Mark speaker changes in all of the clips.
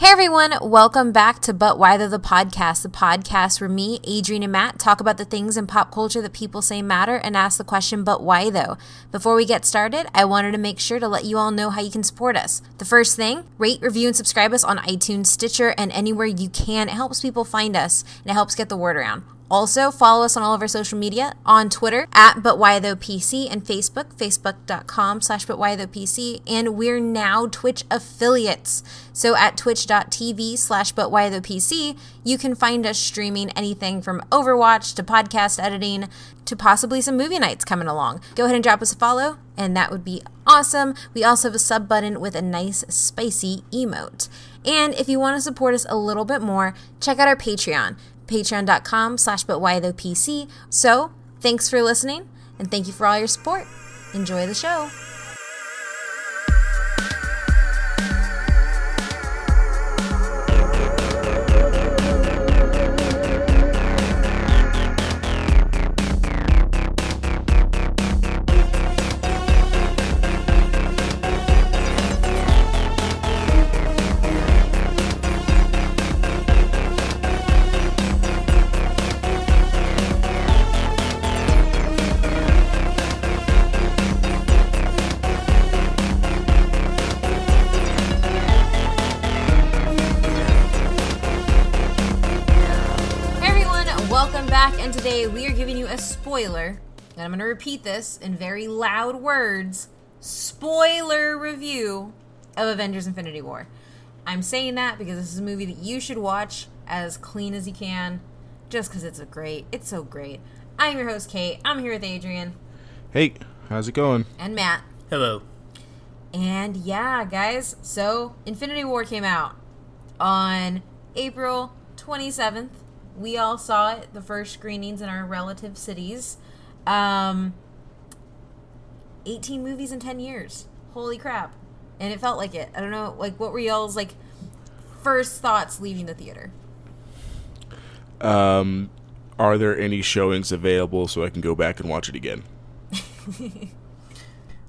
Speaker 1: Hey everyone, welcome back to But Why Tho the podcast, the podcast where me, Adrian, and Matt talk about the things in pop culture that people say matter and ask the question, but why though? Before we get started, I wanted to make sure to let you all know how you can support us. The first thing, rate, review, and subscribe us on iTunes, Stitcher, and anywhere you can. It helps people find us and it helps get the word around. Also, follow us on all of our social media on Twitter at But Why Tho PC and Facebook, facebook.com slash But Why Tho PC. And we're now Twitch affiliates. So at twitch.tv slash But Why Tho PC, you can find us streaming anything from Overwatch to podcast editing to possibly some movie nights coming along. Go ahead and drop us a follow, and that would be awesome. We also have a sub button with a nice spicy emote. And if you want to support us a little bit more, check out our Patreon patreon.com slash but why though pc so thanks for listening and thank you for all your support. Enjoy the show spoiler, and I'm going to repeat this in very loud words spoiler review of Avengers Infinity War. I'm saying that because this is a movie that you should watch as clean as you can, just because it's a great, it's so great. I'm your host, Kate. I'm here with Adrian
Speaker 2: Hey, how's it going?
Speaker 1: and Matt.
Speaker 3: Hello.
Speaker 1: And yeah, guys, so Infinity War came out on April 27th. We all saw it, the first screenings in our relative cities. Um 18 movies in 10 years. Holy crap. And it felt like it. I don't know, like what were y'all's like first thoughts leaving the theater?
Speaker 2: Um, are there any showings available so I can go back and watch it again?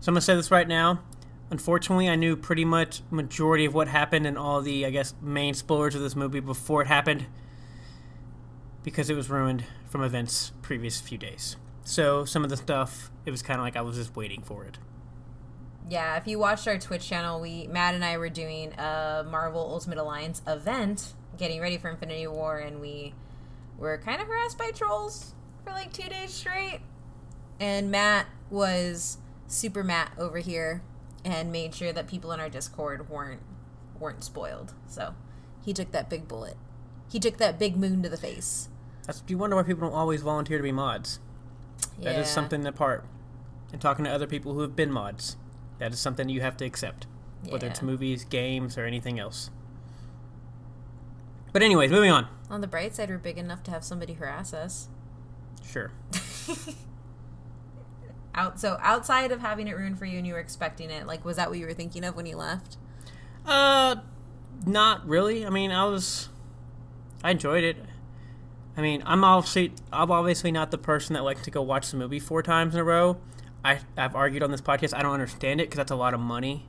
Speaker 3: So I'm gonna say this right now. Unfortunately, I knew pretty much majority of what happened and all the, I guess, main spoilers of this movie before it happened, because it was ruined from events previous few days. So some of the stuff, it was kind of like I was just waiting for it.
Speaker 1: Yeah, if you watched our Twitch channel, we Matt and I were doing a Marvel Ultimate Alliance event, getting ready for Infinity War, and we were kind of harassed by trolls for like two days straight. And Matt was super Matt over here and made sure that people in our Discord weren't weren't spoiled. So he took that big bullet. He took that big moon to the face.
Speaker 3: That's, you wonder why people don't always volunteer to be mods. That is
Speaker 1: Yeah.
Speaker 3: something apart. And talking to other people who have been mods, that is something you have to accept, whether it's movies, games, or anything else. But anyways, moving on.
Speaker 1: On the bright side, we're big enough to have somebody harass us.
Speaker 3: Sure.
Speaker 1: Out so outside of having it ruined for you and you were expecting it, like was that what you were thinking of when you left?
Speaker 3: Uh, not really. I mean, I was, I enjoyed it. I mean, I'm obviously, I'm obviously not the person that likes to go watch the movie four times in a row. I, I've argued on this podcast. I don't understand it because that's a lot of money.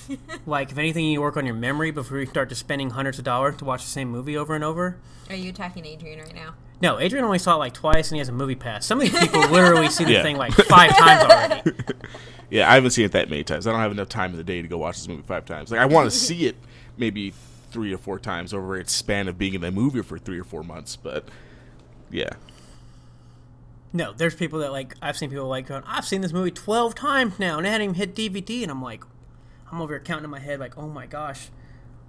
Speaker 3: like, if anything, you work on your memory before you start just spending hundreds of dollars to watch the same movie over and over.
Speaker 1: Are you attacking Adrian right now?
Speaker 3: No, Adrian only saw it like twice, and he has a movie pass. Some of these people literally see the
Speaker 2: Yeah.
Speaker 3: thing like five times already.
Speaker 2: Yeah, I haven't seen it that many times. I don't have enough time in the day to go watch this movie five times. Like, I want to see it maybe three or four times over its span of being in the movie for three or four months, but yeah.
Speaker 3: No, there's people that like I've seen people like going, I've seen this movie twelve times now, and it hadn't even hit DVD, and I'm like, I'm over here counting in my head like, oh my gosh,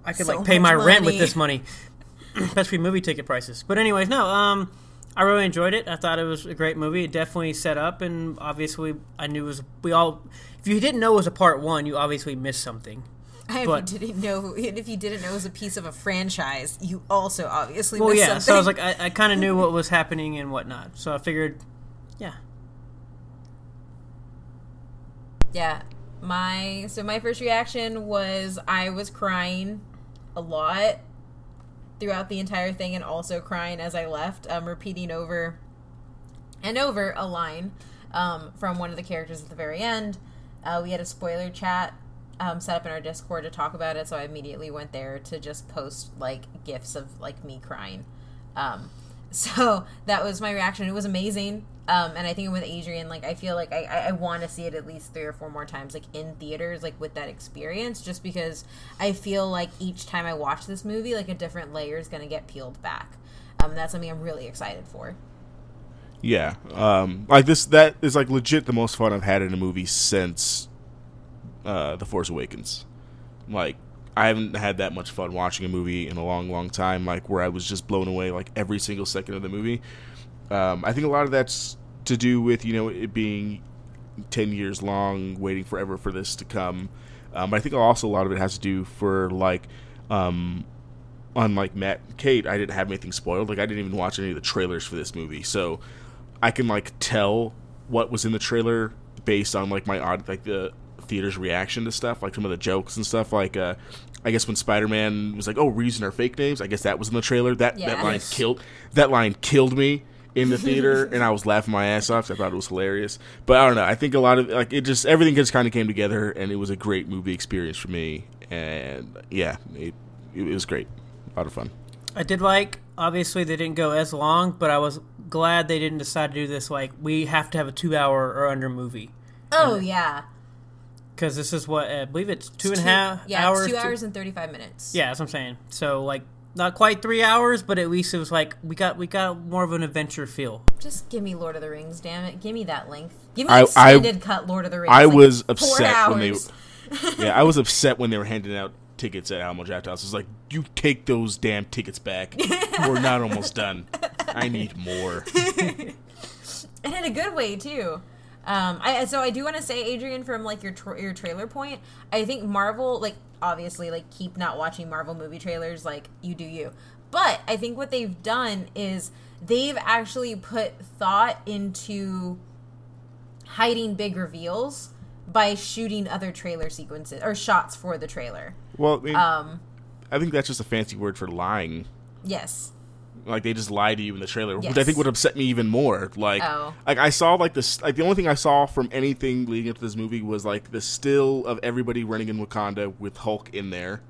Speaker 3: I could
Speaker 1: So
Speaker 3: like pay my
Speaker 1: much
Speaker 3: rent with this money, especially movie ticket prices. But anyways, no, um, I really enjoyed it. I thought it was a great movie. It definitely set up, and obviously I knew it was we all. If you didn't know it was a part one, you obviously missed something.
Speaker 1: If
Speaker 3: But-
Speaker 1: you didn't know, if you didn't know it was a piece of a franchise, you also obviously
Speaker 3: Well, yeah.
Speaker 1: something.
Speaker 3: So I was like, I, I kind of knew what was happening and whatnot. So I figured, yeah,
Speaker 1: yeah. My so my first reaction was I was crying a lot throughout the entire thing, and also crying as I left, um, repeating over and over a line um, from one of the characters at the very end. Uh, we had a spoiler chat um, set up in our Discord to talk about it, so I immediately went there to just post like gifs of like me crying. Um, so that was my reaction. It was amazing. Um, and I think with Adrian, like I feel like I, I, I want to see it at least three or four more times, like in theaters, like with that experience, just because I feel like each time I watch this movie, like a different layer is gonna get peeled back. Um, that's something I'm really excited for.
Speaker 2: Yeah, um, like this. That is like legit the most fun I've had in a movie since uh, The Force Awakens. Like I haven't had that much fun watching a movie in a long, long time. Like where I was just blown away like every single second of the movie. Um, I think a lot of that's to do with you know it being ten years long, waiting forever for this to come. Um, but I think also a lot of it has to do for like, um, unlike Matt and Kate, I didn't have anything spoiled. Like I didn't even watch any of the trailers for this movie, so I can like tell what was in the trailer based on like my odd like the theater's reaction to stuff, like some of the jokes and stuff. Like, uh, I guess when Spider Man was like, "Oh, reason are fake names," I guess that was in the trailer. That that line killed that line killed me in the theater, and I was laughing my ass off. I thought it was hilarious. But I don't know. I think a lot of like it just everything just kind of came together, and it was a great movie experience for me. And yeah, it, it was great, a lot of fun.
Speaker 3: I did like. Obviously, they didn't go as long, but I was glad they didn't decide to do this. Like, we have to have a two-hour or under movie
Speaker 1: Oh yeah,
Speaker 3: because this is what I believe it's two and a half
Speaker 1: yeah,
Speaker 3: hours.
Speaker 1: it's two
Speaker 3: to-
Speaker 1: hours and thirty five minutes.
Speaker 3: Yeah, that's what I'm saying. So like, not quite three hours, but at least it was like we got we got more of an adventure feel.
Speaker 1: Just give me Lord of the Rings, damn it! Give me that length. Give me
Speaker 2: I- I-
Speaker 1: cut Lord of the Rings.
Speaker 2: I
Speaker 1: like,
Speaker 2: was
Speaker 1: four
Speaker 2: upset when they- Yeah, I was upset when they were handing out tickets at Alamo Drafthouse. I was like, "You take those damn tickets back. We're not almost done. I need more."
Speaker 1: and in a good way too. Um, I so I do want to say, Adrian, from like your tra- your trailer point, I think Marvel, like obviously, like keep not watching Marvel movie trailers, like you do you. But I think what they've done is they've actually put thought into hiding big reveals by shooting other trailer sequences or shots for the trailer.
Speaker 2: Well, I, mean,
Speaker 1: Um,
Speaker 2: I think that's just a fancy word for lying.
Speaker 1: yes.
Speaker 2: Like they just lie to you in the trailer, which I think would upset me even more. Like,
Speaker 1: Oh.
Speaker 2: like I saw like this. Like the only thing I saw from anything leading up to this movie was like the still of everybody running in Wakanda with Hulk in there.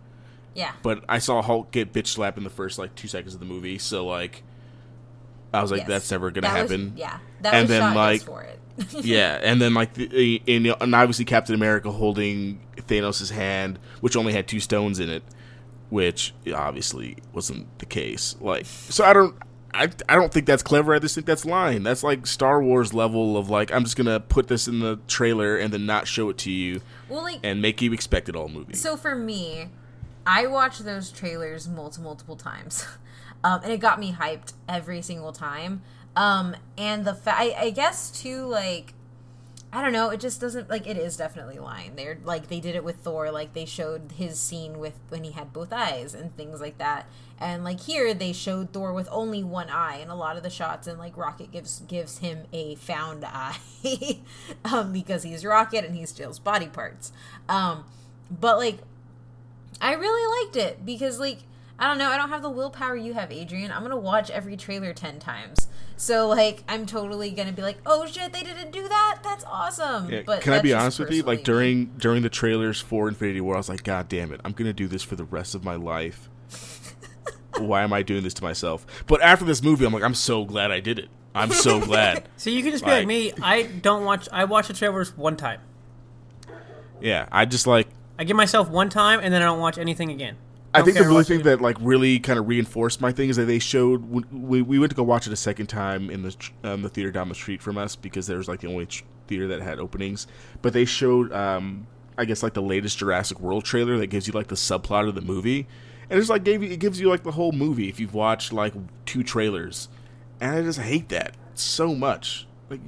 Speaker 1: Yeah.
Speaker 2: But I saw Hulk get bitch slapped in the first like two seconds of the movie, so like, I was like,
Speaker 1: Yes.
Speaker 2: that's never gonna
Speaker 1: That was-
Speaker 2: happen.
Speaker 1: yeah. That
Speaker 2: And
Speaker 1: was
Speaker 2: then, like-
Speaker 1: for it.
Speaker 2: yeah, and then like the in, and obviously Captain America holding Thanos' hand, which only had two stones in it, which obviously wasn't the case. Like, so I don't. I, I don't think that's clever. I just think that's lying. That's like Star Wars level of like I'm just gonna put this in the trailer and then not show it to you
Speaker 1: well, like
Speaker 2: and make you expect it all movie.
Speaker 1: So for me, I watched those trailers multiple, multiple times, um, and it got me hyped every single time. Um, and the fa- I, I guess too, like, I don't know, it just doesn't like it is definitely lying. They're like they did it with Thor, like they showed his scene with when he had both eyes and things like that. And like here, they showed Thor with only one eye in a lot of the shots, and like Rocket gives gives him a found eye, um, because he's Rocket and he steals body parts. Um, but like I really liked it because like I don't know, I don't have the willpower you have, Adrian. I'm gonna watch every trailer ten times. So like I'm totally gonna be like, oh shit, they didn't do that. That's awesome.
Speaker 2: Yeah,
Speaker 1: but
Speaker 2: can I be honest with you? Like during during the trailers for Infinity War, I was like, God damn it, I'm gonna do this for the rest of my life. Why am I doing this to myself? But after this movie, I'm like, I'm so glad I did it. I'm so glad.
Speaker 3: So you can just be like
Speaker 2: Like-
Speaker 3: me. I don't watch. I watch the trailers one time.
Speaker 2: Yeah, I just like
Speaker 3: I give myself one time, and then I don't watch anything again.
Speaker 2: I think the really thing that like really kind of reinforced my thing is that they showed we, we went to go watch it a second time in the um, the theater down the street from us because there was like the only theater that had openings, but they showed um, I guess like the latest Jurassic World trailer that gives you like the subplot of the movie, and it's like gave you, it gives you like the whole movie if you've watched like two trailers, and I just hate that so much. Like,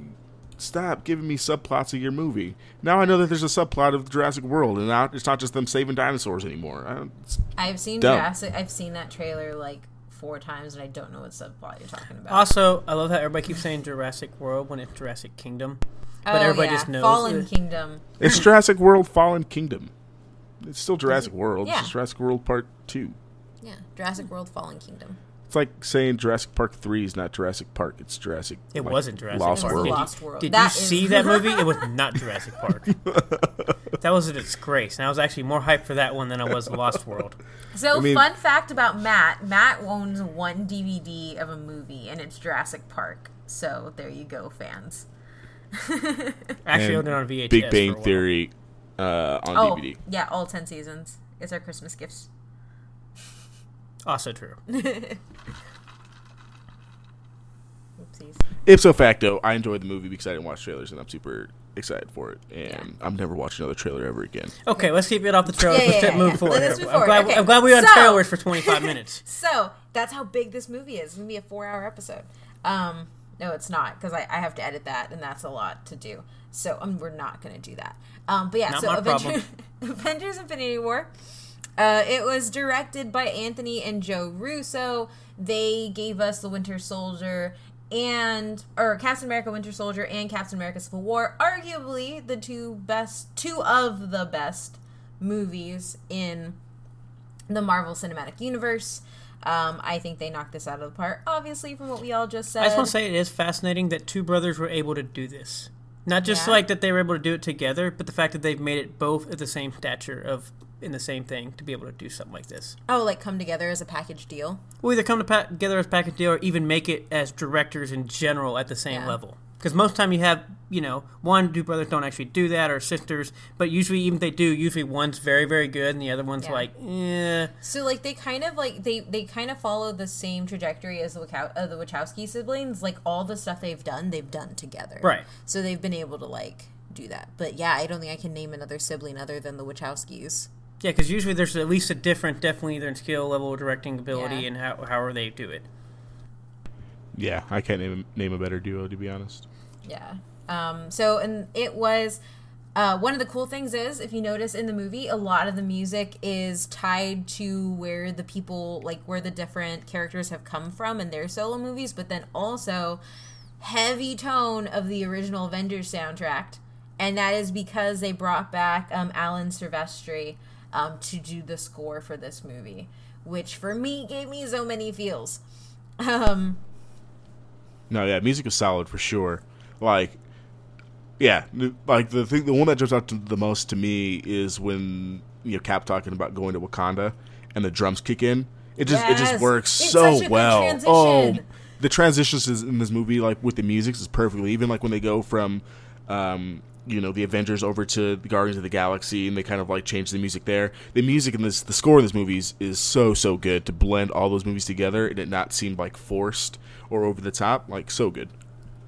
Speaker 2: stop giving me subplots of your movie. Now I know that there's a subplot of Jurassic World, and now it's not just them saving dinosaurs anymore. I don't, it's
Speaker 1: I've seen
Speaker 2: dumb.
Speaker 1: Jurassic. I've seen that trailer like four times, and I don't know what subplot you're talking about.
Speaker 3: Also, I love how everybody keeps saying Jurassic World when it's Jurassic Kingdom. but oh, everybody just knows.
Speaker 1: Oh, Fallen Kingdom.
Speaker 2: It's Jurassic World Fallen Kingdom. It's still Jurassic World.
Speaker 1: Yeah.
Speaker 2: It's just Jurassic World Part 2.
Speaker 1: Yeah, Jurassic World Fallen Kingdom.
Speaker 2: It's like saying Jurassic Park Three is not Jurassic Park. It's Jurassic.
Speaker 3: It
Speaker 2: like,
Speaker 3: wasn't Jurassic
Speaker 2: Lost
Speaker 3: Park.
Speaker 2: World.
Speaker 3: Did you-
Speaker 1: Lost World.
Speaker 3: Did
Speaker 1: That
Speaker 3: you
Speaker 1: is-
Speaker 3: see that movie? It was not Jurassic Park. that was a disgrace, and I was actually more hyped for that one than I was Lost World.
Speaker 1: So,
Speaker 2: I mean-
Speaker 1: fun fact about Matt Matt owns one DVD of a movie, and it's Jurassic Park. So, there you go, fans.
Speaker 3: Actually owned it on VHS.
Speaker 2: Big
Speaker 3: for a
Speaker 2: Bang
Speaker 3: while.
Speaker 2: Theory uh, on
Speaker 1: Oh,
Speaker 2: DVD.
Speaker 1: yeah, all 10 seasons. It's our Christmas gifts.
Speaker 3: Also true.
Speaker 1: Oopsies.
Speaker 2: Ipso facto, I enjoyed the movie because I didn't watch trailers, and I'm super excited for it. And I'm never watching another trailer ever again.
Speaker 3: Okay, let's keep it off the trailers.
Speaker 1: Yeah,
Speaker 3: let's
Speaker 1: yeah,
Speaker 3: get- move
Speaker 1: yeah.
Speaker 3: forward.
Speaker 1: Let's
Speaker 3: here.
Speaker 1: move
Speaker 3: I'm, glad.
Speaker 1: Okay.
Speaker 3: I'm glad we were on
Speaker 1: So-
Speaker 3: trailers for 25 minutes.
Speaker 1: So, that's how big this movie is. It's going to be a four hour episode. Um, no, it's not, because I, I have to edit that, and that's a lot to do. So, um, we're not going to do that. Um, but yeah,
Speaker 3: Not
Speaker 1: so Avengers, Avengers Infinity War. Uh, it was directed by Anthony and Joe Russo. They gave us The Winter Soldier and or Captain America Winter Soldier and Captain America Civil War, arguably the two best two of the best movies in the Marvel Cinematic Universe. Um, I think they knocked this out of the park, obviously, from what we all just said.
Speaker 3: I just want to say it is fascinating that two brothers were able to do this. Not just
Speaker 1: Yeah.
Speaker 3: like that they were able to do it together, but the fact that they've made it both at the same stature of in the same thing to be able to do something like this.
Speaker 1: oh, like come together as a package deal.
Speaker 3: We'll either come to pa- together as package deal or even make it as directors in general at the same
Speaker 1: Yeah.
Speaker 3: level. Because most time you have, you know, one, two brothers don't actually do that or sisters, but usually even if they do, usually one's very, very good and the other one's
Speaker 1: Yeah.
Speaker 3: like, eh.
Speaker 1: So like they kind of like they they kind of follow the same trajectory as the Wachow- uh, the Wachowski siblings. Like all the stuff they've done, they've done together.
Speaker 3: Right.
Speaker 1: So they've been able to like do that. But yeah, I don't think I can name another sibling other than the Wachowskis.
Speaker 3: Yeah, because usually there's at least a different, definitely either in skill level, directing ability,
Speaker 1: Yeah.
Speaker 3: and how however they do it.
Speaker 2: Yeah, I can't name name a better duo to be honest.
Speaker 1: Yeah. Um, so, and it was uh, one of the cool things is if you notice in the movie, a lot of the music is tied to where the people, like where the different characters have come from in their solo movies, but then also heavy tone of the original Avengers soundtrack. And that is because they brought back um, Alan Silvestri um, to do the score for this movie, which for me gave me so many feels. Um,
Speaker 2: No, yeah, music is solid for sure. Like, yeah, like the thing, the one that jumps out to the most to me is when you know Cap talking about going to Wakanda and the drums kick in. It just it just works
Speaker 1: It's
Speaker 2: so well. Oh, the transitions in this movie, like with the music, is perfectly. Even like when they go from, um, you know, the Avengers over to the Guardians of the Galaxy, and they kind of like change the music there. The music in this, the score in this movie is, is so so good to blend all those movies together and it not seem like forced or over the top. Like so good.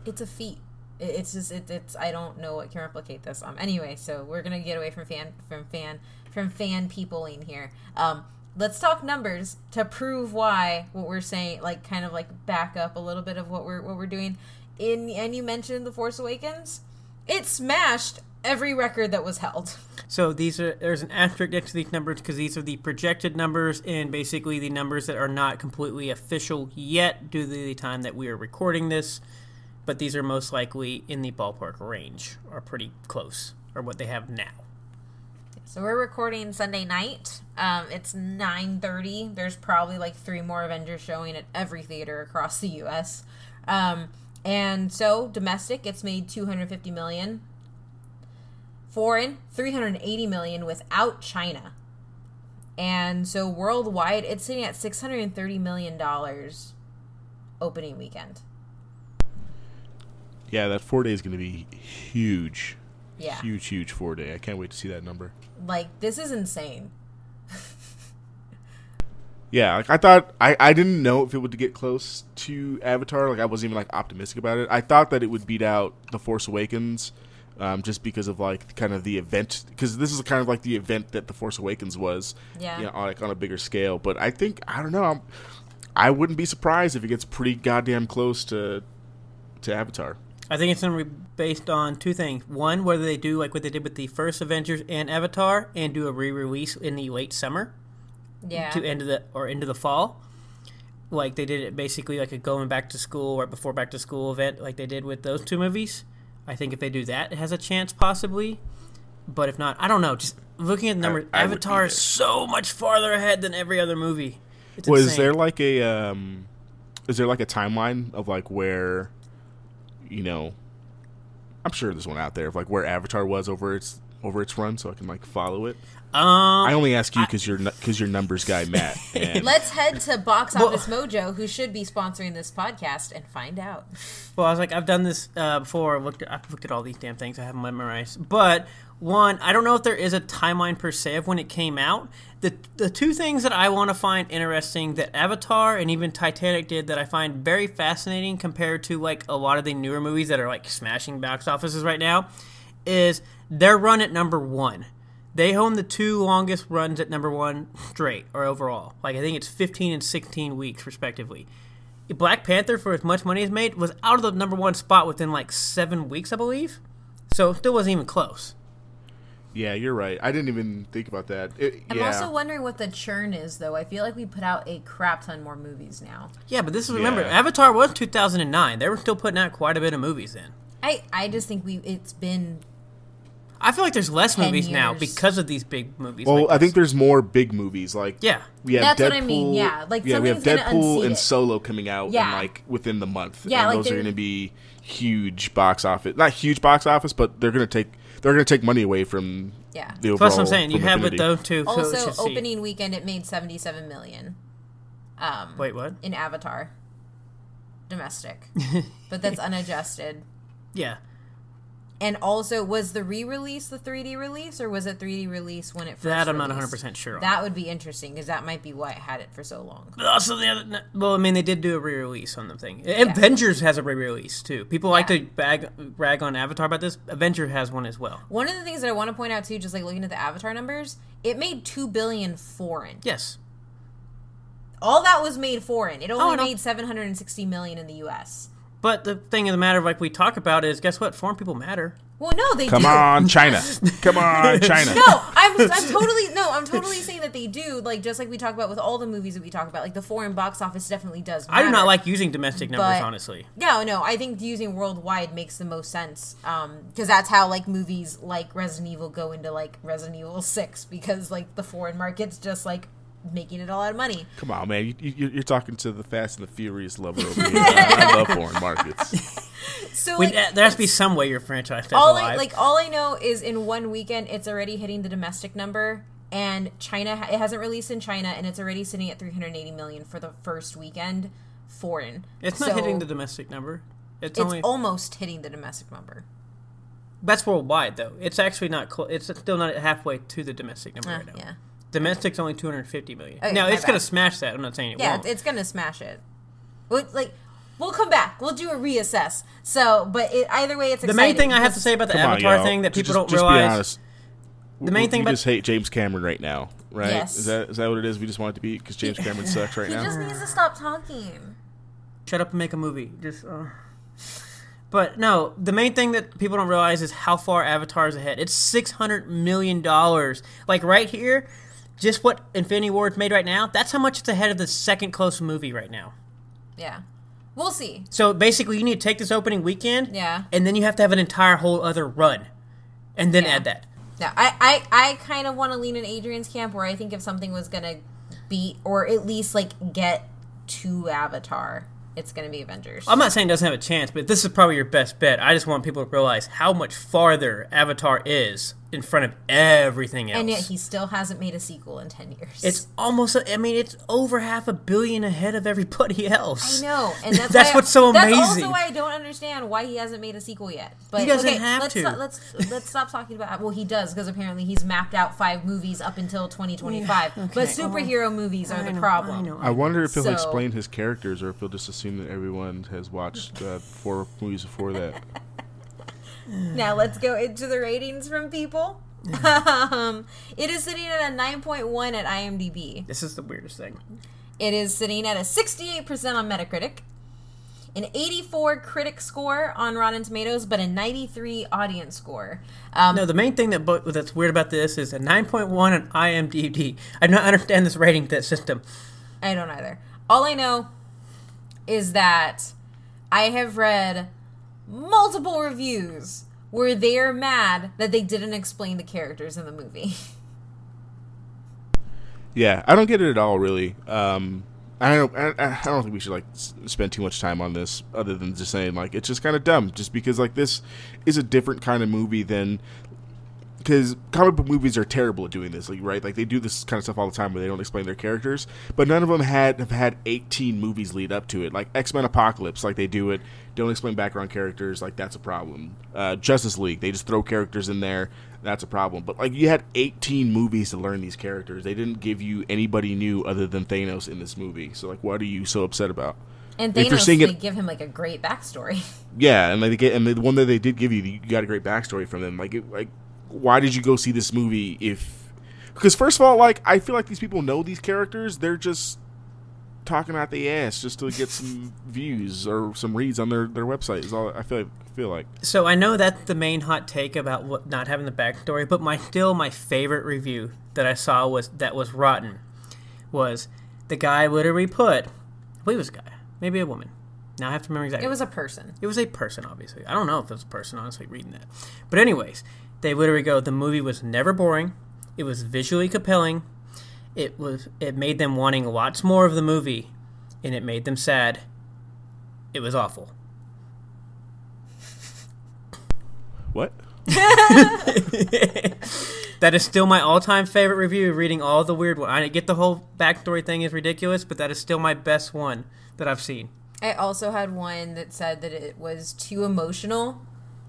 Speaker 1: it's a feat. It's just it, it's I don't know what can replicate this. Um. Anyway, so we're gonna get away from fan from fan from fan peopling here. Um. Let's talk numbers to prove why what we're saying, like kind of like back up a little bit of what we're what we're doing. In and you mentioned the Force Awakens, it smashed every record that was held.
Speaker 3: So these are there's an asterisk next to these numbers because these are the projected numbers and basically the numbers that are not completely official yet due to the time that we are recording this. But these are most likely in the ballpark range or pretty close or what they have now.
Speaker 1: So we're recording Sunday night. Um, it's nine thirty. There's probably like three more Avengers showing at every theater across the U.S. Um, and so domestic, it's made two hundred fifty million. Foreign, three hundred eighty million without China. And so worldwide, it's sitting at six hundred thirty million dollars opening weekend.
Speaker 2: Yeah, that four day is going to be huge.
Speaker 1: Yeah,
Speaker 2: Huge, huge four day. I can't wait to see that number.
Speaker 1: like this is insane.
Speaker 2: Yeah, like I thought I, I didn't know if it would get close to Avatar. Like I wasn't even like optimistic about it. I thought that it would beat out The Force Awakens, um, just because of like kind of the event. Because this is kind of like the event that The Force Awakens was.
Speaker 1: Yeah.
Speaker 2: You know, on, like on a bigger scale. But I think I don't know. I'm, I wouldn't be surprised if it gets pretty goddamn close to to Avatar.
Speaker 3: I think it's going to be based on two things. One, whether they do like what they did with the first Avengers and Avatar and do a re-release in the late summer
Speaker 1: Yeah,
Speaker 3: to end of the or into the fall. Like they did it basically like a going back to school right before back to school event like they did with those two movies. I think if they do that, it has a chance possibly. But if not, I don't know. Just looking at the numbers,
Speaker 2: I would be
Speaker 3: Avatar is so much farther ahead than every other movie. It's
Speaker 2: Was
Speaker 3: insane.
Speaker 2: there like a um, is there like a timeline of like where, you know, I'm sure there's one out there of like where Avatar was over its over its run, so I can like follow it.
Speaker 3: Um,
Speaker 2: I only ask you because you're because you're numbers guy, Matt. And
Speaker 1: Let's head to Box
Speaker 3: Well-
Speaker 1: Office Mojo, who should be sponsoring this podcast, and find out.
Speaker 3: Well, I was like, I've done this uh, before. I've looked, at, I've looked at all these damn things. I haven't memorized. But one, I don't know if there is a timeline per se of when it came out. The the two things that I want to find interesting that Avatar and even Titanic did that I find very fascinating compared to like a lot of the newer movies that are like smashing box offices right now is their run at number one. They own the two longest runs at number one straight or overall. Like I think it's 15 and 16 weeks respectively. Black Panther, for as much money as made, was out of the number one spot within like seven weeks, I believe. So it still wasn't even close.
Speaker 2: yeah, you're right. I didn't even think about that. It,
Speaker 1: I'm
Speaker 2: yeah.
Speaker 1: also wondering what the churn is, though. I feel like we put out a crap ton more movies now.
Speaker 3: Yeah, but this is remember
Speaker 2: Yeah.
Speaker 3: Avatar was 2009. They were still putting out quite a bit of movies then.
Speaker 1: I, I just think we it's been
Speaker 3: I feel like there's less
Speaker 1: 10
Speaker 3: movies now because of these big movies.
Speaker 2: well,
Speaker 3: like
Speaker 2: I think there's more big movies like
Speaker 3: yeah.
Speaker 2: we have
Speaker 1: That's
Speaker 2: Deadpool.
Speaker 1: what I mean, yeah. Like,
Speaker 2: yeah, we have Deadpool and
Speaker 1: it.
Speaker 2: Solo coming out
Speaker 1: Yeah.
Speaker 2: in like within the month.
Speaker 1: Yeah,
Speaker 2: and
Speaker 1: like
Speaker 2: those are going to be huge box office. Not huge box office, but they're going to take they're going to take money away from
Speaker 1: yeah.
Speaker 2: the overall.
Speaker 3: Plus, I'm saying you
Speaker 2: from
Speaker 3: have with
Speaker 2: Infinity.
Speaker 3: those two. so
Speaker 1: Also,
Speaker 3: just see.
Speaker 1: opening weekend it made 77 million. Um,
Speaker 3: Wait, what?
Speaker 1: in Avatar, domestic, but that's unadjusted.
Speaker 3: Yeah.
Speaker 1: And also, was the re-release the 3D release, or was it 3D release when it first?
Speaker 3: That I'm not 100
Speaker 1: released?
Speaker 3: percent sure. on.
Speaker 1: That would be interesting because that might be why it had it for so long.
Speaker 3: But also the other, well, I mean, they did do a re-release on the thing. Avengers has a re-release too. People like to bag, rag on Avatar about this. Avenger has one as well.
Speaker 1: One of the things that I want to point out too, just like looking at the Avatar numbers, it made two billion foreign.
Speaker 3: Yes.
Speaker 1: All that was made foreign. It
Speaker 3: Oh,
Speaker 1: only
Speaker 3: know.
Speaker 1: made 760 million in the U.S.
Speaker 3: But the thing of the matter, like we talk about, is guess what? Foreign people matter.
Speaker 1: Well, no, they
Speaker 2: Come
Speaker 1: do.
Speaker 2: on, China. Come on, China.
Speaker 1: No, I'm, I'm totally no, I'm totally saying that they do. Like just like we talk about with all the movies that we talk about, like the foreign box office definitely does.
Speaker 3: I do not like using domestic numbers,
Speaker 1: But-
Speaker 3: honestly.
Speaker 1: No, no, I think using worldwide makes the most sense. Um, because that's how like movies like Resident Evil go into like Resident Evil Six because like the foreign market's just like making it a lot of money.
Speaker 2: Come on, man. You, you, you're talking to the Fast and the Furious lover over here. I, I love foreign markets.
Speaker 1: So like,
Speaker 3: uh, there has to be some way your franchise stays
Speaker 1: all I
Speaker 3: alive.
Speaker 1: like all I know is in one weekend it's already hitting the domestic number and China it hasn't released in China and it's already sitting at 380 million for the first weekend foreign.
Speaker 3: it's not
Speaker 1: So
Speaker 3: hitting the domestic number. It's,
Speaker 1: It's
Speaker 3: only
Speaker 1: almost hitting the domestic number.
Speaker 3: that's worldwide though. It's actually not. Clo- it's still not halfway to the domestic number
Speaker 1: Uh,
Speaker 3: right now.
Speaker 1: yeah.
Speaker 3: Domestic's only 250 million.
Speaker 1: Okay,
Speaker 3: now
Speaker 1: my
Speaker 3: it's gonna smash that. I'm not saying it
Speaker 1: Yeah,
Speaker 3: won't.
Speaker 1: it's gonna smash it. Well, like we'll come back. We'll do a reassess. So, but it, either way, it's
Speaker 3: the main thing I have to say about the
Speaker 2: Come
Speaker 3: Avatar
Speaker 2: y'all.
Speaker 3: thing that people
Speaker 2: just,
Speaker 3: don't
Speaker 2: just
Speaker 3: realize.
Speaker 2: Be honest.
Speaker 3: The main
Speaker 2: We-
Speaker 3: thing
Speaker 2: we
Speaker 3: about-
Speaker 2: just hate James Cameron right now, right?
Speaker 1: Yes.
Speaker 2: Is that is that what it is? We just want it to be because James Cameron sucks right
Speaker 1: He
Speaker 2: now.
Speaker 1: just needs to stop talking.
Speaker 3: shut up and make a movie. Just. Uh. But no, the main thing that people don't realize is how far Avatar is ahead. It's six hundred million dollars. Like right here, just what Infinity War's made right now. That's how much it's ahead of the second closest movie right now.
Speaker 1: Yeah, we'll see.
Speaker 3: So basically, you need to take this opening weekend,
Speaker 1: Yeah.
Speaker 3: and then you have to have an entire whole other run, and then
Speaker 1: Yeah.
Speaker 3: add that.
Speaker 1: Yeah, I, I, I kind of want to lean in Adrian's camp where I think if something was gonna beat or at least like get to Avatar, it's gonna be Avengers.
Speaker 3: I'm not saying it doesn't have a chance, but this is probably your best bet. I just want people to realize how much farther Avatar is in front of everything else.
Speaker 1: and yet he still hasn't made a sequel in ten years.
Speaker 3: It's almost. I mean, it's over half a billion ahead of everybody else.
Speaker 1: I know, and that's
Speaker 3: That's
Speaker 1: why-
Speaker 3: what's so
Speaker 1: That's
Speaker 3: amazing.
Speaker 1: also why I don't understand why he hasn't made a sequel yet. But
Speaker 3: He doesn't
Speaker 1: okay,
Speaker 3: have
Speaker 1: let's
Speaker 3: to.
Speaker 1: Stop, let's let's stop talking about. Well, he does because apparently he's mapped out five movies up until 2025.
Speaker 3: okay,
Speaker 1: But superhero movies are
Speaker 3: I
Speaker 1: the
Speaker 3: know,
Speaker 1: problem.
Speaker 3: I know.
Speaker 2: I wonder if he'll
Speaker 1: So-
Speaker 2: explain his characters or if he'll just assume that everyone has watched uh, four movies before that.
Speaker 1: Now let's go into the ratings from people. um, it is sitting at a 9.1 at IMDb.
Speaker 3: This is the weirdest thing.
Speaker 1: It is sitting at a 68% on Metacritic, an 84 critic score on Rotten Tomatoes, but a 93 audience score. Um,
Speaker 3: No, the main thing that bo- that's weird about this is a 9.1 on IMDb. I do not understand this rating that system.
Speaker 1: I don't either. All I know is that I have read multiple reviews where they're mad that they didn't explain the characters in the movie.
Speaker 2: Yeah, I don't get it at all, really. Um, I don't. I, I don't think we should like spend too much time on this, other than just saying like it's just kind of dumb. Just because like this is a different kind of movie than because comic book movies are terrible at doing this, like right? Like they do this kind of stuff all the time where they don't explain their characters, but none of them had have had 18 movies lead up to it. Like X Men Apocalypse, like they do it, don't explain background characters, like that's a problem. Uh, Justice League, they just throw characters in there, that's a problem. But like you had 18 movies to learn these characters, they didn't give you anybody new other than Thanos in this movie. So like, what are you so upset about?
Speaker 1: And
Speaker 2: If you're
Speaker 1: Thanos,
Speaker 2: seeing
Speaker 1: they
Speaker 2: it-
Speaker 1: give him like a great backstory.
Speaker 2: Yeah, and they get and the one that they did give you, you got a great backstory from them. Like, it, like, why did you go see this movie if? Because first of all, like, I feel like these people know these characters. They're just talking out the ass just to get some views or some reads on their their website. Is all I feel. Like, feel like.
Speaker 3: So I know that's the main hot take about what, not having the backstory, but my still my favorite review that I saw was that was rotten. Was the guy literally put? I believe it was a guy, maybe a woman. Now I have to remember exactly.
Speaker 1: It was a person.
Speaker 3: It was a person, obviously. I don't know if it was a person, honestly, reading that. But, anyways, they literally go, the movie was never boring. It was visually compelling. It was. It made them wanting lots more of the movie, and it made them sad. It was awful.
Speaker 2: What?
Speaker 3: That is still my all-time favorite review. Reading all the weird one. I get the whole backstory thing is ridiculous, but that is still my best one that I've seen.
Speaker 1: I also had one that said that it was too emotional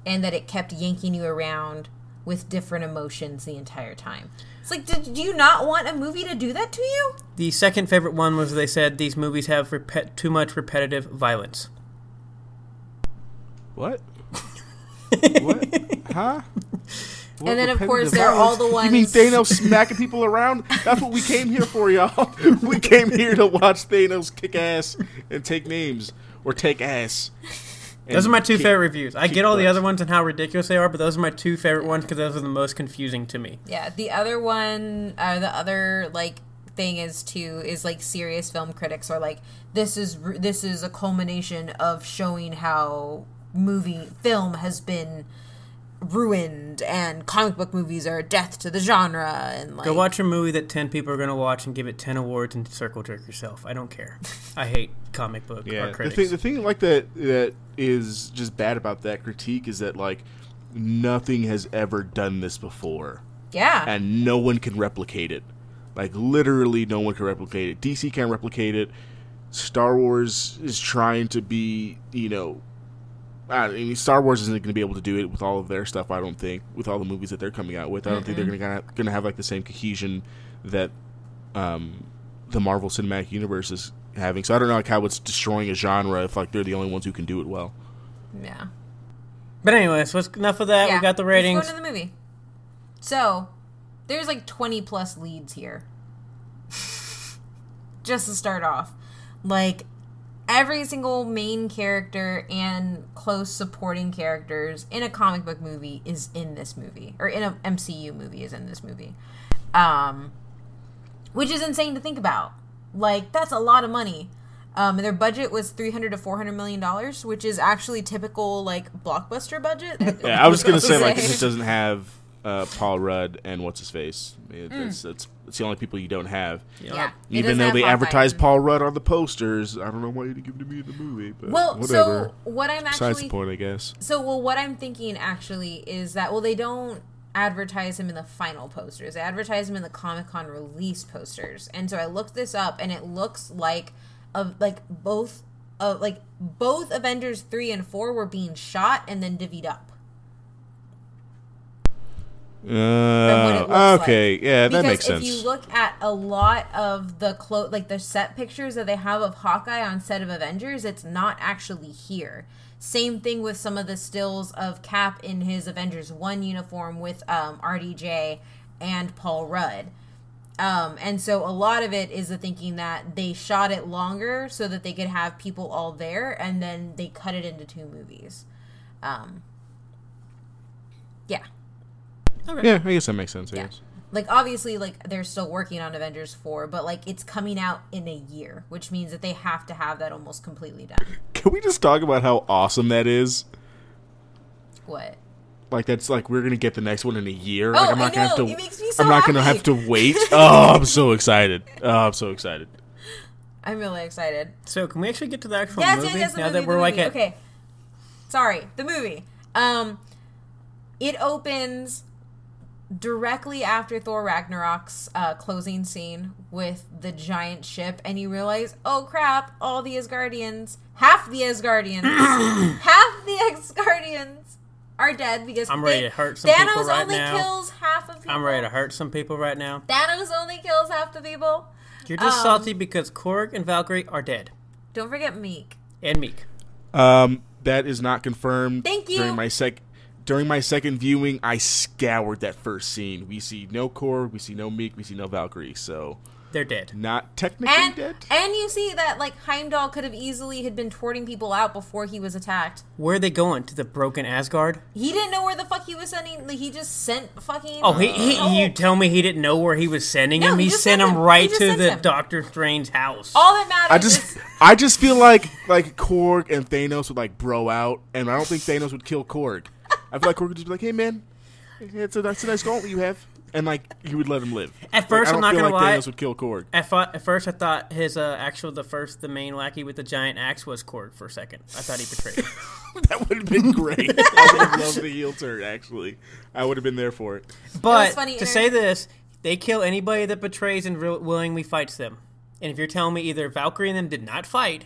Speaker 1: and that it kept yanking you around with different emotions the entire time. It's like, did do you not want a movie to do that to you?
Speaker 3: The second favorite one was they said these movies have repet- too much repetitive violence.
Speaker 2: What? what? Huh? What
Speaker 1: And then, of course, there are all the ones.
Speaker 2: You mean
Speaker 1: ones-
Speaker 2: Thanos smacking people around? That's what we came here for, y'all. We came here to watch Thanos kick ass and take names or take ass.
Speaker 3: Those are my two
Speaker 2: kick-
Speaker 3: favorite reviews. I get all the other ones and how ridiculous they are, but those are my two favorite ones because those are the most confusing to me.
Speaker 1: Yeah, the other one, uh, the other like thing is too is like serious film critics are like this is this is a culmination of showing how movie film has been ruined and comic book movies are a death to the genre and like
Speaker 3: Go watch a movie that 10 people are going to watch and give it 10 awards and circle jerk yourself. I don't care. I hate comic book
Speaker 2: Yeah,
Speaker 3: or
Speaker 2: the thing, the thing like that that is just bad about that critique is that like nothing has ever done this before,
Speaker 1: yeah
Speaker 2: and no one can replicate it. Like literally, no one can replicate it. DC can't replicate it. Star Wars is trying to be, you know, I mean, Star Wars isn't going to be able to do it with all of their stuff. I don't think with all the movies that they're coming out with. I don't think they're going to going to have like the same cohesion that um, the Marvel Cinematic Universe is having. So I don't know like how it's destroying a genre if like they're the only ones who can do it well.
Speaker 1: yeah
Speaker 3: but anyway, so it's enough of that.
Speaker 1: yeah
Speaker 3: We got the
Speaker 1: let's
Speaker 3: ratings.
Speaker 1: go into the movie so there's like 20 plus leads here just to start off like every single main character and close supporting characters in a comic book movie is in this movie or in a MCU movie is in this movie um which is insane to think about like that's a lot of money um, and their budget was 300 to 400 million dollars which is actually typical like blockbuster budget
Speaker 2: Yeah, I was going to say like it just doesn't have uh, Paul Rudd and what's his face, it, it's, it's it's the only people you don't have.
Speaker 1: yeah it
Speaker 2: Even though they
Speaker 1: Hawkeye.
Speaker 2: advertise Paul Rudd on the posters, I don't know why you didn't give it to me in the movie. But
Speaker 1: well
Speaker 2: whatever.
Speaker 1: so what i'm
Speaker 2: Besides
Speaker 1: actually
Speaker 2: the point, I guess.
Speaker 1: So, well, what I'm thinking actually is that, well, they don't advertise him in the final posters. They advertise him in the Comic Con release posters. And so I looked this up, and it looks like, of like both, of like both Avengers three and four were being shot and then divvied up.
Speaker 2: Uh, okay, yeah, that makes
Speaker 1: if
Speaker 2: sense.
Speaker 1: If you look at a lot of the clo- like the set pictures that they have of Hawkeye on set of Avengers, it's not actually here. Same thing with some of the stills of Cap in his Avengers One uniform with um, RDJ and Paul Rudd. Um, and so a lot of it is the thinking that they shot it longer so that they could have people all there, and then they cut it into two movies. Um, yeah.
Speaker 2: yeah, I guess that makes sense. I
Speaker 1: Yeah.
Speaker 2: guess.
Speaker 1: Like obviously like they're still working on Avengers 4, but like it's coming out in a year, which means that they have to have that almost completely done.
Speaker 2: Can we just talk about how awesome that is?
Speaker 1: What?
Speaker 2: Like that's like we're gonna get the next one in a year. like
Speaker 1: Oh,
Speaker 2: I'm not gonna have to.
Speaker 1: It makes me so
Speaker 2: I'm not gonna have to wait. Oh, I'm so excited. Oh, I'm so excited.
Speaker 1: I'm really excited.
Speaker 3: So can we actually get to the actual
Speaker 1: Yes,
Speaker 3: movie
Speaker 1: yes, yes, the
Speaker 3: now
Speaker 1: movie,
Speaker 3: that we're like
Speaker 1: movie.
Speaker 3: at
Speaker 1: okay. Sorry, the movie. Um, it opens directly after Thor Ragnarok's uh, closing scene with the giant ship, and you realize, oh crap, all the Asgardians, half the Asgardians, half the Asgardians are dead because
Speaker 3: I'm ready
Speaker 1: they-
Speaker 3: to hurt some
Speaker 1: Thanos
Speaker 3: people right
Speaker 1: only
Speaker 3: now.
Speaker 1: kills half of people.
Speaker 3: I'm ready to hurt some people right now.
Speaker 1: Thanos only kills half the people.
Speaker 3: You're just
Speaker 1: Um,
Speaker 3: salty because Korg and Valkyrie are dead.
Speaker 1: Don't forget Miek.
Speaker 3: And Miek.
Speaker 2: Um, that is not confirmed.
Speaker 1: Thank you.
Speaker 2: During my sec, during my second viewing, I scoured that first scene. We see no Korg, we see no Miek, we see no Valkyrie. So
Speaker 3: They're dead.
Speaker 2: not technically
Speaker 1: And
Speaker 2: dead.
Speaker 1: and you see that like Heimdall could have easily had been torting people out before he was attacked.
Speaker 3: Where are they going? To the broken Asgard?
Speaker 1: He didn't know where the fuck he was sending. Like, he just sent fucking.
Speaker 3: Oh, he, he
Speaker 1: Hulk.
Speaker 3: you oh. tell me he didn't know where he was sending
Speaker 1: No,
Speaker 3: him?
Speaker 1: he
Speaker 3: He, sent
Speaker 1: sent
Speaker 3: him
Speaker 1: him.
Speaker 3: right to the
Speaker 1: him.
Speaker 3: Doctor Strange house.
Speaker 1: All that matters.
Speaker 2: I just,
Speaker 1: is,
Speaker 2: I just feel like like Korg and Thanos would like bro out, and I don't think Thanos would kill Korg. I feel like Korg would just be like, "Hey man, it's a that's a nice gauntlet you have," and like he would let him live.
Speaker 3: At first,
Speaker 2: Like, I
Speaker 3: I'm
Speaker 2: don't feel
Speaker 3: gonna
Speaker 2: like
Speaker 3: lie.
Speaker 2: Thanos would kill Korg.
Speaker 3: At, fu- at first, I thought his uh, actual the first the main lackey with the giant axe was Korg for a second. I thought he betrayed him.
Speaker 2: that would have been great. I would have loved the heel turn. Actually, I would have been there for it.
Speaker 3: But
Speaker 1: funny,
Speaker 3: to say this, they kill anybody that betrays and real- willingly fights them. And if you're telling me either Valkyrie and them did not fight,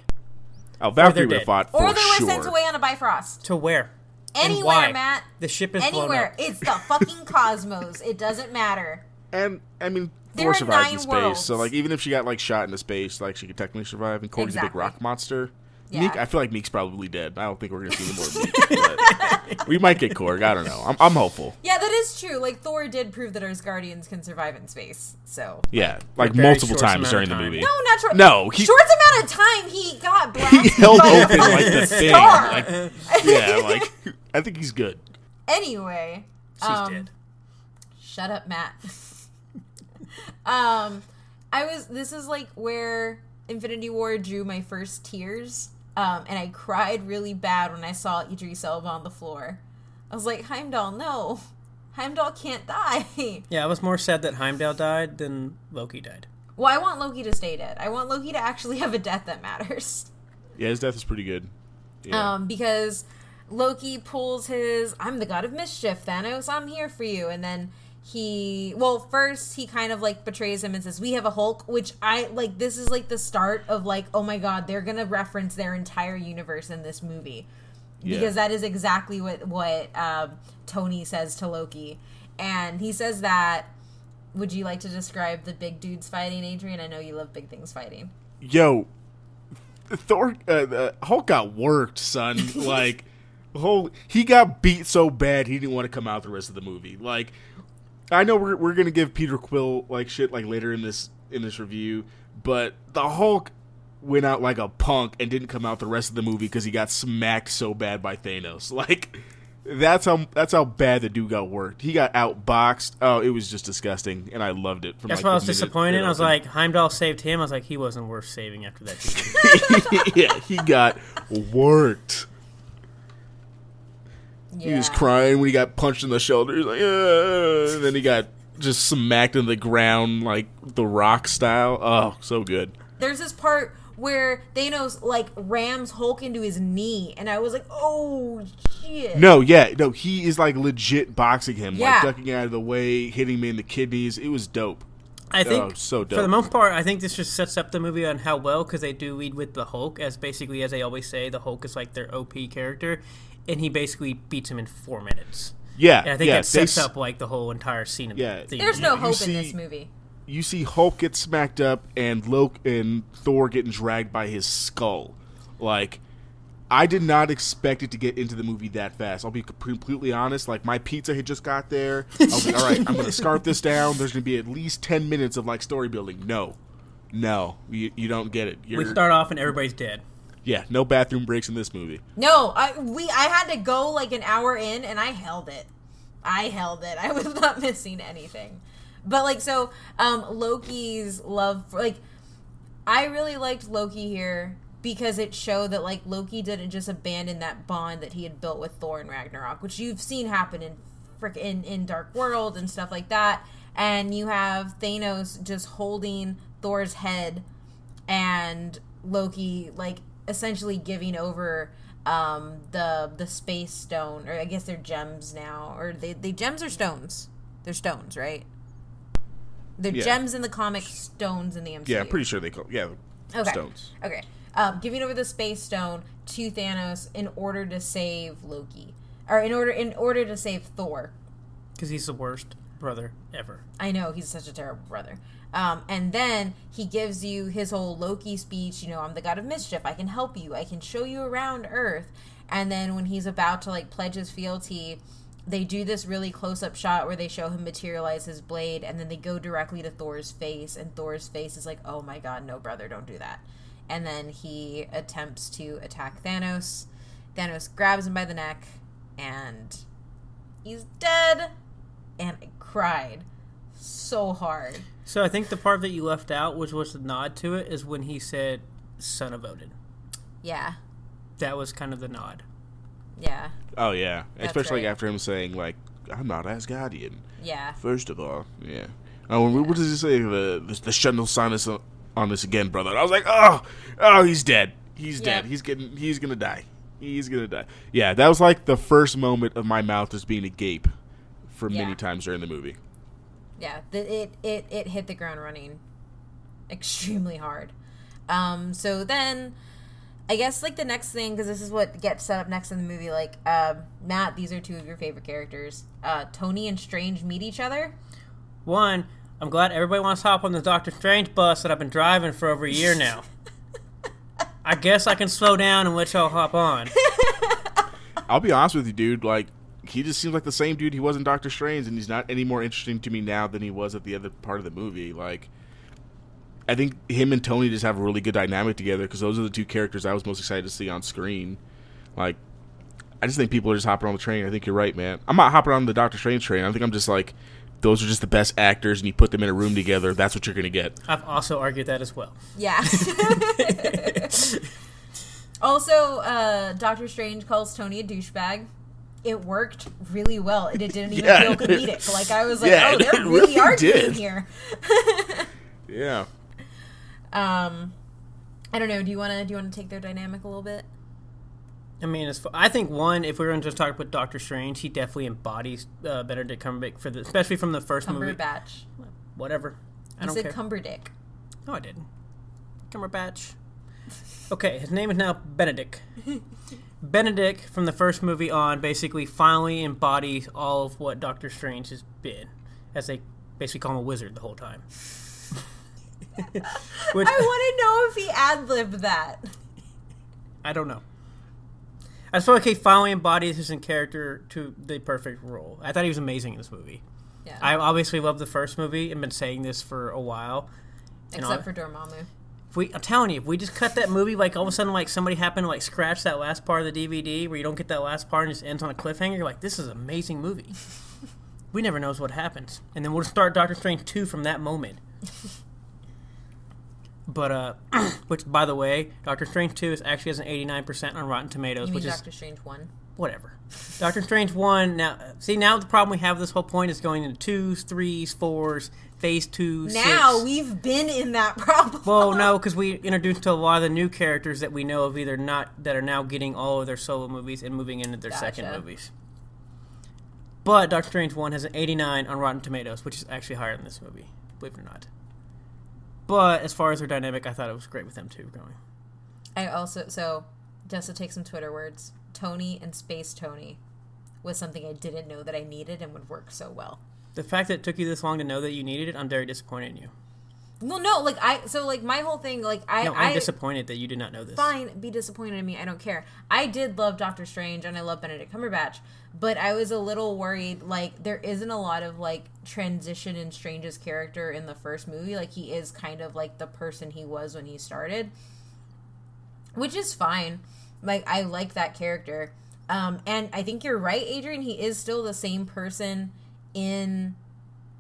Speaker 2: Oh, Valkyrie
Speaker 3: they're
Speaker 2: would have fought for
Speaker 1: or they were
Speaker 2: sure.
Speaker 1: sent away on a Bifrost.
Speaker 3: to where? And
Speaker 1: Anywhere. Matt.
Speaker 3: The ship is blown
Speaker 1: Anywhere.
Speaker 3: up.
Speaker 1: It's the fucking cosmos. It doesn't matter.
Speaker 2: And I mean,
Speaker 1: There
Speaker 2: Thor
Speaker 1: are
Speaker 2: survives
Speaker 1: nine
Speaker 2: in space,
Speaker 1: worlds.
Speaker 2: so like even if she got like shot into space, like she could technically survive. And Korg's a big rock monster.
Speaker 1: Yeah.
Speaker 2: Miek, I feel like Miek's probably dead. I don't think we're gonna see any more Miek. we might get Korg. I don't know. I'm, I'm hopeful.
Speaker 1: Yeah, that is true. Like Thor did prove that Asgardians can survive in space. So
Speaker 2: Yeah, like
Speaker 3: very
Speaker 2: multiple times during
Speaker 3: of
Speaker 2: the movie.
Speaker 1: no, not short.
Speaker 2: No, he-
Speaker 1: short amount of time he got
Speaker 2: He held
Speaker 1: by
Speaker 2: open like the
Speaker 1: fucking
Speaker 2: thing.
Speaker 1: star.
Speaker 2: Like, yeah, like I think he's good.
Speaker 1: Anyway,
Speaker 3: She's
Speaker 1: um,
Speaker 3: dead.
Speaker 1: Shut up, Matt. um, I was. This is like where Infinity War drew my first tears. Um, and I cried really bad when I saw Idris Elba on the floor. I was like, Heimdall, no, Heimdall can't die.
Speaker 3: Yeah, I was more sad that Heimdall died than Loki died.
Speaker 1: well, I want Loki to stay dead. I want Loki to actually have a death that matters.
Speaker 2: Yeah, his death is pretty good. Yeah.
Speaker 1: Um, because Loki pulls his I'm the god of mischief, Thanos, I'm here for you. And then he well, first he kind of like betrays him and says, We have a Hulk, which I like this is like the start of like, oh my god, they're gonna reference their entire universe in this movie.
Speaker 2: Yeah.
Speaker 1: Because that is exactly what what um, Tony says to Loki. And he says that would you like to describe the big dudes fighting, Adrian? I know you love big things fighting.
Speaker 2: Yo, Thor, uh, uh, Hulk got worked, son. like, whole he got beat so bad he didn't want to come out the rest of the movie. Like, I know we're we're gonna give Peter Quill like shit like later in this in this review, but the Hulk went out like a punk and didn't come out the rest of the movie because he got smacked so bad by Thanos. Like. That's how that's how bad the dude got worked. He got outboxed. Oh, it was just disgusting, and I loved it. From
Speaker 3: That's
Speaker 2: like,
Speaker 3: why I was disappointed. I was like, Heimdall saved him. I was like, he wasn't worth saving after that.
Speaker 2: Yeah, he got worked.
Speaker 1: Yeah.
Speaker 2: He was crying when he got punched in the shoulder. He's like, "Uh," and then he got just smacked in the ground like the Rock style. Oh, so good.
Speaker 1: there's this part where Thanos like rams Hulk into his knee, and I was like, "Oh shit!"
Speaker 2: No, yeah, no, he is like legit boxing him,
Speaker 1: Yeah.
Speaker 2: like ducking out of the way, hitting me in the kidneys. It was dope.
Speaker 3: I think
Speaker 2: Oh, so dope.
Speaker 3: for the most part, I think this just sets up the movie on how well because they do lead with the Hulk as basically as they always say, the Hulk is like their OP character, and he basically beats him in four minutes.
Speaker 2: Yeah,
Speaker 3: And I think
Speaker 2: yeah,
Speaker 3: that sets
Speaker 2: s-
Speaker 3: up like the whole entire scene. Of
Speaker 2: Yeah.
Speaker 3: the
Speaker 1: There's no
Speaker 2: You
Speaker 1: hope in this movie.
Speaker 2: You see Hulk get smacked up and Loki and Thor getting dragged by his skull. Like, I did not expect it to get into the movie that fast. I'll be completely honest. Like, my pizza had just got there. I was like, all right, I'm going to scarf this down. There's going to be at least 10 minutes of, like, story building. No. No. You, you don't get it. You're,
Speaker 3: We start off and everybody's dead.
Speaker 2: Yeah, no bathroom breaks in this movie.
Speaker 1: No, I we I had to go like an hour in, and I held it. I held it. I was not missing anything. But like so, um, Loki's love for like, I really liked Loki here because it showed that like Loki didn't just abandon that bond that he had built with Thor and Ragnarok, which you've seen happen in frick in in Dark World and stuff like that. And you have Thanos just holding Thor's head and Loki like essentially giving over um the the space stone or I guess they're gems now or they they gems or stones. They're stones, right? They're
Speaker 2: Yeah.
Speaker 1: gems in the comic, stones in the MCU.
Speaker 2: Yeah, I'm pretty sure they call yeah
Speaker 1: Okay.
Speaker 2: stones.
Speaker 1: Okay. Um, giving over the space stone to Thanos in order to save Loki, or in order in order to save Thor.
Speaker 3: Because he's the worst brother ever.
Speaker 1: I know he's such a terrible brother. Um, and then he gives you his whole Loki speech. You know, I'm the god of mischief. I can help you. I can show you around Earth. And then when he's about to like pledge his fealty, they do this really close up shot where they show him materialize his blade, and then they go directly to Thor's face, and Thor's face is like, "Oh my god, no, brother, don't do that." And then he attempts to attack Thanos. Thanos grabs him by the neck, and he's dead. And I cried so hard.
Speaker 3: So I think the part that you left out, which was the nod to it, is when he said "son of Odin."
Speaker 1: Yeah,
Speaker 3: That was kind of the nod.
Speaker 1: yeah,
Speaker 2: Oh yeah,
Speaker 1: That's
Speaker 2: especially
Speaker 1: right.
Speaker 2: after him saying like, "I'm not Asgardian."
Speaker 1: yeah.
Speaker 2: First of all, yeah. Oh, and what does he say? The the, the shun sign us on this again, brother. And I was like, oh, oh, he's dead. He's
Speaker 1: Yeah.
Speaker 2: dead. He's getting. He's gonna die. He's gonna die. Yeah, that was like the first moment of my mouth just being agape for
Speaker 1: Yeah.
Speaker 2: many times during the movie.
Speaker 1: Yeah the, it, it it hit the ground running extremely hard um so then i guess like the next thing because this is what gets set up next in the movie like um matt these are two of your favorite characters uh tony and strange meet each other
Speaker 3: One, I'm glad everybody wants to hop on the Doctor Strange bus that I've been driving for over a year now. I guess I can slow down and let y'all hop on.
Speaker 2: I'll be honest with you, dude. Like, he just seems like the same dude he was in Doctor Strange, and he's not any more interesting to me now than he was at the other part of the movie. Like, I think him and Tony just have a really good dynamic together because those are the two characters I was most excited to see on screen. Like, I just think people are just hopping on the train. I think you're right, man. I'm not hopping on the Doctor Strange train. I think I'm just like, those are just the best actors, and you put them in a room together. That's what you're gonna get.
Speaker 3: I've also argued that as well.
Speaker 1: yeah also uh doctor strange calls tony a douchebag it worked really well and it didn't even
Speaker 2: Yeah.
Speaker 1: feel comedic like i was like
Speaker 2: Yeah,
Speaker 1: oh
Speaker 2: it
Speaker 1: they're really,
Speaker 2: really
Speaker 1: arguing
Speaker 2: did.
Speaker 1: here
Speaker 2: Yeah.
Speaker 1: um i don't know do you want to do you want to take their dynamic a little bit
Speaker 3: I mean, as far, I think one, if we were going to just talk about Doctor Strange, he definitely embodies uh, Benedict Cumberbatch for the, especially from the first movie.
Speaker 1: cumberbatch
Speaker 3: Whatever, I
Speaker 1: i
Speaker 3: don't
Speaker 1: said
Speaker 3: care.
Speaker 1: cumberdick
Speaker 3: no, I didn't. Cumberbatch. Okay, his name is now Benedict. Benedict from the first movie on basically finally embodies all of what Doctor Strange has been, as they basically call him a wizard the whole time. Which
Speaker 1: i want to know if he ad-libbed that
Speaker 3: I don't know. I just feel like he finally embodies his character to the perfect role. I thought he was amazing in this movie.
Speaker 1: yeah
Speaker 3: I obviously love the first movie and been saying this for a while. And
Speaker 1: except
Speaker 3: all-
Speaker 1: for dormammu
Speaker 3: If we, I'm telling you, if we just cut that movie, like all of a sudden, like somebody happened to like scratch that last part of the DVD where you don't get that last part and just ends on a cliffhanger, you're like, this is an amazing movie. we never knows what happens, and then we'll start Doctor Strange two from that moment. but uh, which by the way, Doctor Strange two is actually has an 89 percent on Rotten Tomatoes,
Speaker 1: you mean
Speaker 3: which is
Speaker 1: doctor strange 1
Speaker 3: whatever. Doctor Strange one now. See now the problem we have with this whole point is going into twos, threes, fours, phase two.
Speaker 1: now
Speaker 3: six.
Speaker 1: we've been in that problem
Speaker 3: Well, no, because we introduced to a lot of the new characters that we know of either not that are now getting all of their solo movies and moving into their second movies. But Doctor Strange one has an 89 on Rotten Tomatoes, which is actually higher than this movie, believe it or not. But as far as their dynamic, I thought it was great with them two going.
Speaker 1: I also so just to take some Twitter words, Tony and Space Tony was something I didn't know that I needed and would work so well.
Speaker 3: The fact that it took you this long to know that you needed it, I'm very disappointed in you.
Speaker 1: No, no, like I so like my whole thing, like I
Speaker 3: No, I'm
Speaker 1: I
Speaker 3: disappointed that you did not know this.
Speaker 1: fine be disappointed in me. I don't care. I did love Doctor Strange and I love Benedict Cumberbatch, but I was a little worried. Like there isn't a lot of like transition in Strange's character in the first movie. Like he is kind of like the person he was when he started, which is fine. Like I like that character, um, and I think you're right, Adrian. He is still the same person in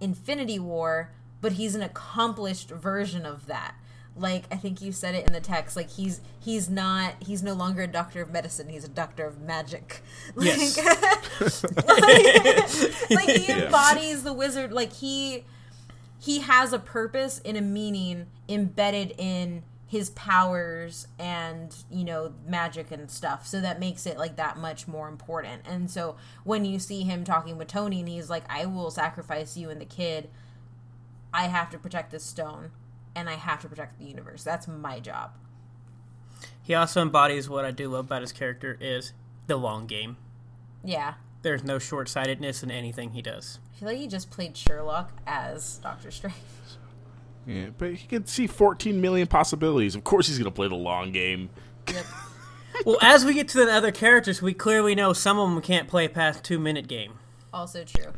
Speaker 1: Infinity War, but he's an accomplished version of that. like I think you said it in the text, like he's he's not he's no longer a doctor of medicine, he's a doctor of magic. Like,
Speaker 3: Yes.
Speaker 1: like he
Speaker 2: Yeah.
Speaker 1: embodies the wizard like he he has a purpose and a meaning embedded in his powers and you know magic and stuff. So that makes it like that much more important. And so when you see him talking with tony and he's like i will sacrifice you and the kid. I have to protect this stone and i have to protect the universe. That's my job.
Speaker 3: He also embodies what I do love about his character is the long game.
Speaker 1: yeah.
Speaker 3: There's no short sightedness in anything he does.
Speaker 1: i feel like he just played sherlock as doctor strange
Speaker 2: Yeah, but he can see 14 million possibilities. Of course, he's gonna play the long game.
Speaker 1: yep
Speaker 3: Well, as we get to the other characters, we clearly know some of them can't play past two minute game.
Speaker 1: also true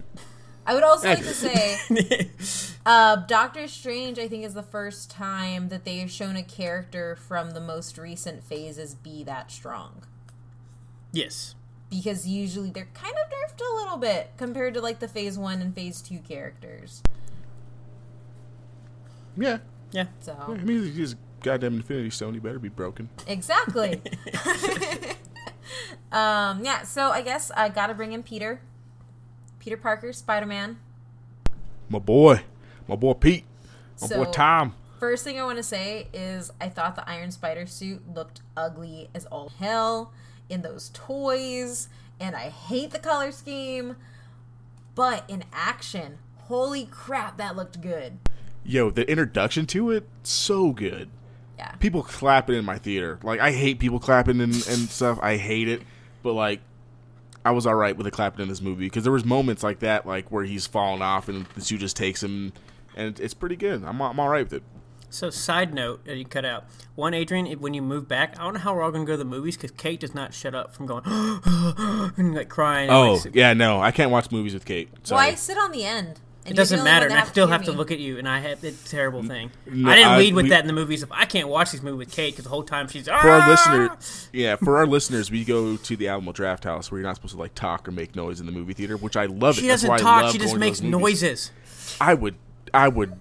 Speaker 1: i would also like to say Uh, Doctor Strange, I think, is the first time that they have shown a character from the most recent phases be that strong.
Speaker 3: yes.
Speaker 1: Because usually they're kind of nerfed a little bit compared to like the phase one and phase two characters.
Speaker 2: Yeah,
Speaker 3: Yeah.
Speaker 2: so I
Speaker 1: So
Speaker 2: mean, he's goddamn Infinity Stone. He better be broken.
Speaker 1: exactly. um, yeah. So I guess I gotta bring in Peter. Peter Parker, Spider Man.
Speaker 2: My boy, my boy Pete, my
Speaker 1: So-
Speaker 2: boy Tom.
Speaker 1: First thing I want to say is I thought the Iron Spider suit looked ugly as all hell in those toys, and I hate the color scheme. But in action, holy crap, that looked good.
Speaker 2: Yo, the introduction to it, so good.
Speaker 1: Yeah.
Speaker 2: People clapping in my theater. Like, I hate people clapping and, and stuff. I hate it. But, like, I was all right with the clapping in this movie because there was moments like that, like, where he's falling off and the suit just takes him, and it's pretty good. I'm, I'm all right with it.
Speaker 3: So, side note, uh, you cut out. One, Adrian, when you move back, I don't know how we're all going to go to the movies because Kate does not shut up from going and like crying. and,
Speaker 2: Oh,
Speaker 3: like,
Speaker 2: yeah, no. I can't watch movies with Kate.
Speaker 1: Well,
Speaker 2: Sorry.
Speaker 1: I sit on the end. And
Speaker 3: It doesn't matter, and I still have to
Speaker 1: look
Speaker 3: look at you, and I have it's a terrible thing.
Speaker 2: no,
Speaker 3: I didn't
Speaker 2: I-
Speaker 3: lead with
Speaker 2: we-
Speaker 3: that in the movies. If I can't watch these movies with Kate because the whole time she's
Speaker 2: for our
Speaker 3: "Ah!"
Speaker 2: listener, yeah, for our listeners, we go to the Alamo Drafthouse where you're not supposed to like talk or make noise in the movie theater, which I love.
Speaker 3: She
Speaker 2: it.
Speaker 3: Doesn't talk; she just makes noises.
Speaker 2: I would, I would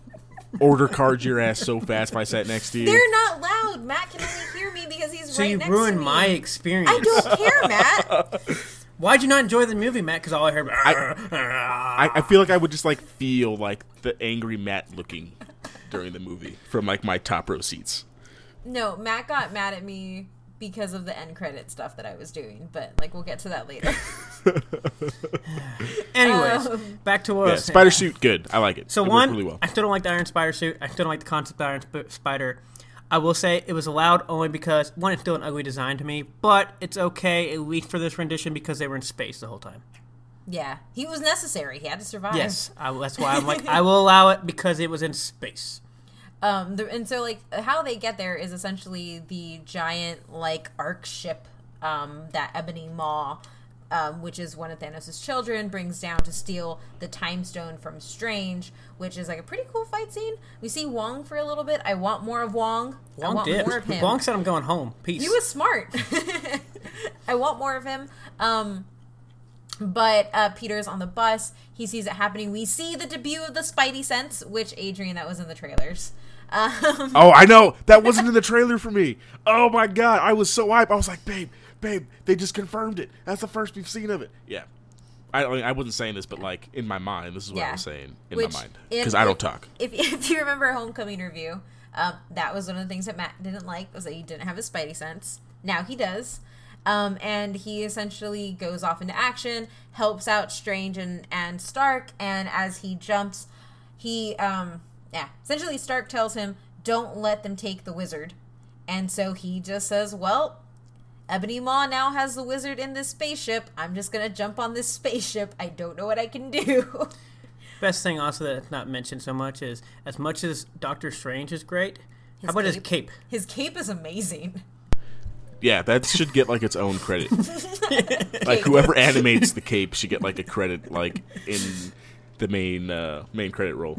Speaker 2: order cards your ass so fast if I sat next to you.
Speaker 1: They're not loud. Matt can only hear me because he's
Speaker 3: So
Speaker 1: right
Speaker 3: you
Speaker 1: next
Speaker 3: ruined
Speaker 1: to me.
Speaker 3: my experience.
Speaker 1: I don't care, Matt.
Speaker 3: Why'd you not enjoy the movie, Matt? Because all I heard.
Speaker 2: I, I feel like I would just like feel like the angry Matt looking during the movie from like my top row seats.
Speaker 1: No, Matt got mad at me because of the end credit stuff that I was doing, but like we'll get to that later.
Speaker 3: Anyways,
Speaker 1: Um,
Speaker 3: back to what
Speaker 2: Yeah, spider suit, good. I like it.
Speaker 3: So
Speaker 2: it
Speaker 3: one,
Speaker 2: really well.
Speaker 3: I still don't like the Iron Spider suit. I still don't like the concept of Iron Sp- Spider. I will say it was allowed only because one, it's still an ugly design to me, but it's okay at least for this rendition because they were in space the whole time.
Speaker 1: yeah, he was necessary. He had to survive.
Speaker 3: Yes, I, that's why I'm like I will allow it because it was in space.
Speaker 1: Um, the, and so like how they get there is essentially the giant like arc ship um, that Ebony Maw, um, which is one of Thanos' children, brings down to steal the Time Stone from Strange, which is like a pretty cool fight scene. We see Wong for a little bit. I want more of Wong. I
Speaker 3: Wong
Speaker 1: want
Speaker 3: did.
Speaker 1: more of him.
Speaker 3: Wong said I'm going home. Peace.
Speaker 1: He was smart. I want more of him. Um, but uh, Peter's on the bus. He sees it happening. We see the debut of the Spidey sense, which Adrian, that was in the trailers. Um,
Speaker 2: Oh, I know that wasn't in the trailer for me. Oh my god, I was so hyped. I was like, babe, babe, they just confirmed it. That's the first we've seen of it. Yeah. I, I wasn't saying this, but like in my mind, this is what I
Speaker 1: Yeah.
Speaker 2: was saying in
Speaker 1: Which,
Speaker 2: my mind because I don't talk.
Speaker 1: If, if you remember Homecoming review, um, that was one of the things that Matt didn't like was that he didn't have his Spidey sense. Now he does. Um, and he essentially goes off into action, helps out Strange and, and Stark, and as he jumps, he um, yeah, essentially Stark tells him, "Don't let them take the wizard," and so he just says, "Well." Ebony Maw now has the wizard in this spaceship. I'm just gonna jump on this spaceship. I don't know what I can do.
Speaker 3: Best thing also that's not mentioned so much is as much as Doctor Strange is great. how about his cape?
Speaker 1: His cape is amazing.
Speaker 2: Yeah, that should get like its own credit. like whoever animates the cape should get like a credit like in the main uh, main credit roll.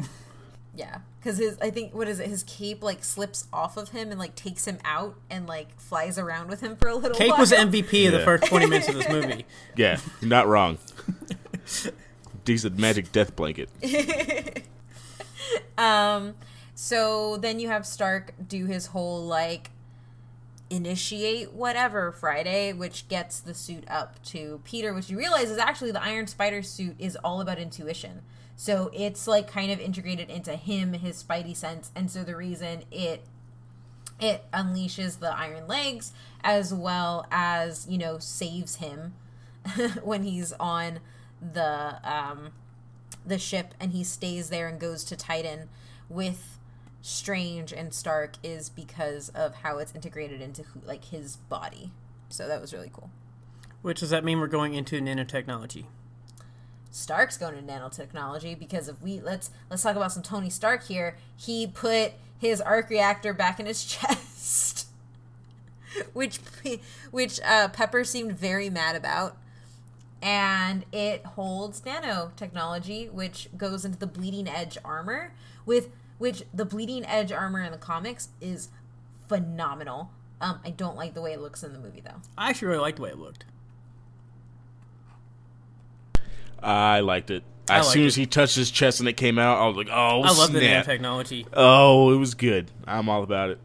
Speaker 1: Yeah, because his I think what is it? His cape like slips off of him and like takes him out and like flies around with him for a little.
Speaker 3: Cape
Speaker 1: while.
Speaker 3: was MVP of the first 20 minutes of this movie.
Speaker 2: Yeah, not wrong. Decent magic death blanket.
Speaker 1: Um, So then you have Stark do his whole like initiate whatever Friday, which gets the suit up to Peter, which you realize is actually the Iron Spider suit is all about intuition. So it's like kind of integrated into him, his spidey sense, and so the reason it it unleashes the iron legs as well as you know saves him when he's on the um the ship and he stays there and goes to Titan with Strange and Stark is because of how it's integrated into who, like his body. So that was really cool.
Speaker 3: Which does that mean we're going into nanotechnology?
Speaker 1: Stark's going to nanotechnology because if we let's let's talk about some Tony Stark here. He put his arc reactor back in his chest, which which uh, Pepper seemed very mad about, and it holds nanotechnology, which goes into the bleeding edge armor with which the bleeding edge armor in the comics is phenomenal. Um, I don't like the way it looks in the movie though.
Speaker 3: I actually really liked the way it looked.
Speaker 2: I liked it.
Speaker 3: I
Speaker 2: As
Speaker 3: liked
Speaker 2: soon
Speaker 3: it.
Speaker 2: as he touched his chest and it came out, I was like, "Oh,
Speaker 3: I love the
Speaker 2: snap.
Speaker 3: nanotechnology.
Speaker 2: Oh, it was good. I'm all about it.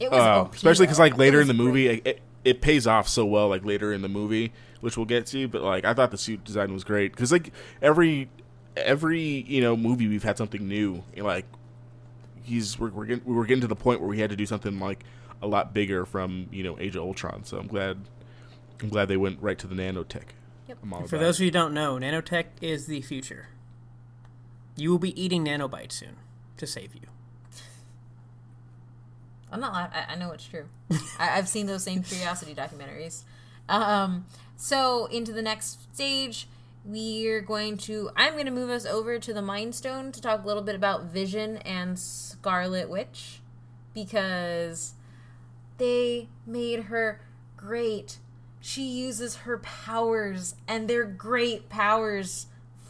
Speaker 1: It was
Speaker 2: Uh,
Speaker 1: OP,
Speaker 2: especially because like later in the movie,
Speaker 1: great.
Speaker 2: it, it, it pays off so well. Like later in the movie, which we'll get to. But like I thought the suit design was great because like every every you know movie we've had something new. Like he's we're we're getting, we're getting to the point where we had to do something like a lot bigger from you know Age of Ultron. So I'm glad I'm glad they went right to the nanotech.
Speaker 1: Yep.
Speaker 3: For those
Speaker 2: it.
Speaker 3: of you who don't know, nanotech is the future. You will be eating nanobites soon to save you.
Speaker 1: I'm not. la- I, I know it's true. I, I've seen those same curiosity documentaries. Um, so into the next stage, we're going to. I'm going to move us over to the Mind Stone to talk a little bit about Vision and Scarlet Witch, because they made her great. She uses her powers, and they're great powers.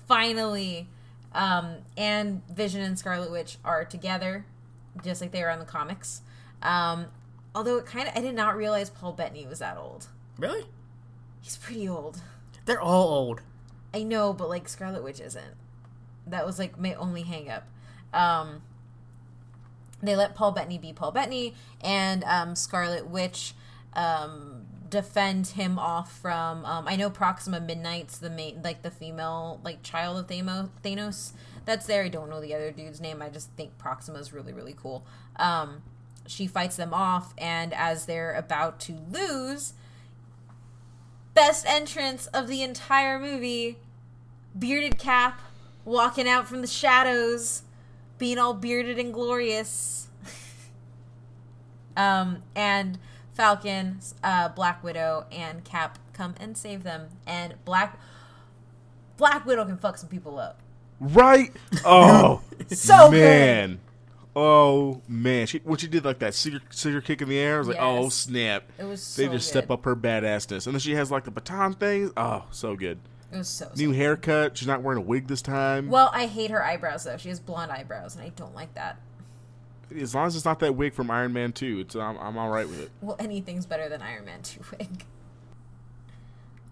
Speaker 1: Finally, um, and Vision and Scarlet Witch are together, just like they were on the comics. Um, although it kind of, I did not realize Paul Bettany was that old.
Speaker 3: Really?
Speaker 1: He's pretty old.
Speaker 3: They're all old.
Speaker 1: I know, but like Scarlet Witch isn't. That was like my only hang up. Um, they let Paul Bettany be Paul Bettany, and um, Scarlet Witch um, defend him off from. Um, I know Proxima Midnight's the main, like the female, like child of Thanos. That's there. I don't know the other dude's name. I just think Proxima's really really cool. Um, she fights them off, and as they're about to lose, best entrance of the entire movie bearded cap walking out from the shadows being all bearded and glorious um and falcon uh black widow and cap come and save them and black black widow can fuck some people up
Speaker 2: Right? Oh,
Speaker 1: So good.
Speaker 2: man. Oh man, she when she did like that scissor, scissor kick in the air, I was like, oh snap!
Speaker 1: it was
Speaker 2: They
Speaker 1: so
Speaker 2: just
Speaker 1: good.
Speaker 2: step up her badassness, and then she has like the baton things. Oh, so good.
Speaker 1: it was so, so
Speaker 2: New haircut. She's not wearing a wig this time.
Speaker 1: well i hate her eyebrows though she has blonde eyebrows and i don't like that
Speaker 2: as long as it's not that wig from Iron Man Two, it's I'm, I'm all right with it.
Speaker 1: well anything's better than iron man 2 wig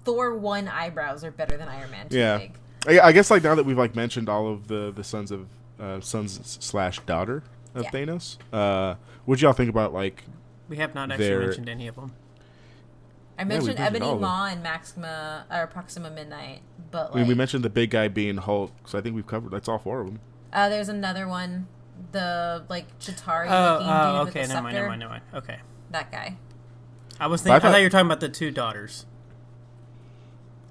Speaker 1: thor 1 eyebrows are better than iron man 2
Speaker 2: Yeah.
Speaker 1: wig
Speaker 2: I, I guess like now that we've like mentioned all of the the sons of uh, sons slash daughter of
Speaker 1: Yeah.
Speaker 2: Thanos, uh, what y'all think about like?
Speaker 3: We have not actually
Speaker 2: They're-
Speaker 3: mentioned any of them.
Speaker 1: I
Speaker 2: we
Speaker 1: mentioned
Speaker 2: mentioned
Speaker 1: Ebony
Speaker 2: all.
Speaker 1: Maw and Maxima or Proxima Midnight, but
Speaker 2: I mean, we mentioned the big guy being Hulk, so I think we've covered. That's all four of them.
Speaker 1: uh, there's another one, the like Chitauri
Speaker 3: Oh,
Speaker 1: looking
Speaker 3: oh,
Speaker 1: dude with
Speaker 3: okay.
Speaker 1: the
Speaker 3: Never mind, never
Speaker 1: scepter.
Speaker 3: mind, never mind. Okay.
Speaker 1: That guy.
Speaker 3: I was thinking. I thought,
Speaker 2: thought-
Speaker 3: you were talking about the two daughters,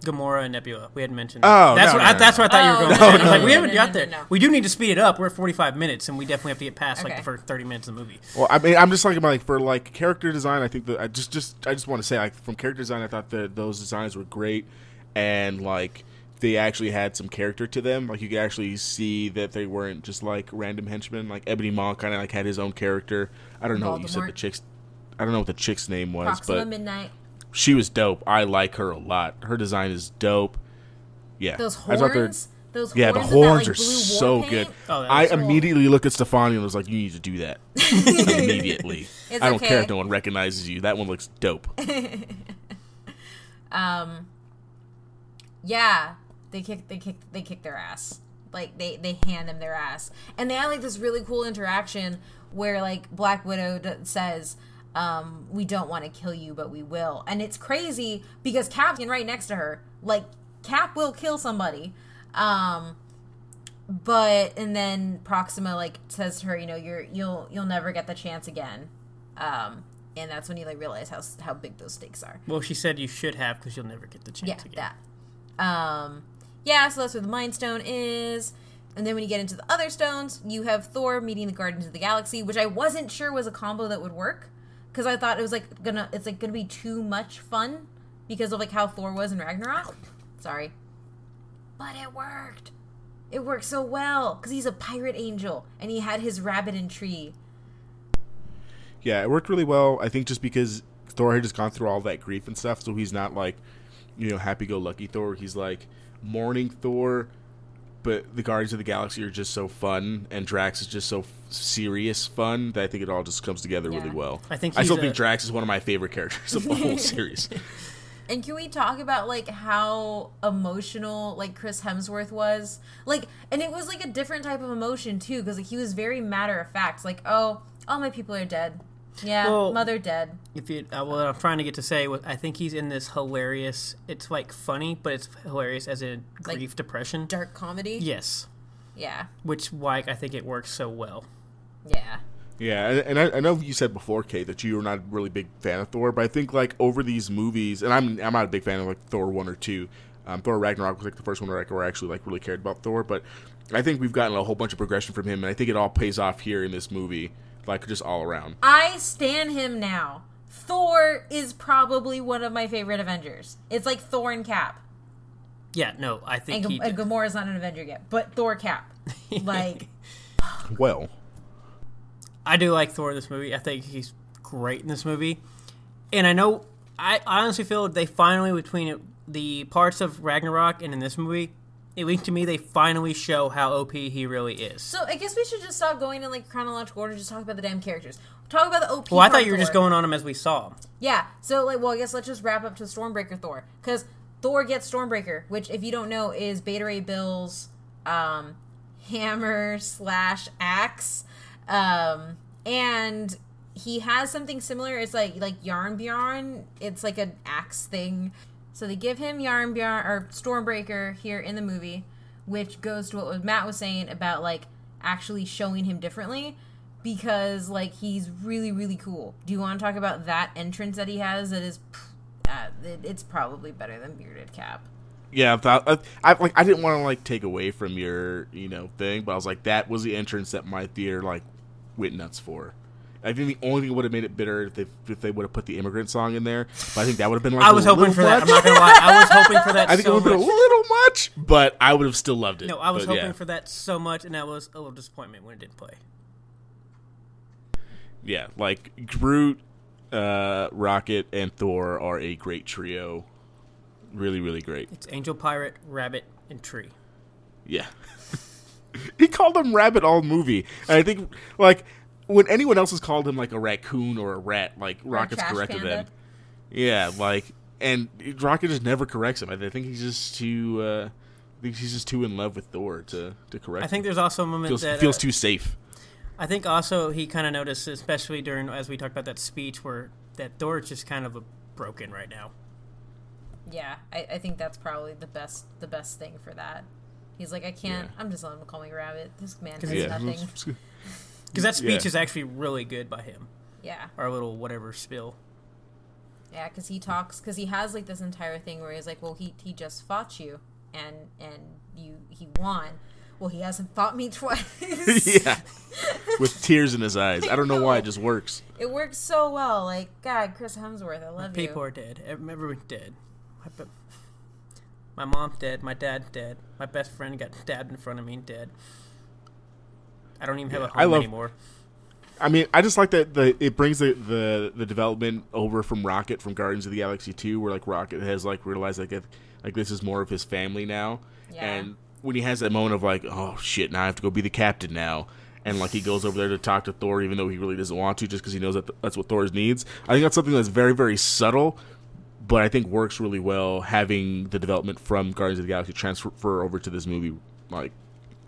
Speaker 3: Gamora and Nebula. We hadn't mentioned.
Speaker 2: Oh,
Speaker 3: that's
Speaker 2: no,
Speaker 3: what
Speaker 2: no,
Speaker 3: I,
Speaker 2: no,
Speaker 3: that's
Speaker 2: no.
Speaker 3: what I thought you were
Speaker 1: Oh,
Speaker 3: going.
Speaker 1: no,
Speaker 3: to
Speaker 1: no,
Speaker 3: say. like
Speaker 1: no,
Speaker 3: we
Speaker 1: no,
Speaker 3: haven't
Speaker 1: no,
Speaker 3: got
Speaker 1: no,
Speaker 3: there.
Speaker 1: no, no.
Speaker 3: We do need to speed it up. We're at 45 minutes, and we definitely have to get past
Speaker 1: Okay.
Speaker 3: like the first 30 minutes of the movie.
Speaker 2: Well, I mean, I'm just talking about like for like character design. I think that I just just I just want to say like from character design, I thought that those designs were great, and like they actually had some character to them. Like you could actually see that they weren't just like random henchmen. Like Ebony Maw kind of like had his own character. I don't know what you said the chick's. I don't know what the chick's name was,
Speaker 1: Proxima
Speaker 2: but
Speaker 1: Midnight.
Speaker 2: she was dope. I like her a lot. Her design is dope. Yeah,
Speaker 1: Those
Speaker 2: I thought
Speaker 1: horns. Those
Speaker 2: Yeah, the
Speaker 1: horns that, like,
Speaker 2: are so
Speaker 1: paint.
Speaker 2: good.
Speaker 3: Oh,
Speaker 2: I
Speaker 1: cool.
Speaker 2: immediately looked at Stefani and was like, "You need to do that immediately."
Speaker 1: It's
Speaker 2: I don't care if no one recognizes you. That one looks dope.
Speaker 1: Um, yeah, they kick, they kick, they kick their ass. Like they they hand them their ass, and they had like this really cool interaction where like Black Widow d- says. Um, we don't want to kill you, but we will. And it's crazy because Cap's right next to her. Like Cap will kill somebody. Um, but and then Proxima like says to her, you know, you're you'll you'll never get the chance again. Um, and that's when you like realize how how big those stakes are.
Speaker 3: Well, she said you should have because you'll never get the chance
Speaker 1: Yeah,
Speaker 3: again.
Speaker 1: that. Um, yeah, so that's where the Mind Stone is. And then when you get into the other stones, you have Thor meeting the Guardians of the Galaxy, which I wasn't sure was a combo that would work because I thought it was like gonna it's like gonna be too much fun because of like how Thor was in Ragnarok. Sorry, but it worked. It worked so well because he's a pirate angel and he had his rabbit and tree.
Speaker 2: Yeah, it worked really well. I think just because Thor had just gone through all that grief and stuff, so he's not like, you know, happy-go-lucky Thor. He's like mourning Thor, but the Guardians of the Galaxy are just so fun, and Drax is just so f- serious fun that I think it all just comes together really well.
Speaker 3: I think
Speaker 2: I still
Speaker 3: he's
Speaker 2: think Drax is one of my favorite characters of the whole series.
Speaker 1: And can we talk about like how emotional like Chris Hemsworth was? Like and it was like a different type of emotion too because like he was very matter of fact like, "Oh, all my people are dead." Yeah,
Speaker 3: Well-
Speaker 1: mother dead.
Speaker 3: If you, uh, what I'm trying to get to say was, I think he's in this hilarious. It's like funny, but it's hilarious as in
Speaker 1: Like-
Speaker 3: grief depression.
Speaker 1: Dark comedy?
Speaker 3: Yes,
Speaker 1: Yeah.
Speaker 3: which why I think it works so well.
Speaker 1: Yeah.
Speaker 2: Yeah, and, and I, I know you said before, Kate, that you were not a really big fan of Thor, but I think like over these movies, and I'm I'm not a big fan of like Thor one or two. Um, Thor Ragnarok was like the first one where I, where I actually like really cared about Thor, but I think we've gotten a whole bunch of progression from him, and I think it all pays off here in this movie, like just all around.
Speaker 1: I stan him now. Thor is probably one of my favorite Avengers. It's like Thor and Cap.
Speaker 3: Yeah, no, I
Speaker 1: And,
Speaker 3: think
Speaker 1: G-
Speaker 3: he.
Speaker 1: and Gamora's not an Avenger yet, but Thor Cap. Like
Speaker 2: Well,
Speaker 3: I do like Thor in this movie. I think he's great in this movie, and I know I honestly feel they finally between the parts of Ragnarok and in this movie, at least to me, they finally show how OP he really is.
Speaker 1: So I guess we should just stop going in like chronological order. Just talk about the damn characters. Talk about the OP.
Speaker 3: Well, I thought you were just going on him as we saw him.
Speaker 1: Yeah. So like, well, I guess let's just wrap up to Stormbreaker Thor because Thor gets Stormbreaker, which if you don't know is Beta Ray Bill's um, hammer slash axe, um, and he has something similar. It's like like Jarnbjorn. It's like an axe thing. So they give him Jarnbjorn or Stormbreaker here in the movie, which goes to what Matt was saying about like actually showing him differently because like he's really really cool. Do you want to talk about that entrance that he has? That is, uh, it, it's probably better than bearded cap.
Speaker 2: yeah, thought, I, I like I didn't want to like take away from your you know thing, but I was like that was the entrance that my theater like went nuts for. I think the only thing that would have made it bitter if they, if they would have put the immigrant song in there, but I think that would have been like
Speaker 3: I was hoping for that. I'm not gonna lie. I was hoping for that
Speaker 2: I think
Speaker 3: so
Speaker 2: it would have been a little much, but I would have still loved it.
Speaker 3: No, I was
Speaker 2: But,
Speaker 3: hoping
Speaker 2: yeah.
Speaker 3: for that so much, and that was a little disappointment when it didn't play.
Speaker 2: Yeah, like Groot, uh, Rocket, and Thor are a great trio. Really, really great.
Speaker 3: It's Angel, Pirate, Rabbit, and Tree.
Speaker 2: Yeah. he called him Rabbit all movie. And I think, like, when anyone else has called him, like, a raccoon or a rat, like, Rocket's corrected
Speaker 1: panda.
Speaker 2: them. Yeah, like, and Rocket just never corrects him. I think he's just too, uh, I think he's just too in love with Thor to, to correct
Speaker 3: I think
Speaker 2: him.
Speaker 3: there's also a moment
Speaker 2: Feels,
Speaker 3: that
Speaker 2: feels
Speaker 3: uh,
Speaker 2: too safe.
Speaker 3: I think also he kind of noticed, especially during as we talked about that speech, where that Thor is just kind of a broken right now.
Speaker 1: Yeah, I, I think that's probably the best the best thing for that. He's like, I can't.
Speaker 2: Yeah.
Speaker 1: I'm just letting him call me Rabbit. This man has
Speaker 3: he's-
Speaker 2: Yeah.
Speaker 1: nothing.
Speaker 3: Because that speech
Speaker 2: Yeah.
Speaker 3: is actually really good by him.
Speaker 1: Yeah,
Speaker 3: Our little whatever spill.
Speaker 1: yeah, because he talks because he has like this entire thing where he's like, well, he he just fought you and and you he won. Well, he hasn't fought me twice.
Speaker 2: yeah. With tears in his eyes. I don't know why, it just works.
Speaker 1: It works so well. Like God, Chris Hemsworth, I love
Speaker 3: People
Speaker 1: you.
Speaker 3: are dead. Ev- Everyone's dead. My, be- my mom's dead. My dad's dead. My best friend got stabbed in front of me and dead. I don't even have a home
Speaker 2: love-
Speaker 3: anymore.
Speaker 2: I mean, I just like that the it brings the, the the development over from Rocket from Guardians of the Galaxy 2 where like Rocket has like realized like it, like this is more of his family now.
Speaker 1: Yeah.
Speaker 2: And when he has that moment of like, oh shit, now I have to go be the captain now. And like he goes over there to talk to Thor, even though he really doesn't want to, just because he knows that th- that's what Thor needs. I think that's something that's very, very subtle, but I think works really well. Having the development from Guardians of the Galaxy transfer over to this movie, like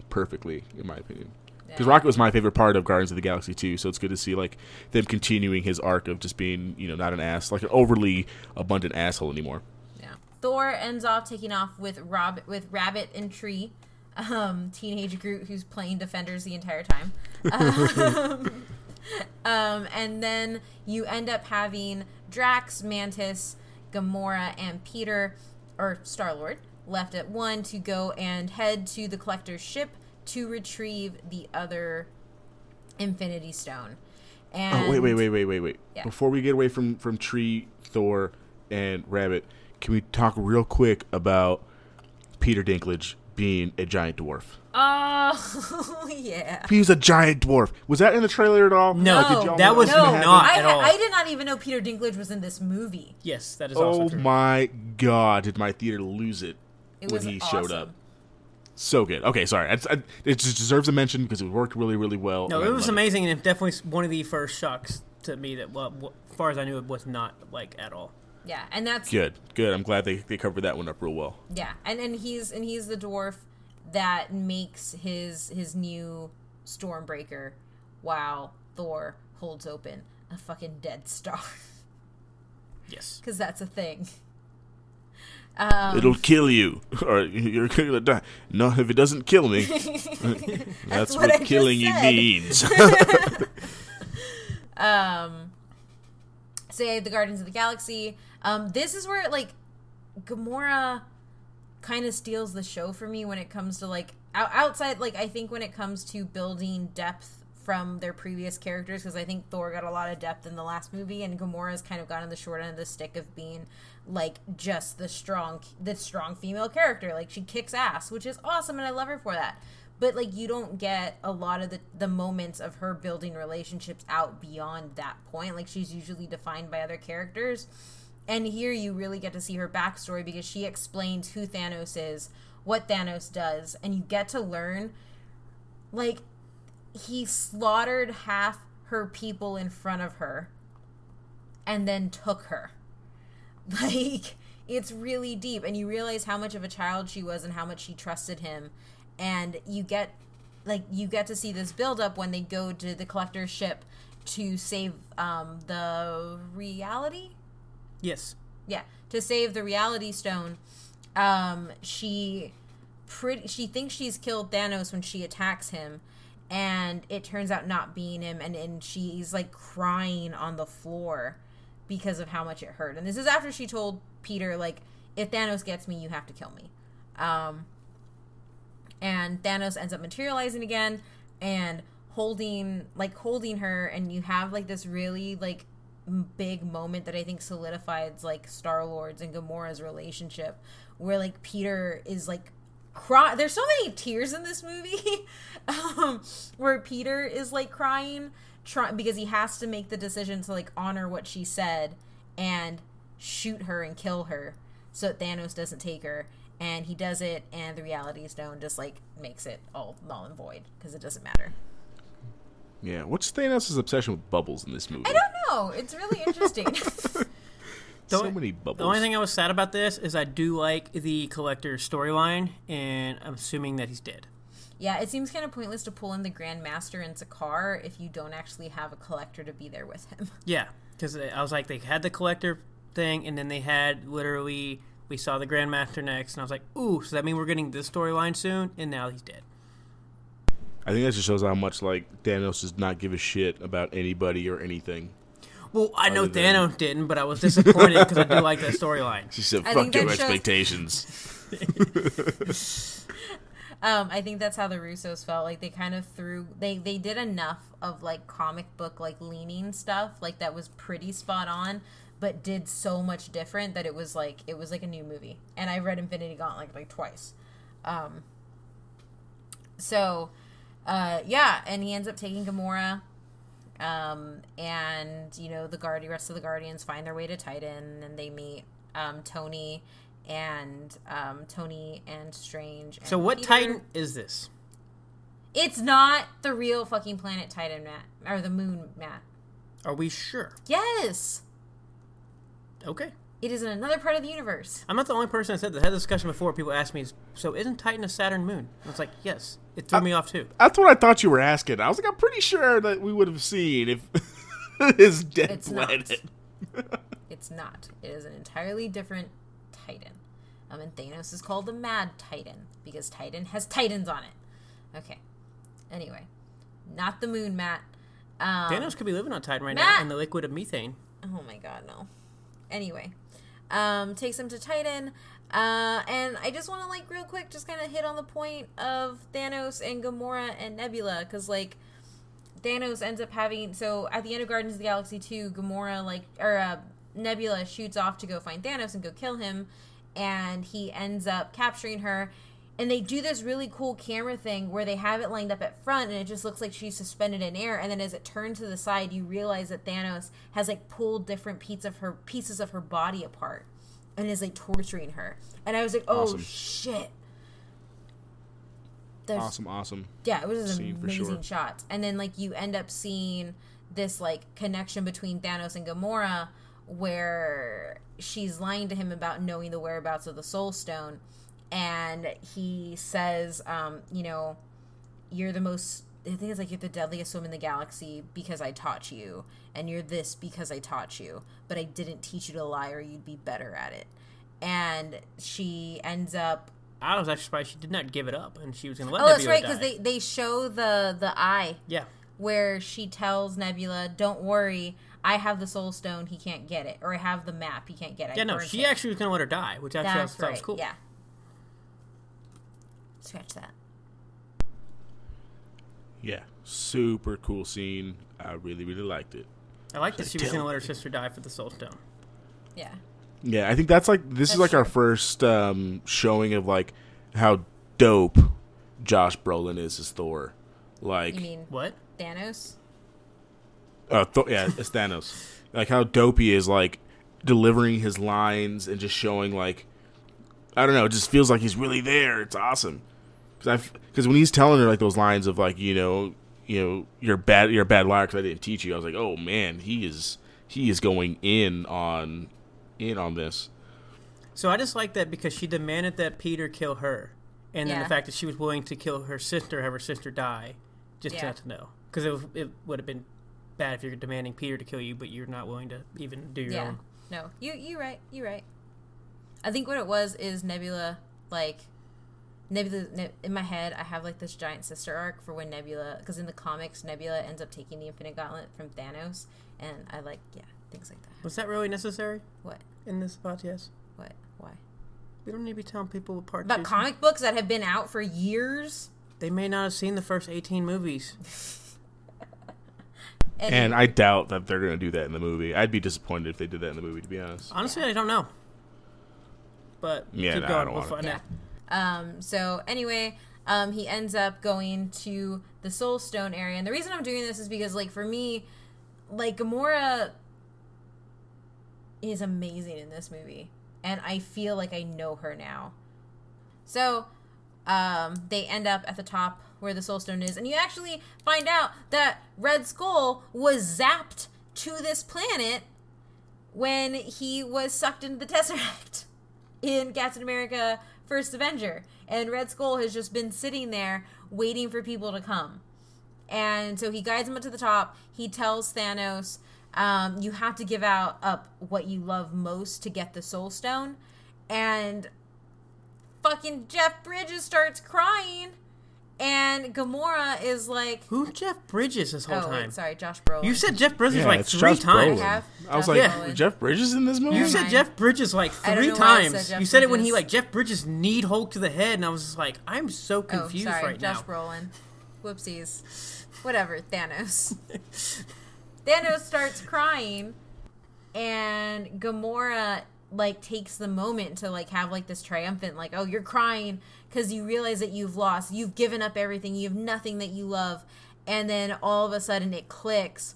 Speaker 2: perfectly, in my opinion. Because Rocket was my favorite part of Guardians of the Galaxy too, so it's good to see like them continuing his arc of just being, you know, not an ass, like an overly abundant asshole anymore.
Speaker 1: Yeah. Thor ends off taking off with Rob with Rabbit and Tree, um, teenage Groot who's playing defenders the entire time. Um, um, and then you end up having Drax, Mantis, Gamora, and Peter or Star Lord left at one to go and head to the Collector's ship to retrieve the other Infinity Stone. And
Speaker 2: Oh wait, wait, wait, wait, wait, wait.
Speaker 1: Yeah.
Speaker 2: Before we get away from from Tree, Thor, and Rabbit, can we talk real quick about Peter Dinklage being a giant dwarf?
Speaker 1: Oh yeah.
Speaker 2: He's a giant dwarf. Was that in the trailer at all?
Speaker 3: No,
Speaker 2: Did y'all
Speaker 3: that was
Speaker 2: gonna
Speaker 1: No,
Speaker 3: not
Speaker 1: I,
Speaker 3: at all.
Speaker 1: I did not even know Peter Dinklage was in this movie.
Speaker 3: Yes, that is oh also
Speaker 2: Oh
Speaker 3: true.
Speaker 2: my god! Did my theater lose it,
Speaker 1: It
Speaker 2: when he
Speaker 1: awesome.
Speaker 2: showed up? So good. Okay, sorry. I, I, it just deserves a mention because it worked really, really well.
Speaker 3: No, it was
Speaker 2: love
Speaker 3: amazing, and definitely one of the first shocks to me that, well, w- as far as I knew, it was not like at all.
Speaker 1: Yeah, and that's
Speaker 2: Good, good. I'm glad they, they covered that one up real well.
Speaker 1: yeah, and and he's and he's the dwarf that makes his his new Stormbreaker, while Thor holds open a fucking dead star
Speaker 3: Yes.
Speaker 1: because that's a thing. Um,
Speaker 2: It'll kill you, or you're gonna die. No, if it doesn't kill me, that's,
Speaker 1: what
Speaker 2: what, killing you means.
Speaker 1: um, say the Guardians of the Galaxy. Um, this is where like Gamora kind of steals the show for me when it comes to like outside. Like I think when it comes to building depth from their previous characters, because I think Thor got a lot of depth in the last movie, and Gamora's kind of gotten the short end of the stick of being like just the strong, the strong female character. Like she kicks ass, which is awesome, and I love her for that. But like you don't get a lot of the, the moments of her building relationships out beyond that point. Like she's usually defined by other characters. And here you really get to see her backstory because she explains who thanos is what thanos does and you get to learn like he slaughtered half her people in front of her and then took her. Like it's really deep. And you realize how much of a child she was and how much she trusted him. And you get like you get to see this build up when they go to the collector's ship to save um the reality?
Speaker 3: Yes.
Speaker 1: yeah. To save the reality stone um she pretty she thinks she's killed thanos when she attacks him and it turns out not being him and and she's like crying on the floor because of how much it hurt. And this is after she told peter like if thanos gets me you have to kill me. Um and Thanos ends up materializing again and holding like holding her and you have like this really like big moment that I think solidifies like Star Lord's and Gamora's relationship where like Peter is like cry there's so many tears in this movie um where Peter is like crying try- because he has to make the decision to like honor what she said and shoot her and kill her so that Thanos doesn't take her. And he does it and the reality stone just like makes it all null and void because it doesn't matter.
Speaker 2: Yeah, what's Thanos' obsession with bubbles in this movie?
Speaker 1: i don't know. It's really interesting
Speaker 3: The
Speaker 2: so
Speaker 3: only-
Speaker 2: many bubbles.
Speaker 3: The only thing I was sad about this is I do like the collector's storyline, and I'm assuming that he's dead.
Speaker 1: yeah it seems kind of pointless to pull in the grand master into car if you don't actually have a collector to be there with him
Speaker 3: Yeah, because I was like, they had the collector thing, and then they had literally we saw the Grandmaster next, and I was like, ooh, so that means we're getting this storyline soon, and now he's dead.
Speaker 2: I think that just shows how much like Thanos does not give a shit about anybody or anything.
Speaker 3: Well, I know
Speaker 2: Other than-
Speaker 3: Thanos didn't, but I was disappointed because I do like that storyline.
Speaker 2: She said, "Fuck your
Speaker 1: that shows-
Speaker 2: expectations."
Speaker 1: Um, I think that's how the Russos felt. Like they kind of threw they they did enough of like comic book like leaning stuff like that was pretty spot on, but did so much different that it was like it was like a new movie. And I read Infinity Gauntlet like, like twice. Um, so uh, yeah, and he ends up taking Gamora. Um, and you know the guard rest of the Guardians find their way to Titan, and they meet um, Tony and um, Tony and Strange. And
Speaker 3: So, what
Speaker 1: Peter.
Speaker 3: Titan is this?
Speaker 1: It's not the real fucking planet Titan, Matt, or the moon, Matt.
Speaker 3: Are we sure?
Speaker 1: Yes,
Speaker 3: Okay.
Speaker 1: It is in another part of the universe.
Speaker 3: I'm not the only person that said that. I had this discussion before. People ask me, "So isn't Titan a Saturn moon?" And was like, yes. It threw me off too.
Speaker 2: That's what I thought you were asking. I was like, I'm pretty sure that we would have seen if his dead
Speaker 1: It's not.
Speaker 2: planet.
Speaker 1: It's not. It is an entirely different Titan. Um, and Thanos is called the Mad Titan because Titan has Titans on it. Okay. Anyway, not the moon, Matt. Um,
Speaker 3: Thanos could be living on Titan right
Speaker 1: Matt!
Speaker 3: now in the liquid of methane.
Speaker 1: Oh my god, no. Anyway, um, takes him to Titan. Uh, and I just want to, like, real quick, just kind of hit on the point of Thanos and Gamora and Nebula, because, like, Thanos ends up having. So at the end of Guardians of the Galaxy 2, Gamora, like, or uh, Nebula shoots off to go find Thanos and go kill him, and he ends up capturing her. And they do this really cool camera thing where they have it lined up at front and it just looks like she's suspended in air. And then as it turns to the side, you realize that Thanos has like pulled different pieces of her pieces of her body apart and is like torturing her. And I was like, oh
Speaker 2: Awesome.
Speaker 1: shit. There's,
Speaker 2: Awesome, awesome.
Speaker 1: yeah, it was
Speaker 2: Scene
Speaker 1: amazing
Speaker 2: sure.
Speaker 1: shots. And then like you end up seeing this like connection between Thanos and Gamora where she's lying to him about knowing the whereabouts of the soul stone and he says um, you know, you're the most I think it's like you're the deadliest swim in the galaxy because I taught you, and you're this because I taught you, but I didn't teach you to lie or you'd be better at it. And she ends up
Speaker 3: I was actually surprised she did not give it up, and she was going to let
Speaker 1: Oh, that's right, because they, they show the the eye
Speaker 3: yeah,
Speaker 1: where she tells Nebula, "Don't worry, I have the Soul Stone. He can't get it, or I have the map. He can't get it."
Speaker 3: Yeah, no, she
Speaker 1: it."
Speaker 3: actually was going to let her die, which actually I
Speaker 1: That's
Speaker 3: thought
Speaker 1: right.
Speaker 3: was cool.
Speaker 1: Yeah. Scratch that.
Speaker 2: Yeah, super cool scene. I really, really liked it.
Speaker 3: I like that she was going to let her sister die for the Soul Stone.
Speaker 1: Yeah.
Speaker 2: Yeah, I think that's like this is
Speaker 1: That's
Speaker 2: like our first um, showing of like how dope Josh Brolin is as Thor. Like,
Speaker 1: You mean
Speaker 3: What?
Speaker 1: Thanos?
Speaker 2: uh, Thor, yeah, it's Thanos. Like how dope he is, like delivering his lines and just showing like I don't know, it just feels like he's really there. It's awesome. Because because when he's telling her like those lines of like you know you know you're bad you're a bad liar because I didn't teach you. I was like, oh man, he is he is going in on in on this.
Speaker 3: So I just like that because she demanded that Peter kill her, and then
Speaker 1: Yeah.
Speaker 3: the fact that she was willing to kill her sister, have her sister die, just
Speaker 1: Yeah.
Speaker 3: not to know. Because it, was- it would have been bad if you're demanding Peter to kill you, but you're not willing to even do your
Speaker 1: Yeah.
Speaker 3: own.
Speaker 1: No. You you right. You right. I think what it was is Nebula like Nebula ne- in my head I have like this giant sister arc for when Nebula because in the comics Nebula ends up taking the Infinite Gauntlet from Thanos and I like yeah things like that.
Speaker 3: Was that really necessary
Speaker 1: What?
Speaker 3: in this podcast?
Speaker 1: What? Why?
Speaker 3: We don't need to be telling people what part
Speaker 1: About
Speaker 3: two-
Speaker 1: comic books that have been out for years.
Speaker 3: They may not have seen the first 18 movies.
Speaker 1: And,
Speaker 2: And I doubt that they're gonna do that in the movie. I'd be disappointed if they did that in the movie, to be honest.
Speaker 3: Honestly, I don't know. But
Speaker 2: Yeah,
Speaker 3: keep
Speaker 2: no, I
Speaker 3: going.
Speaker 2: don't
Speaker 3: We'll
Speaker 2: want
Speaker 3: find
Speaker 1: yeah. Um, so anyway, um, he ends up going to the Soul Stone area, and the reason I'm doing this is because, like, for me, like Gamora is amazing in this movie, and I feel like I know her now. So, um, they end up at the top where the Soul Stone is, and you actually find out that Red Skull was zapped to this planet when he was sucked into the Tesseract in Captain America First Avenger. And Red Skull has just been sitting there waiting for people to come. And so he guides him up to the top. He tells Thanos, um, you have to give out up what you love most to get the Soul Stone. And fucking Jeff Bridges starts crying. And Gamora is like,
Speaker 3: Who Jeff Bridges this whole
Speaker 1: oh,
Speaker 3: time?
Speaker 1: wait, sorry, Josh Brolin.
Speaker 3: You said Jeff Bridges
Speaker 2: Yeah,
Speaker 3: like
Speaker 2: it's
Speaker 3: three
Speaker 2: Josh
Speaker 3: times.
Speaker 1: I have.
Speaker 2: I was
Speaker 1: Josh
Speaker 2: like,
Speaker 1: Brolin.
Speaker 2: Jeff Bridges in this movie?
Speaker 3: You said. Jeff Bridges like three
Speaker 1: know why I said
Speaker 3: times.
Speaker 1: Jeff
Speaker 3: You said it when he like Jeff Bridges kneed Hulk to the head, and I was just like, I'm so
Speaker 1: Oh,
Speaker 3: confused
Speaker 1: sorry,
Speaker 3: right
Speaker 1: Josh
Speaker 3: now.
Speaker 1: Brolin. Whoopsies. Whatever, Thanos. Thanos starts crying, and Gamora like takes the moment to like have like this triumphant like, oh, you're crying because you realize that you've lost, you've given up everything, you have nothing that you love, and then all of a sudden it clicks,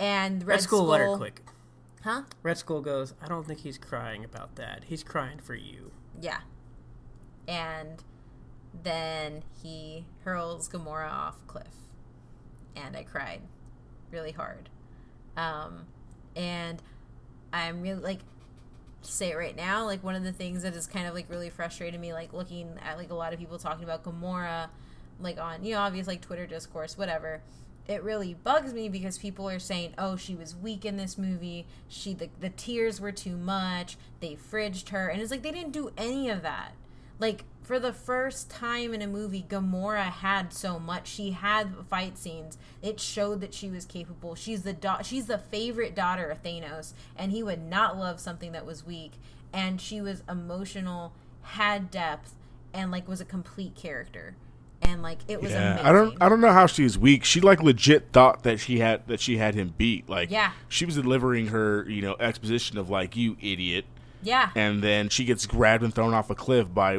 Speaker 1: and Red,
Speaker 3: Red Skull
Speaker 1: Skull,
Speaker 3: let her click.
Speaker 1: huh?
Speaker 3: Red Skull goes, I don't think he's crying about that. He's crying for you.
Speaker 1: Yeah. And then he hurls Gamora off a cliff. And I cried really hard. Um, and I'm really like, say it right now. Like one of the things that is kind of like really frustrated me, like looking at like a lot of people talking about Gamora, like on you know obvious like Twitter discourse, whatever. It really bugs me because people are saying, "Oh, she was weak in this movie. She the the tears were too much. They fridged her," and it's like they didn't do any of that. Like for the first time in a movie, Gamora had so much. She had fight scenes. It showed that she was capable. She's the she's the favorite daughter of Thanos, and he would not love something that was weak. And she was emotional, had depth, and like was a complete character. And like it was
Speaker 2: Yeah,
Speaker 1: amazing.
Speaker 2: I don't. I don't know how she's weak. She like legit thought that she had that she had him beat. Like,
Speaker 1: Yeah.
Speaker 2: she was delivering her, you know, exposition of like you idiot,
Speaker 1: yeah.
Speaker 2: and then she gets grabbed and thrown off a cliff by,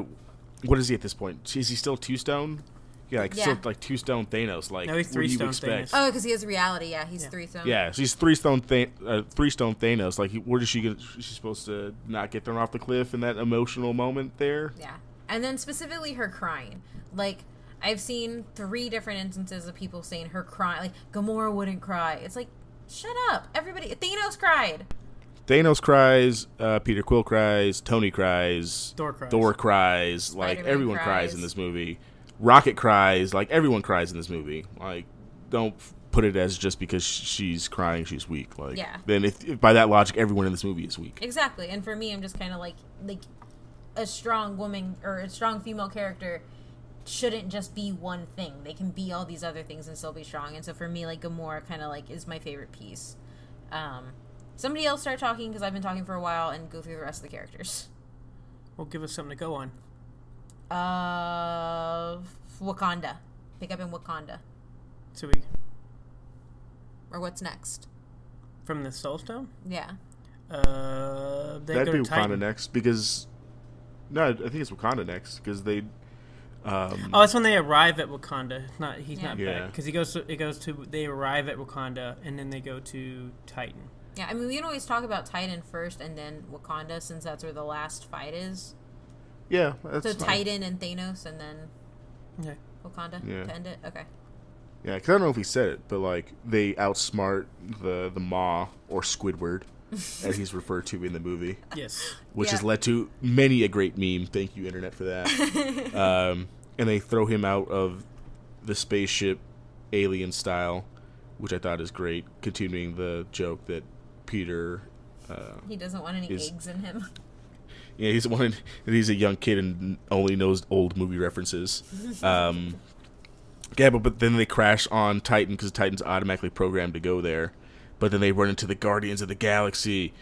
Speaker 2: what is he at this point? Is he still two stone? Yeah, like
Speaker 1: Yeah.
Speaker 2: still like two stone Thanos. Like,
Speaker 3: No, he's
Speaker 2: what
Speaker 3: three
Speaker 2: do you
Speaker 3: stone
Speaker 2: expect?
Speaker 3: Thanos.
Speaker 1: Oh, because he has reality. Yeah, he's
Speaker 3: Yeah.
Speaker 1: three stone.
Speaker 2: Yeah, she's three stone Th- uh, three stone Thanos. Like, where does she get? She's supposed to not get thrown off the cliff in that emotional moment there.
Speaker 1: Yeah. And then specifically her crying. Like, I've seen three different instances of people saying her crying. Like, Gamora wouldn't cry. It's like, shut up. Everybody. Thanos cried.
Speaker 2: Thanos cries, uh, Peter Quill cries, Tony cries,
Speaker 3: Thor cries.
Speaker 2: Thor cries, like everyone cries.
Speaker 1: cries.
Speaker 2: in this movie. Rocket cries, like everyone cries in this movie. Like, don't f- put it as just because she's crying, she's weak. Like,
Speaker 1: Yeah.
Speaker 2: then if, if by that logic, everyone in this movie is weak.
Speaker 1: Exactly. And for me, I'm just kind of like, like, a strong woman or a strong female character shouldn't just be one thing. They can be all these other things and still be strong. And so for me, like Gamora kind of like is my favorite piece. Um, somebody else start talking because I've been talking for a while and go through the rest of the characters.
Speaker 3: Well, give us something to go on.
Speaker 1: Uh, Wakanda. Pick up in Wakanda.
Speaker 3: So we
Speaker 1: Or what's next?
Speaker 3: from the Soul Stone.
Speaker 1: Yeah.
Speaker 3: Uh, they
Speaker 2: That'd
Speaker 3: go
Speaker 2: be
Speaker 3: to
Speaker 2: Wakanda
Speaker 3: Titan.
Speaker 2: next because no, I think it's Wakanda next because they. Um,
Speaker 3: Oh, that's when they arrive at Wakanda. Not he's
Speaker 1: Yeah.
Speaker 3: not back because he goes. To, it goes to they arrive at Wakanda and then they go to Titan.
Speaker 1: Yeah, I mean, we can always talk about Titan first and then Wakanda since that's where the last fight is.
Speaker 2: yeah, that's
Speaker 1: So
Speaker 2: fine.
Speaker 1: Titan and Thanos and then
Speaker 3: Okay.
Speaker 1: Wakanda
Speaker 2: Yeah.
Speaker 1: to end it? Okay.
Speaker 2: Yeah, because I don't know if he said it, but like they outsmart the the Maw or Squidward, as he's referred to in the movie,
Speaker 3: Yes.
Speaker 2: which has led to many a great meme. Thank you, internet, for that. um, and they throw him out of the spaceship, alien style, which I thought is great. Continuing the joke that Peter, uh,
Speaker 1: He doesn't want any
Speaker 2: Is-
Speaker 1: eggs in him.
Speaker 2: yeah, he's one. He's a young kid and only knows old movie references. Um, yeah, but, but then they crash on Titan because Titan's automatically programmed to go there. But then they run into the Guardians of the Galaxy,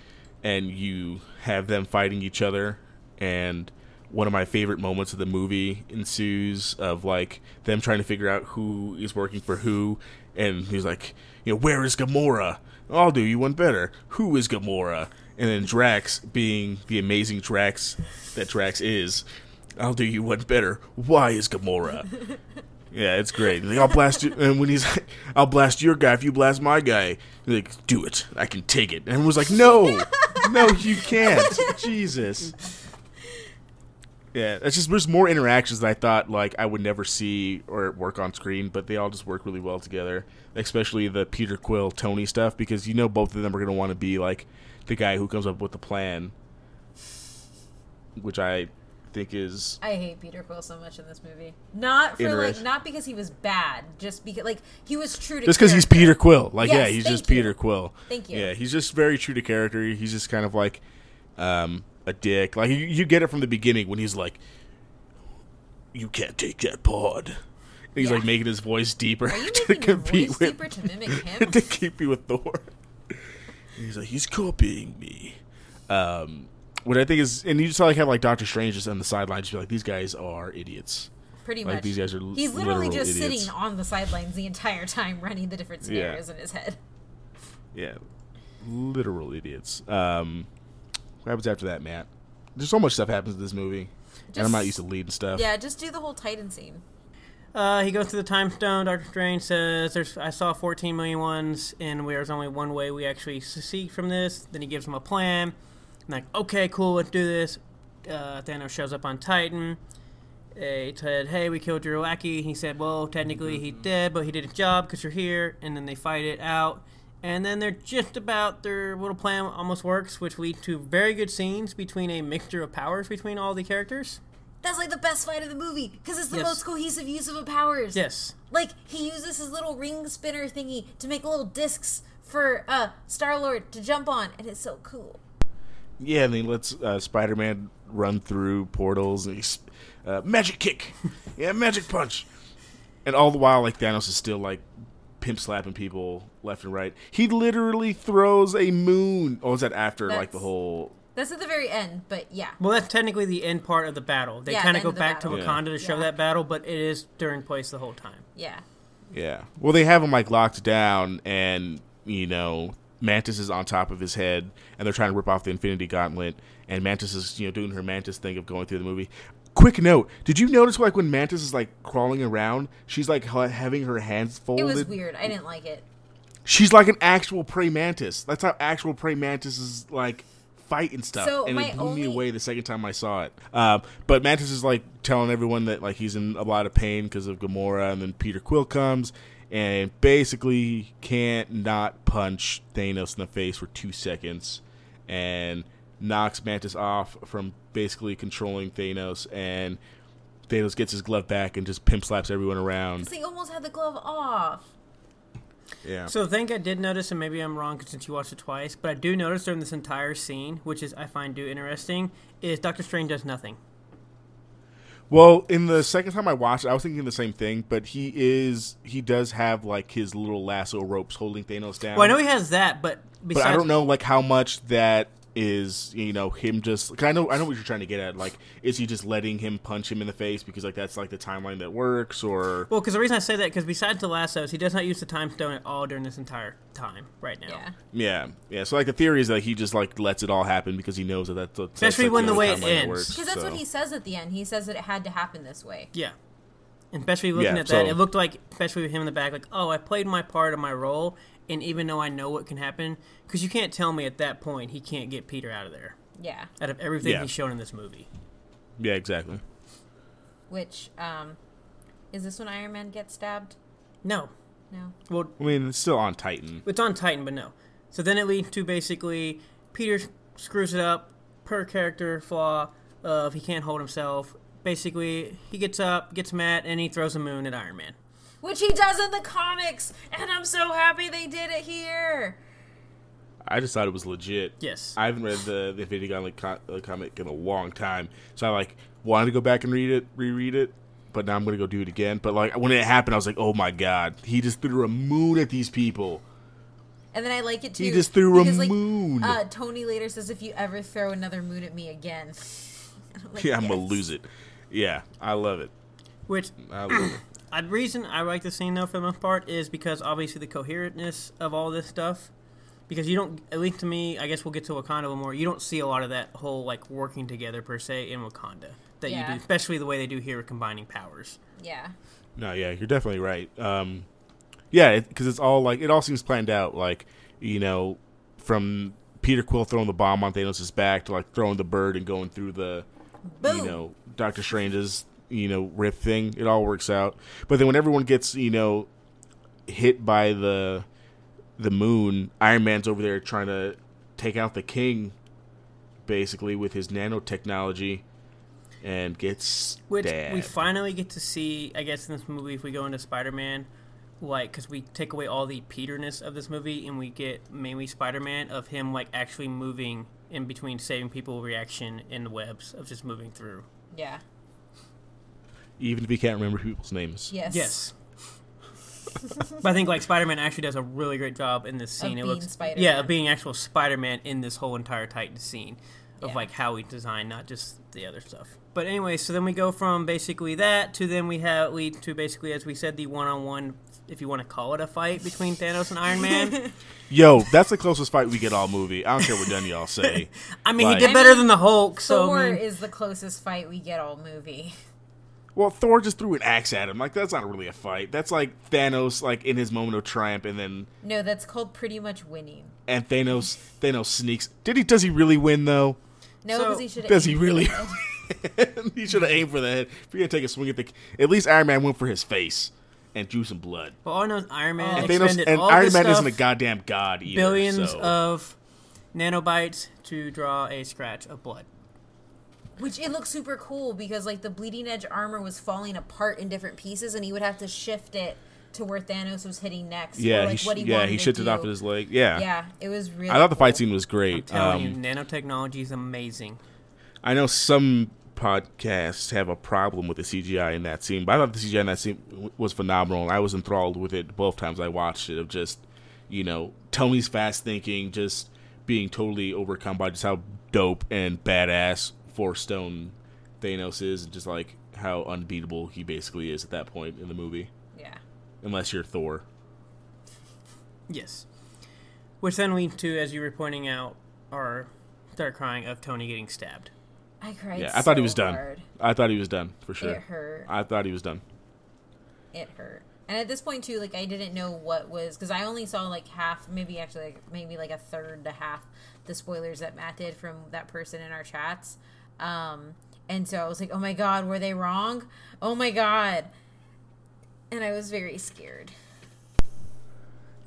Speaker 2: and you have them fighting each other. And one of my favorite moments of the movie ensues of like them trying to figure out who is working for who. And he's like, you know, where is Gamora? I'll do you one better. Who is Gamora? And then Drax, being the amazing Drax that Drax is, I'll do you one better. Why is Gamora? Yeah, it's great. Like, I'll blast you, and when he's like, "I'll blast your guy if you blast my guy," he's like, "Do it, I can take it." And was like, "No, no, you can't." Jesus. Yeah, it's just there's more interactions that I thought like I would never see or work on screen, but they all just work really well together. Especially the Peter Quill Tony stuff because you know both of them are gonna want to be like the guy who comes up with the plan, which I think is
Speaker 1: I hate Peter Quill so much in this movie. Not for like, not because he was bad, just because like he was true to.
Speaker 2: just because he's. Peter Quill. Like, yeah, he's just
Speaker 1: you.
Speaker 2: Peter Quill.
Speaker 1: Thank you.
Speaker 2: Yeah, he's just very true to character. He's just kind of like um, a dick. Like you, you get it from the beginning when he's like, "You can't take that pod." And he's
Speaker 1: Yeah.
Speaker 2: like making his voice deeper
Speaker 1: you
Speaker 2: to compete with
Speaker 1: deeper to mimic him?
Speaker 2: to compete with Thor. And he's like, he's copying me. Um, what I think is, and you just like have like Doctor Strange just on the sidelines, just be like, these guys are idiots.
Speaker 1: Pretty
Speaker 2: Like,
Speaker 1: much.
Speaker 2: these guys are
Speaker 1: He's literally just
Speaker 2: idiots.
Speaker 1: sitting on the sidelines the entire time, running the different scenarios in his head.
Speaker 2: Yeah, literal idiots. Um, what happens after that, Matt? There's so much stuff happens in this movie, and I'm not used to leading stuff.
Speaker 1: Yeah, just do the whole Titan scene.
Speaker 3: Uh, he goes to the time stone. Doctor Strange says, "There's I saw 14 million ones, and there's only one way we actually succeed from this." Then he gives him a plan. I'm like, "Okay, cool, let's do this." Uh, Thanos shows up on Titan. They said, "Hey, we killed your lackey." He said, "Well, technically he did, but he did a job because you're here." And then they fight it out, And then they're just about their little plan almost works, which lead to very good scenes between a mixture of powers between all the characters.
Speaker 1: That's like the best fight of the movie because it's the
Speaker 3: Yes.
Speaker 1: most cohesive use of a powers.
Speaker 3: Yes.
Speaker 1: Like he uses his little ring spinner thingy to make little discs for uh Star Lord to jump on, and it's so cool.
Speaker 2: Yeah, and he lets uh, Spider Man run through portals and he's uh, magic kick, yeah, magic punch, and all the while like Thanos is still like pimp slapping people left and right. He literally throws a moon. Oh, is that after like the whole?
Speaker 1: That's at the very end, but yeah.
Speaker 3: Well, that's technically the end part of the battle. They
Speaker 1: Yeah,
Speaker 3: kind
Speaker 1: the
Speaker 3: of go
Speaker 1: end of the
Speaker 3: back to
Speaker 1: battle.
Speaker 2: Yeah.
Speaker 3: Wakanda to show
Speaker 1: Yeah.
Speaker 3: that battle, but it is during place the whole time.
Speaker 1: Yeah.
Speaker 2: Yeah. Well, they have him like locked down, and you know, Mantis is on top of his head, and they're trying to rip off the Infinity Gauntlet, and Mantis is you know doing her Mantis thing of going through the movie. Quick note: Did you notice like when Mantis is like crawling around, she's like ha- having her hands folded?
Speaker 1: It was weird. I didn't like it.
Speaker 2: She's like an actual prey mantis. That's how actual prey mantises like fight and stuff.
Speaker 1: So
Speaker 2: and it blew me away the second time I saw it. Um, but Mantis is like telling everyone that like he's in a lot of pain because of Gamora, and then Peter Quill comes and basically can't not punch Thanos in the face for two seconds, and knocks Mantis off from basically controlling Thanos and. Thanos gets his glove back and just pimp slaps everyone around.
Speaker 1: 'Cause he almost had the glove off.
Speaker 2: Yeah.
Speaker 3: So the thing I did notice, and maybe I'm wrong since you watched it twice, but I do notice during this entire scene, which is I find do interesting, is Doctor Strange does nothing.
Speaker 2: Well, in the second time I watched it, I was thinking the same thing, but he is he does have like his little lasso ropes holding Thanos down.
Speaker 3: Well, I know he has that, but
Speaker 2: but
Speaker 3: besides,
Speaker 2: I don't know like how much that is you know him just cause I know I know what you're trying to get at like is he just letting him punch him in the face because like that's like the timeline that works or
Speaker 3: Well, because the reason I say that, because besides the lassos, he does not use the time stone at all during this entire time right now.
Speaker 1: Yeah.
Speaker 2: yeah yeah so like the theory is that he just like lets it all happen because he knows that that's, that's
Speaker 3: Especially
Speaker 2: like,
Speaker 3: when the
Speaker 2: only
Speaker 3: way it ends.
Speaker 2: works,
Speaker 1: Because that's
Speaker 2: so.
Speaker 1: what he says at the end. He says that it had to happen this way.
Speaker 3: Yeah. And especially looking
Speaker 2: Yeah,
Speaker 3: at that, it looked like, especially with him in the back, like, oh, I played my part of my role, and even though I know what can happen, because you can't tell me at that point he can't get Peter out of there.
Speaker 1: Yeah.
Speaker 3: Out of everything
Speaker 2: Yeah.
Speaker 3: he's shown in this movie.
Speaker 2: yeah exactly
Speaker 1: Which, um, is this when Iron Man gets stabbed?
Speaker 3: No.
Speaker 1: No.
Speaker 3: Well,
Speaker 2: I mean it's still on Titan
Speaker 3: it's on Titan, but no. So then it leads to basically Peter screws it up per character flaw of he can't hold himself. Basically, he gets up, gets mad, and he throws a moon at Iron Man.
Speaker 1: Which he does in the comics, and I'm so happy they did it here.
Speaker 2: I just thought it was legit
Speaker 3: Yes.
Speaker 2: I haven't read the, the Infinity Gauntlet co- uh, comic in a long time, so I like wanted to go back and read it, reread it, but now I'm gonna go do it again. But like when it happened, I was like, oh my god, he just threw a moon at these people.
Speaker 1: And then I like it too.
Speaker 2: He just threw a
Speaker 1: because, like,
Speaker 2: moon.
Speaker 1: Uh, Tony later says, "If you ever throw another moon at me again, like,
Speaker 2: yeah, I'm gonna lose it. Yeah, I love it.
Speaker 3: Which
Speaker 2: I love it.
Speaker 3: The reason I like the scene though for the most part is because obviously the coherentness of all this stuff. Because you don't, at least to me, I guess we'll get to Wakanda a little more. You don't see a lot of that whole like working together per se in Wakanda that you do, especially the way they do here with combining powers.
Speaker 1: Yeah,
Speaker 2: No, yeah, you're definitely right. Um, yeah, because it's all like it all seems planned out. Like you know, from Peter Quill throwing the bomb on Thanos' back to like throwing the bird and going through the
Speaker 1: boom.
Speaker 2: you know Doctor Strange's you know rift thing. It all works out. But then when everyone gets you know hit by the the moon, Iron Man's over there trying to take out the King, basically with his nanotechnology, and gets
Speaker 3: Which we finally get to see, I guess, in this movie, if we go into Spider Man, like, because we take away all the Peterness of this movie and we get mainly Spider Man of him, like, actually moving in between saving people reaction in the webs of just moving through.
Speaker 1: yeah,
Speaker 2: even if he can't remember people's names.
Speaker 1: yes,
Speaker 3: Yes. but I think like Spider Man actually does a really great job in this scene. it
Speaker 1: being
Speaker 3: looks
Speaker 1: Spider-Man.
Speaker 3: yeah, of being actual Spider Man in this whole entire Titan scene of
Speaker 1: Yeah.
Speaker 3: like how he designed, not just the other stuff. But anyway, so then we go from basically that to then we have lead to basically as we said the one on one, if you want to call it a fight between Thanos and Iron Man.
Speaker 2: Yo, that's the closest fight we get all movie. I don't care what none of y'all say.
Speaker 3: I mean,
Speaker 2: Like-
Speaker 3: he did
Speaker 1: I
Speaker 3: better
Speaker 1: mean,
Speaker 3: than the Hulk, so
Speaker 1: Thor
Speaker 3: I mean,
Speaker 1: is the closest fight we get all movie.
Speaker 2: Well, Thor just threw an axe at him. Like that's not really a fight. That's like Thanos, like in his moment of triumph, and then
Speaker 1: No, that's called pretty much winning.
Speaker 2: and Thanos, Thanos sneaks. Did he? Does he really win though?
Speaker 1: No,
Speaker 3: So,
Speaker 1: he should.
Speaker 2: Does he really? he should have aimed for the head. If you're gonna take a swing at the, at least Iron Man went for his face, and juice and blood.
Speaker 3: Well, all I know is Iron Man oh.
Speaker 2: And Thanos and
Speaker 3: all
Speaker 2: Iron
Speaker 3: this
Speaker 2: Man
Speaker 3: stuff,
Speaker 2: isn't a goddamn god either.
Speaker 3: billions
Speaker 2: so.
Speaker 3: of nanobytes to draw a scratch of blood.
Speaker 1: Which it looks super cool because like the bleeding edge armor was falling apart in different pieces, and he would have to shift it to where Thanos was hitting next.
Speaker 2: yeah,
Speaker 1: or, like,
Speaker 2: he,
Speaker 1: what he
Speaker 2: yeah, he shifted off of his leg. Yeah.
Speaker 1: Yeah, it was really.
Speaker 2: I thought the fight scene was
Speaker 3: I'm
Speaker 2: great.
Speaker 3: telling
Speaker 2: Um,
Speaker 3: you, nanotechnology is amazing.
Speaker 2: I know some podcasts have a problem with the CGI in that scene, but I thought the CGI in that scene w- was phenomenal. I was enthralled with it both times I watched it. Of just, you know, Tony's fast thinking, just being totally overcome by just how dope and badass Four Stone Thanos is, and just like how unbeatable he basically is at that point in the movie.
Speaker 1: Yeah.
Speaker 2: Unless you're Thor.
Speaker 3: Yes. Which then leads to, as you were pointing out, our start crying of Tony getting stabbed.
Speaker 1: I cried.
Speaker 2: Yeah, I thought he
Speaker 1: so
Speaker 2: was done.
Speaker 1: hard.
Speaker 2: I thought he was done for sure.
Speaker 1: It hurt.
Speaker 2: I thought he was done.
Speaker 1: It hurt. And at this point too, like I didn't know what was because I only saw like half, maybe actually like maybe like a third to half the spoilers that Matt did from that person in our chats. Um, and so I was like, oh my god, were they wrong? Oh my god. And I was very scared.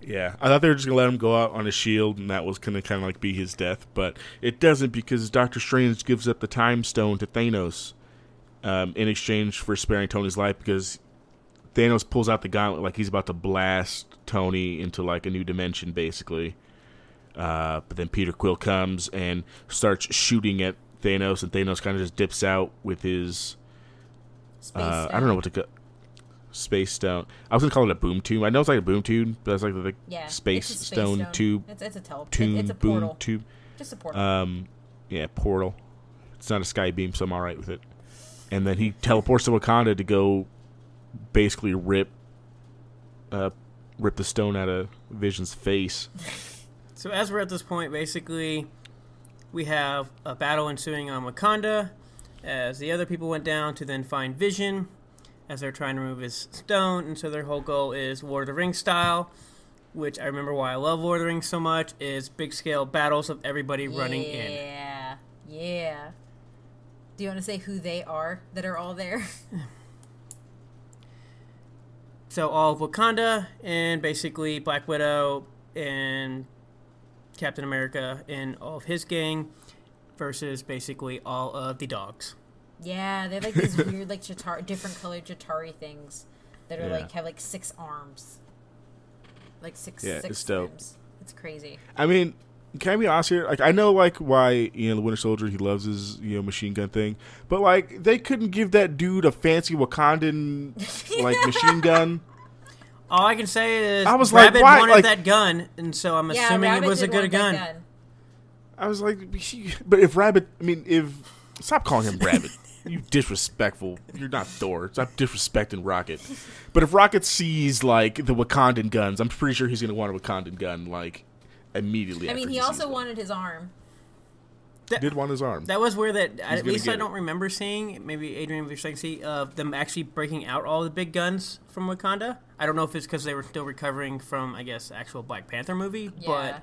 Speaker 2: Yeah, I thought they were just gonna let him go out on a shield, and that was gonna kind of like be his death, but it doesn't because Doctor Strange gives up the Time Stone to Thanos um, in exchange for sparing Tony's life because Thanos pulls out the gauntlet like he's about to blast Tony into like a new dimension, basically. Uh, but then Peter Quill comes and starts shooting at Thanos, and Thanos kind of just dips out with his uh, I don't know what to go. Space stone. I was gonna call it a boom tube. I know it's like a boom tube, but it's like the
Speaker 1: Yeah,
Speaker 2: space,
Speaker 1: it's a
Speaker 2: stone, tube,
Speaker 1: It's, it's a teleport.
Speaker 2: tube,
Speaker 1: it's a
Speaker 2: boom
Speaker 1: portal.
Speaker 2: tube.
Speaker 1: Just a portal.
Speaker 2: Um, yeah, portal. It's not a sky beam, so I'm all right with it. And then he teleports to Wakanda to go, basically rip, uh, rip the stone out of Vision's face.
Speaker 3: So as we're at this point, basically, we have a battle ensuing on Wakanda, as the other people went down to then find Vision, as they're trying to remove his stone, and so their whole goal is War of the Rings style, which I remember why I love War of the Rings so much is big scale battles of everybody running in.
Speaker 1: Yeah, yeah. Do you want to say who they are that are all there?
Speaker 3: So all of Wakanda and basically Black Widow and Captain America and all of his gang versus basically all of the dogs.
Speaker 1: yeah, they're like these weird, like Chitauri, different colored Chitauri things that are
Speaker 2: Yeah.
Speaker 1: like have like six arms, like six
Speaker 2: Yeah,
Speaker 1: six
Speaker 2: it's dope.
Speaker 1: limbs. It's crazy.
Speaker 2: I mean, can I be honest here? Like, I know like why you know the Winter Soldier he loves his you know machine gun thing, but like they couldn't give that dude a fancy Wakandan like machine gun.
Speaker 3: All I can say is
Speaker 2: I was like,
Speaker 3: Rabbit
Speaker 2: why-
Speaker 3: wanted
Speaker 2: like-
Speaker 3: that gun, and so I'm
Speaker 1: yeah,
Speaker 3: assuming
Speaker 1: Rabbit
Speaker 3: it was a good
Speaker 1: want that
Speaker 3: gun.
Speaker 2: I was like, but if Rabbit, I mean, if stop calling him Rabbit. You disrespectful. You're not Thor. Stop disrespecting Rocket. But if Rocket sees like the Wakandan guns, I'm pretty sure he's gonna want a Wakandan gun like immediately.
Speaker 1: I mean,
Speaker 2: after
Speaker 1: he
Speaker 2: sees
Speaker 1: also
Speaker 2: one.
Speaker 1: wanted his arm.
Speaker 2: That, did want his arm.
Speaker 3: That was where that at least I don't remember seeing. Maybe Adrian, if you're starting see of them actually breaking out all the big guns from Wakanda. I don't know if it's because they were still recovering from, I guess, actual Black Panther movie,
Speaker 1: Yeah.
Speaker 3: but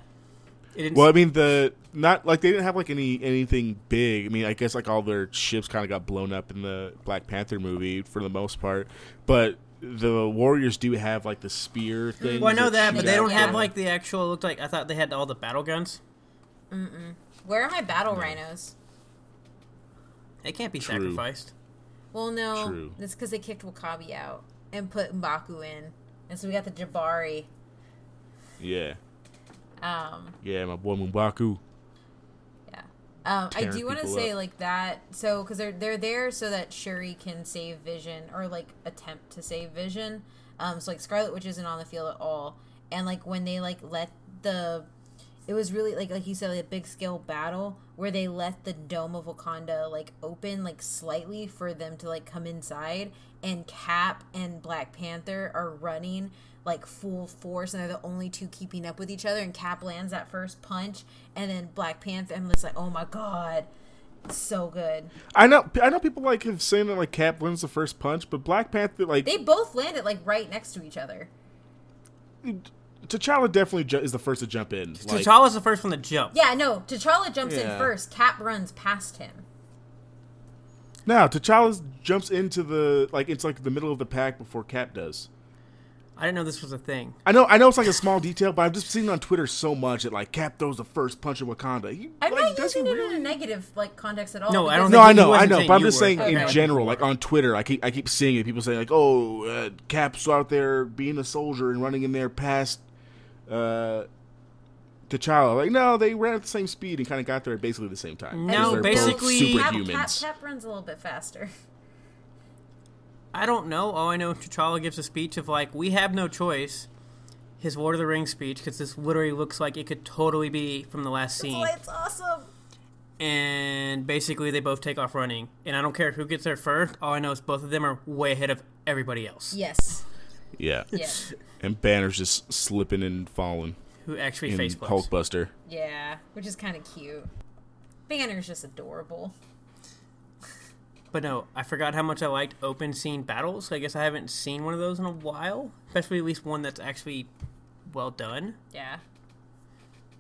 Speaker 3: it didn't.
Speaker 2: Well, I mean, the not like they didn't have like any anything big. I mean, I guess like all their ships kind of got blown up in the Black Panther movie for the most part, but the Warriors do have like the spear thing.
Speaker 3: well, I know that, but they don't
Speaker 1: Yeah.
Speaker 3: have like the actual. Looked like I thought they had all the battle guns. Mm-mm.
Speaker 1: Where are my battle rhinos?
Speaker 3: They can't be
Speaker 2: True.
Speaker 3: sacrificed.
Speaker 1: Well, no,
Speaker 2: True.
Speaker 1: it's because they kicked W'Kabi out and put Mbaku in, and so we got the Jabari.
Speaker 2: Yeah,
Speaker 1: Um,
Speaker 2: yeah, my boy Mumbaku.
Speaker 1: Yeah. Um, I do want to say
Speaker 2: up.
Speaker 1: like that. So because they're they're there so that Shuri can save Vision or like attempt to save Vision. Um, so like Scarlet Witch isn't on the field at all, and like when they like let the, it was really like like you said like a big scale battle where they let the dome of Wakanda like open like slightly for them to like come inside, and Cap and Black Panther are running like full force and they're the only two keeping up with each other. And Cap lands that first punch and then Black Panther I'm just like oh my god so good.
Speaker 2: I know, I know people like have saying that like Cap wins the first punch, but Black Panther like
Speaker 1: they both landed like right next to each other
Speaker 2: T'Challa definitely ju- is the first to jump in. Like,
Speaker 3: T'Challa's the first one to jump.
Speaker 1: yeah no T'Challa jumps
Speaker 2: Yeah.
Speaker 1: in first Cap runs past him
Speaker 2: Now T'Challa jumps into the like it's like the middle of the pack before Cap does.
Speaker 3: I didn't know this was a thing.
Speaker 2: I know, I know, it's like a small detail, but I've just seen it on Twitter so much that like Cap throws the first punch of Wakanda. He,
Speaker 1: I'm
Speaker 2: like,
Speaker 1: not
Speaker 2: does he
Speaker 1: using it
Speaker 2: really?
Speaker 1: in a negative like context at all.
Speaker 3: No, I don't
Speaker 2: No,
Speaker 3: think
Speaker 2: I know, I know, but I'm just
Speaker 3: were.
Speaker 2: saying in general, like on Twitter, I keep I keep seeing it. People saying like, "Oh, uh, Cap's out there being a soldier and running in there past uh, T'Challa." Like, no, they ran at the same speed and kind of got there at basically the same time.
Speaker 3: No,
Speaker 2: 'Cause they're both
Speaker 3: basically-
Speaker 1: Cap, Cap. Cap runs a little bit faster.
Speaker 3: I don't know. All I know, T'Challa gives a speech of like, "We have no choice." His Lord of the Rings speech, because this literally looks like it could totally be from the last
Speaker 1: That's
Speaker 3: scene.
Speaker 1: why it's awesome.
Speaker 3: and basically they both take off running. And I don't care who gets there first. All I know is both of them are way ahead of everybody else
Speaker 1: Yes.
Speaker 2: Yeah,
Speaker 1: Yeah.
Speaker 2: and Banner's just slipping and falling
Speaker 3: who actually
Speaker 2: in
Speaker 3: face bumps.
Speaker 2: Hulkbuster.
Speaker 1: Yeah. Which is kind of cute. Banner's just adorable.
Speaker 3: But no, I forgot how much I liked open scene battles. I guess I haven't seen one of those in a while, especially at least one that's actually well done.
Speaker 1: Yeah.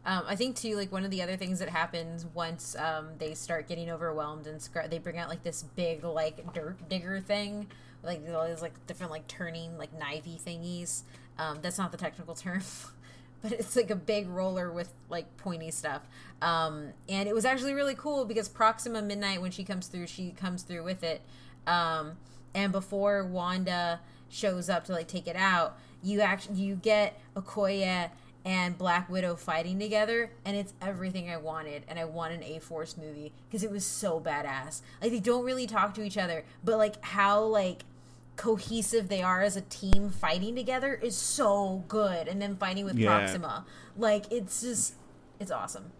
Speaker 1: Um, I think too, like one of the other things that happens once um, they start getting overwhelmed and scr- they bring out like this big like dirt digger thing, like all these like different like turning like knivey thingies. Um, that's not the technical term, but it's like a big roller with like pointy stuff. Um, and it was actually really cool because Proxima Midnight when she comes through, she comes through with it. Um, and before Wanda shows up to like take it out, you actually you get Okoye and Black Widow fighting together, and it's everything I wanted. And I want an A Force movie because it was so badass. Like they don't really talk to each other, but like how like cohesive they are as a team fighting together is so good. And then fighting with
Speaker 2: Yeah.
Speaker 1: Proxima, like it's just it's awesome.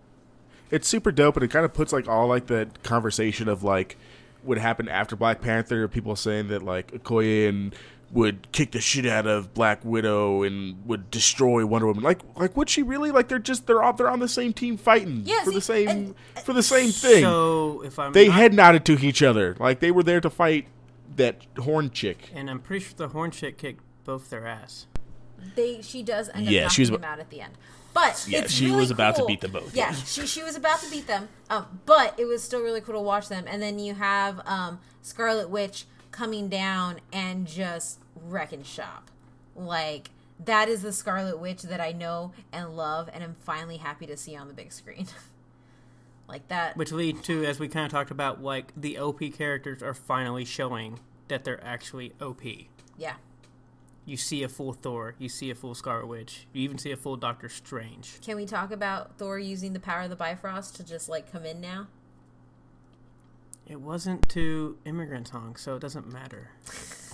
Speaker 2: it's super dope and it kind of puts like all like the conversation of like what happened after Black Panther. People saying that like Okoye and would kick the shit out of Black Widow and would destroy Wonder Woman. Like like would she really? Like they're just they're all they're on the same team fighting
Speaker 1: Yeah,
Speaker 2: for the same
Speaker 1: and-
Speaker 2: for the same thing.
Speaker 3: So if I'm
Speaker 2: they
Speaker 3: not-
Speaker 2: head nodded to each other like they were there to fight that horn chick.
Speaker 3: and I'm pretty sure the horn chick kicked both their ass.
Speaker 1: they she does end up
Speaker 2: Yeah,
Speaker 1: knocking
Speaker 2: she was
Speaker 1: them out at the end. But
Speaker 2: Yeah,
Speaker 1: it's
Speaker 2: she
Speaker 1: really
Speaker 2: was about to beat them both.
Speaker 1: Yeah, she she was about to beat them. Um, but it was still really cool to watch them. And then you have um, Scarlet Witch coming down and just wrecking shop. Like that is the Scarlet Witch that I know and love, and I'm finally happy to see on the big screen. like that.
Speaker 3: Which lead to, as we kind of talked about, like the OP characters are finally showing that they're actually OP.
Speaker 1: Yeah.
Speaker 3: You see a full Thor, you see a full Scarlet Witch, you even see a full Doctor Strange.
Speaker 1: Can we talk about Thor using the power of the Bifrost to just like come in now?
Speaker 3: It wasn't to immigrant song, so it doesn't matter.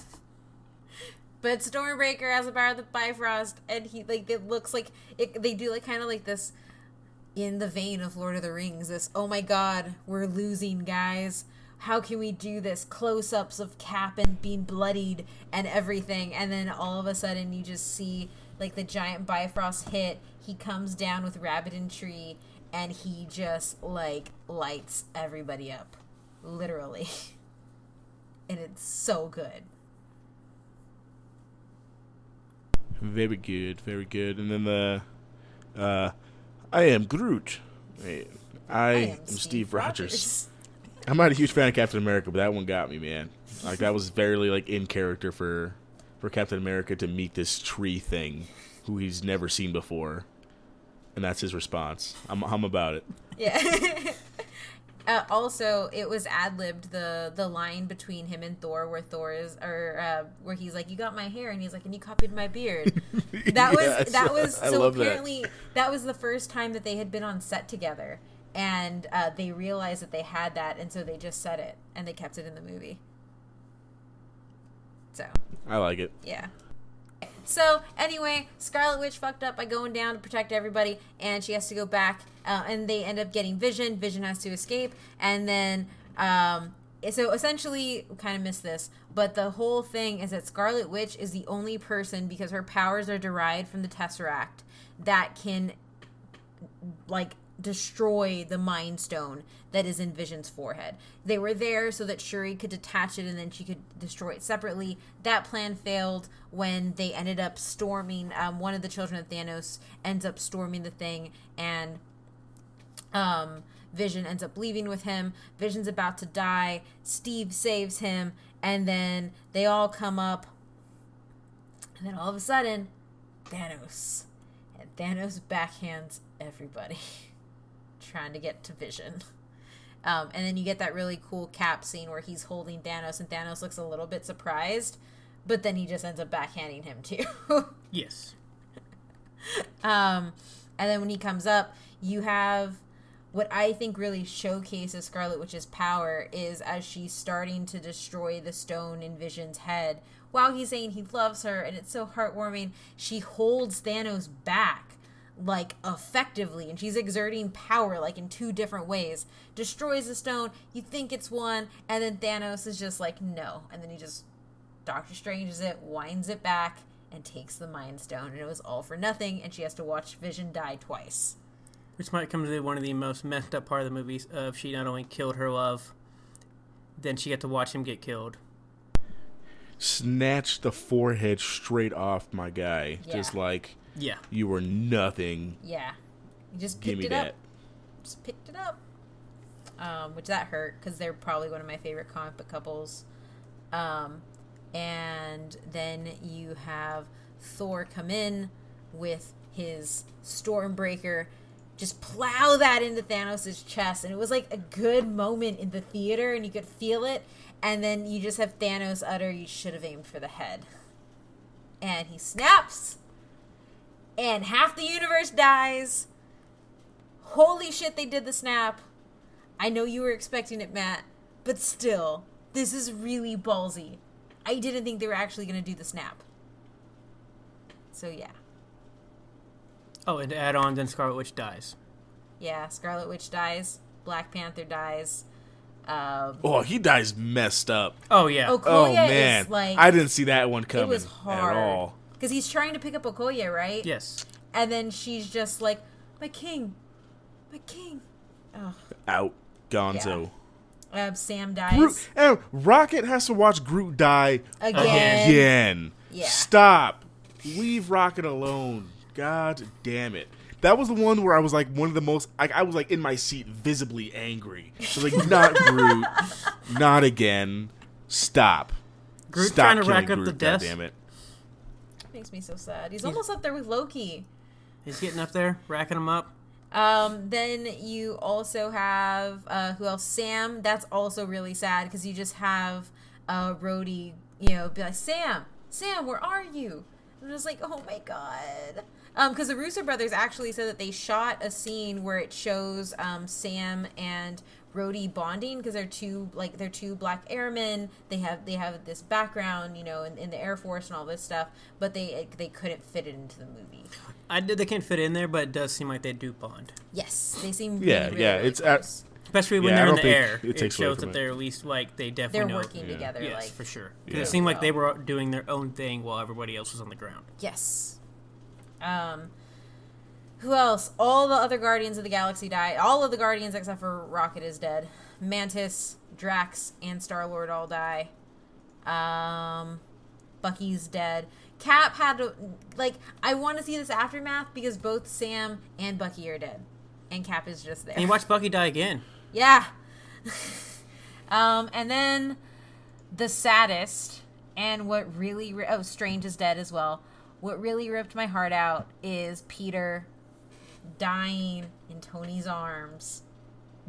Speaker 1: But Stormbreaker has a power of the Bifrost, and he like it looks like it, they do like kind of like this in the vein of Lord of the Rings. This oh my god, we're losing, guys. How can we do this? Close ups of Cap and being bloodied and everything, and then all of a sudden you just see like the giant Bifrost hit. He comes down with Rabbit and Tree, and he just like lights everybody up, literally, and it's so good.
Speaker 2: Very good, very good. And then the uh I am Groot. I, am, Steve, Rogers. I'm not a huge fan of Captain America, but that one got me, man. Like that was very like in character for for Captain America to meet this tree thing who he's never seen before. And that's his response. I'm I'm about it.
Speaker 1: Yeah. uh, also, it was ad libbed the the line between him and Thor, where Thor is, or uh, where he's like, "You got my hair," and he's like, "And you copied my beard." That was that was so
Speaker 2: love that.
Speaker 1: apparently that. was the first time that they had been on set together, and uh, they realized that they had that, and so they just said it and they kept it in the movie. So
Speaker 2: I like it.
Speaker 1: yeah. So anyway, Scarlet Witch fucked up by going down to protect everybody, and she has to go back. Uh, and they end up getting Vision. Vision has to escape, and then um, so essentially, kind of missed this, but the whole thing is that Scarlet Witch is the only person because her powers are derived from the Tesseract that can like destroy the mind stone that is in Vision's forehead. They were there so that Shuri could detach it and then she could destroy it separately. That plan failed when they ended up storming. Um, one of the children of Thanos ends up storming the thing, and um, Vision ends up leaving with him. Vision's about to die. Steve saves him, and then they all come up And then all of a sudden, Thanos. And Thanos backhands everybody trying to get to Vision. Um, and then you get that really cool cap scene where he's holding Thanos, and Thanos looks a little bit surprised, but then he just ends up backhanding him too.
Speaker 3: Yes.
Speaker 1: Um, and then when he comes up, you have what I think really showcases Scarlet Witch's power is as she's starting to destroy the stone in Vision's head. While he's saying he loves her, and it's so heartwarming, she holds Thanos back like effectively and she's exerting power like in two different ways destroys the stone you think it's one and then thanos is just like no and then he just doctor stranges it winds it back and takes the mind stone and it was all for nothing and she has to watch vision die twice
Speaker 3: Which might come to be one of the most messed up part of the movies of she not only killed her love, then she got to watch him get killed.
Speaker 2: Snatched the forehead straight off my guy.
Speaker 1: Yeah.
Speaker 2: Just like
Speaker 3: Yeah.
Speaker 2: you were nothing.
Speaker 1: yeah. He just
Speaker 2: Give
Speaker 1: picked
Speaker 2: me
Speaker 1: it
Speaker 2: that.
Speaker 1: up just picked it up. Um, which that hurt because they're probably one of my favorite comic book couples. Um, and then you have thor come in with his stormbreaker just plow that into thanos' chest and it was like a good moment in the theater and you could feel it. And then you just have thanos utter you should have aimed for the head. And he snaps and half the universe dies holy shit they did the snap I know you were expecting it, Matt, but still, this is really ballsy. I didn't think they were actually going to do the snap. So, yeah.
Speaker 3: Oh, and to add on, then Scarlet Witch dies.
Speaker 1: Yeah, Scarlet Witch dies, Black Panther dies. Um,
Speaker 2: Oh, he dies messed up.
Speaker 3: Oh yeah.
Speaker 1: Okoye
Speaker 2: Oh man,
Speaker 1: is like.
Speaker 2: I didn't see that one coming
Speaker 1: it was hard.
Speaker 2: at all.
Speaker 1: Because he's trying to pick up Okoye, right?
Speaker 3: Yes.
Speaker 1: And then she's just like, my king, my king. Oh,
Speaker 2: Out, Gonzo.
Speaker 1: uh, Sam dies.
Speaker 2: Groot, and Rocket has to watch Groot die
Speaker 1: Again.
Speaker 2: again.
Speaker 1: Yeah.
Speaker 2: Stop. Leave Rocket alone. God damn it. That was the one where I was like one of the most. I, I was like in my seat, visibly angry. I was like, not Groot, not again. Stop.
Speaker 3: Groot's
Speaker 2: Stop
Speaker 3: trying to
Speaker 2: killing
Speaker 3: rack up
Speaker 2: Groot,
Speaker 3: the deaths.
Speaker 2: Damn it.
Speaker 1: Makes me so sad. He's almost up there with Loki.
Speaker 3: He's getting up there, racking them up.
Speaker 1: Um, then you also have uh, who else? Sam. That's also really sad because you just have uh, Rhodey. You know, be like, Sam, Sam, where are you? And I was like, oh my god. Um, because the Russo brothers actually said that they shot a scene where it shows um, Sam and Rhodey bonding because they're two like they're two black airmen. They have they have this background, you know, in, in the Air Force and all this stuff, but they they couldn't fit it into the movie.
Speaker 3: I did. They can't fit in there, but it does seem like they do bond,
Speaker 1: Yes, they seem
Speaker 2: Yeah,
Speaker 1: really, really,
Speaker 2: yeah,
Speaker 1: really
Speaker 2: it's at-
Speaker 3: especially when
Speaker 2: Yeah,
Speaker 3: they're in the air.
Speaker 2: it
Speaker 3: It,
Speaker 2: takes away
Speaker 3: shows that
Speaker 2: it.
Speaker 3: they're at least like they definitely
Speaker 1: they're
Speaker 3: know.
Speaker 1: working
Speaker 2: Yeah.
Speaker 1: together.
Speaker 3: Yes,
Speaker 1: like
Speaker 3: for sure. 'Cause
Speaker 2: Yeah.
Speaker 3: It seemed like they were doing their own thing while everybody else was on the ground.
Speaker 1: yes. Um, who else? All the other Guardians of the Galaxy die. All of the Guardians except for Rocket is dead. Mantis, Drax, and Star Lord all die. Um, Bucky's dead. Cap had to like. I want to see this aftermath because both Sam and Bucky are dead, and Cap is just there.
Speaker 3: And you watch Bucky die again.
Speaker 1: Yeah. um, and then the saddest and what really ri- oh Strange is dead as well. What really ripped my heart out is Peter dying in Tony's arms.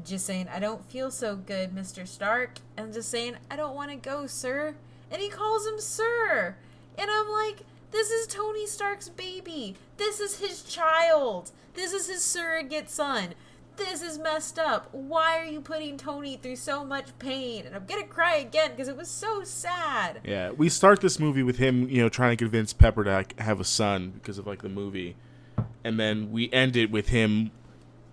Speaker 1: Just saying, I don't feel so good, Mr. Stark. And just saying, I don't want to go, sir. And he calls him sir. And I'm like, this is Tony Stark's baby. This is his child. This is his surrogate son. This is messed up. Why are you putting Tony through so much pain? And I'm gonna cry again because it was so sad.
Speaker 2: Yeah, we start this movie with him, you know, trying to convince Pepper to have a son because of like the movie, and then we end it with him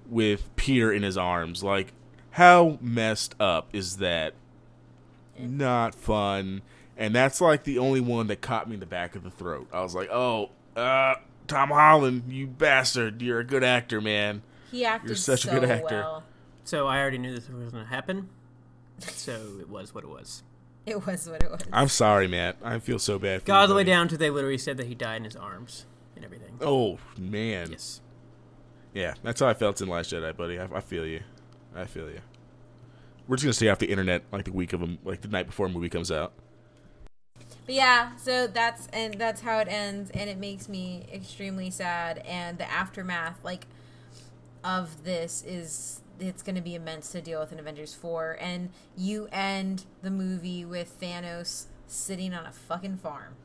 Speaker 2: with Peter in his arms. Like, how messed up is that? Not fun. And that's like the only one that caught me in the back of the throat. I was like, oh, uh, Tom Holland, you bastard, you're a good actor, man.
Speaker 1: He acted
Speaker 2: You're such a
Speaker 1: so
Speaker 2: good actor.
Speaker 1: well.
Speaker 3: So I already knew this was going to happen. So it was what it was.
Speaker 1: It was what it was.
Speaker 2: I'm sorry, Matt. I feel so bad for
Speaker 3: Got all the way down to they literally said that he died in his arms and everything.
Speaker 2: Oh man,
Speaker 3: Yes.
Speaker 2: Yeah, that's how I felt in Last Jedi, buddy. I, I feel you. I feel you. We're just gonna stay off the internet like the week of a, like the night before a movie comes out.
Speaker 1: But yeah, so that's and that's how it ends, and it makes me extremely sad. And the aftermath, like, of this is it's going to be immense to deal with in Avengers four. And you end the movie with Thanos sitting on a fucking farm.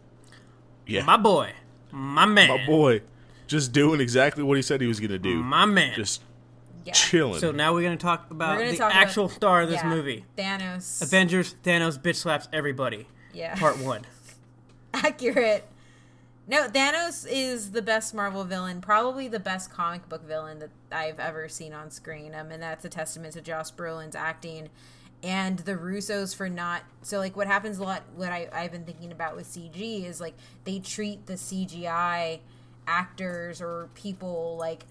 Speaker 2: Yeah,
Speaker 3: My boy, my man,
Speaker 2: my boy, just doing exactly what he said he was gonna do.
Speaker 3: my man.
Speaker 2: Just
Speaker 1: Yeah.
Speaker 2: chilling.
Speaker 3: so now we're gonna talk about the
Speaker 1: talk about-
Speaker 3: actual star of this
Speaker 1: Yeah.
Speaker 3: movie.
Speaker 1: Thanos.
Speaker 3: Avengers, Thanos bitch slaps everybody.
Speaker 1: Yeah.
Speaker 3: Part one.
Speaker 1: accurate. No, Thanos is the best Marvel villain, probably the best comic book villain that I've ever seen on screen. Um, and that's a testament to Josh Brolin's acting and the Russos for not. So, like, what happens a lot, what I, I've been thinking about with CG is like they treat the CGI actors or people like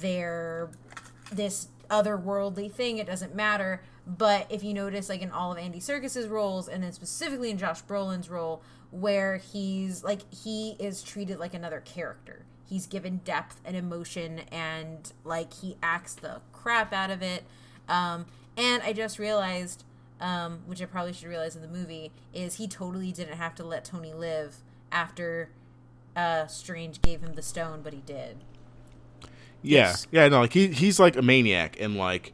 Speaker 1: they're this otherworldly thing. It doesn't matter. But if you notice, like in all of Andy Serkis's roles, and then specifically in Josh Brolin's role, where he's like he is treated like another character. He's given depth and emotion, and like he acts the crap out of it. Um, and I just realized, um, which I probably should realize in the movie, is he totally didn't have to let Tony live after uh, Strange gave him the stone, but he did.
Speaker 2: yeah,
Speaker 3: Yes.
Speaker 2: yeah. No, like he he's like a maniac, and like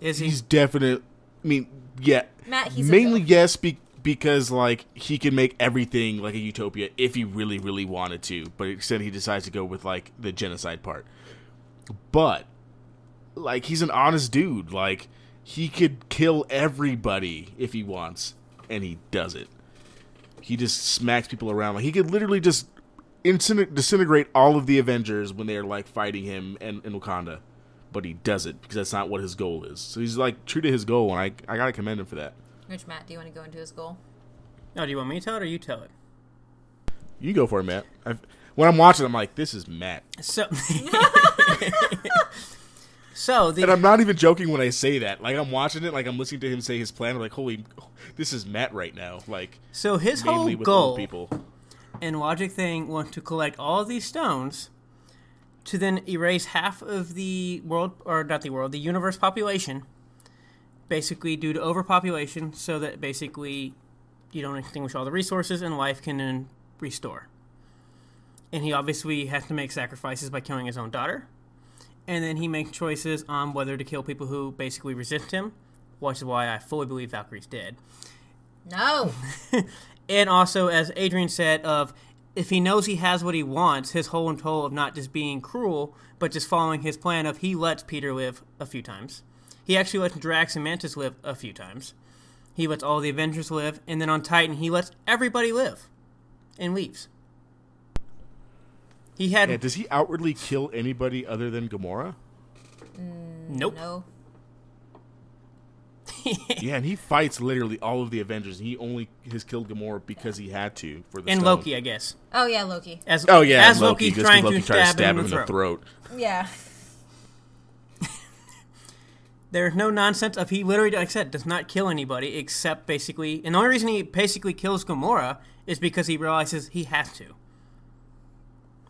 Speaker 3: Is he?
Speaker 2: he's definite. I mean, yeah.
Speaker 1: Matt, he's
Speaker 2: mainly
Speaker 1: villain.
Speaker 2: yes, be, because like he can make everything like a utopia if he really, really wanted to. But instead, he decides to go with like the genocide part. But like he's an honest dude. Like he could kill everybody if he wants, and he does it. He just smacks people around. Like he could literally just incine- disintegrate all of the Avengers when they're like fighting him in, in Wakanda. But he does it because that's not what his goal is. So he's like true to his goal, and I I gotta commend him for that.
Speaker 1: Which Matt, do you want to go into his goal?
Speaker 3: Oh, do you want me to tell it or you tell it?
Speaker 2: You go for it, Matt. I've, when I'm watching, I'm like, this is Matt,
Speaker 3: So, so
Speaker 2: and I'm not even joking when I say that. Like I'm watching it, like I'm listening to him say his plan. I'm like, holy, this is Matt right now. Like
Speaker 3: so his whole goal
Speaker 2: people.
Speaker 3: and Logic Thing want to collect all these stones to then erase half of the world, or not the world, the universe population, basically due to overpopulation, so that basically you don't extinguish all the resources and life can then restore. And he obviously has to make sacrifices by killing his own daughter. And then he makes choices on whether to kill people who basically resist him, which is why I fully believe Valkyrie's dead.
Speaker 1: No.
Speaker 3: and also as adrian said of if he knows he has what he wants his whole and whole of not just being cruel but just following his plan of he lets peter live a few times. He actually lets drax and mantis live a few times. He lets all the avengers live and then on titan he lets everybody live and leaves he had
Speaker 2: Yeah, does he outwardly kill anybody other than Gamora?
Speaker 3: Mm, nope
Speaker 1: No.
Speaker 2: yeah, and he fights literally all of the Avengers. And he only has killed Gamora because he had to for the
Speaker 3: and
Speaker 2: stone.
Speaker 3: loki i guess
Speaker 1: Oh yeah, Loki.
Speaker 3: as
Speaker 2: Oh yeah,
Speaker 3: as
Speaker 2: and Loki,
Speaker 3: loki, trying
Speaker 2: Loki
Speaker 3: to
Speaker 2: tried
Speaker 3: stab, him in the throat.
Speaker 1: Yeah.
Speaker 3: There's no nonsense of he literally, like I said, does not kill anybody except basically. And the only reason he basically kills Gamora is because he realizes he has to.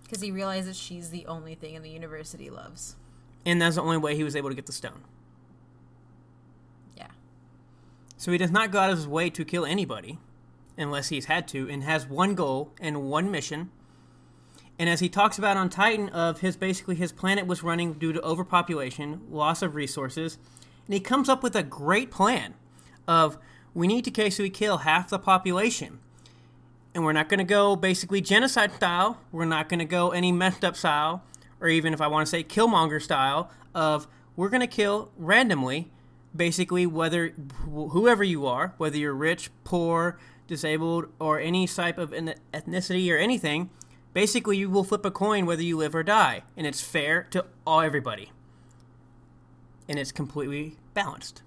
Speaker 1: Because he realizes she's the only thing in the universe that he loves.
Speaker 3: And that's the only way he was able to get the stone.
Speaker 1: Yeah.
Speaker 3: So he does not go out of his way to kill anybody unless he's had to, and has one goal and one mission. And as he talks about on Titan, of his basically his planet was running due to overpopulation, loss of resources, and he comes up with a great plan of we need to basically kill half the population. And we're not going to go basically genocide style. We're not going to go any messed up style, or even if I want to say Killmonger style of we're going to kill randomly, basically whether wh- whoever you are, whether you're rich, poor, disabled, or any type of eth- ethnicity or anything. Basically, you will flip a coin whether you live or die, and it's fair to all everybody, and it's completely balanced.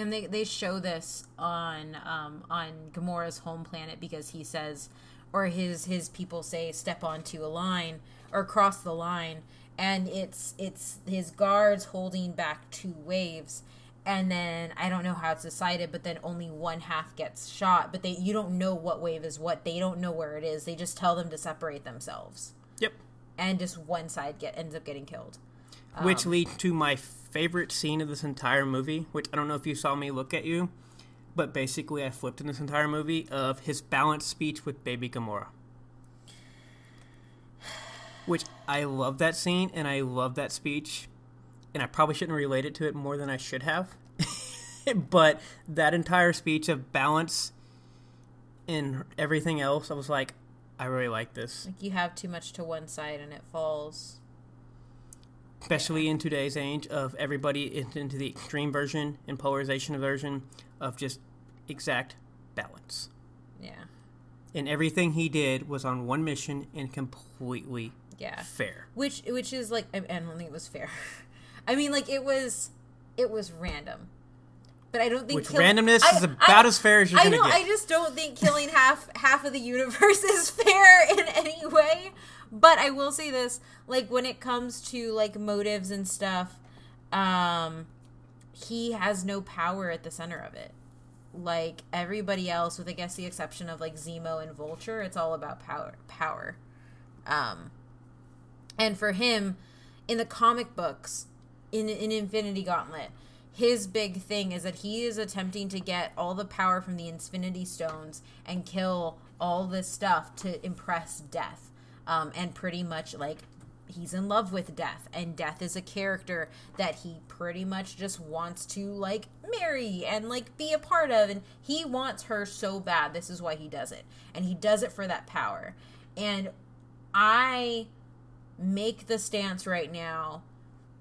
Speaker 1: And they, they show this on um, on Gamora's home planet because he says, or his his people say, step onto a line or cross the line, and it's it's his guards holding back two waves, and then I don't know how it's decided, but then only one half gets shot, but they you don't know what wave is what. They don't know where it is. They just tell them to separate themselves,
Speaker 3: Yep.
Speaker 1: and just one side get ends up getting killed.
Speaker 3: which leads to my favorite scene of this entire movie, which I don't know if you saw me look at you, but basically I flipped in this entire movie of his balanced speech with Baby Gamora. Which I love that scene and I love that speech, and I probably shouldn't relate it to it more than I should have. but that entire speech of balance and everything else, I was like, I really like this.
Speaker 1: Like you have too much to one side and it falls.
Speaker 3: Especially in today's age of everybody into the extreme version and polarization version of just exact balance.
Speaker 1: Yeah.
Speaker 3: And everything he did was on one mission and completely
Speaker 1: Yeah.
Speaker 3: fair.
Speaker 1: Which which is like I I don't think it was fair. I mean like it was it was random. But I don't think
Speaker 3: Which
Speaker 1: kill-
Speaker 3: randomness
Speaker 1: I-
Speaker 3: is about as fair as you're
Speaker 1: I know.
Speaker 3: get.
Speaker 1: I just don't think killing half half of the universe is fair in any way. But I will say this: like when it comes to like motives and stuff, um, he has no power at the center of it. Like everybody else, with I guess the exception of like Zemo and Vulture, it's all about power. Power. Um, and for him, in the comic books, in in Infinity Gauntlet, his big thing is that he is attempting to get all the power from the Infinity Stones and kill all this stuff to impress Death, um, and pretty much like he's in love with Death, and Death is a character that he pretty much just wants to like marry and like be a part of, and he wants her so bad. This is why he does it, and he does it for that power, and I make the stance right now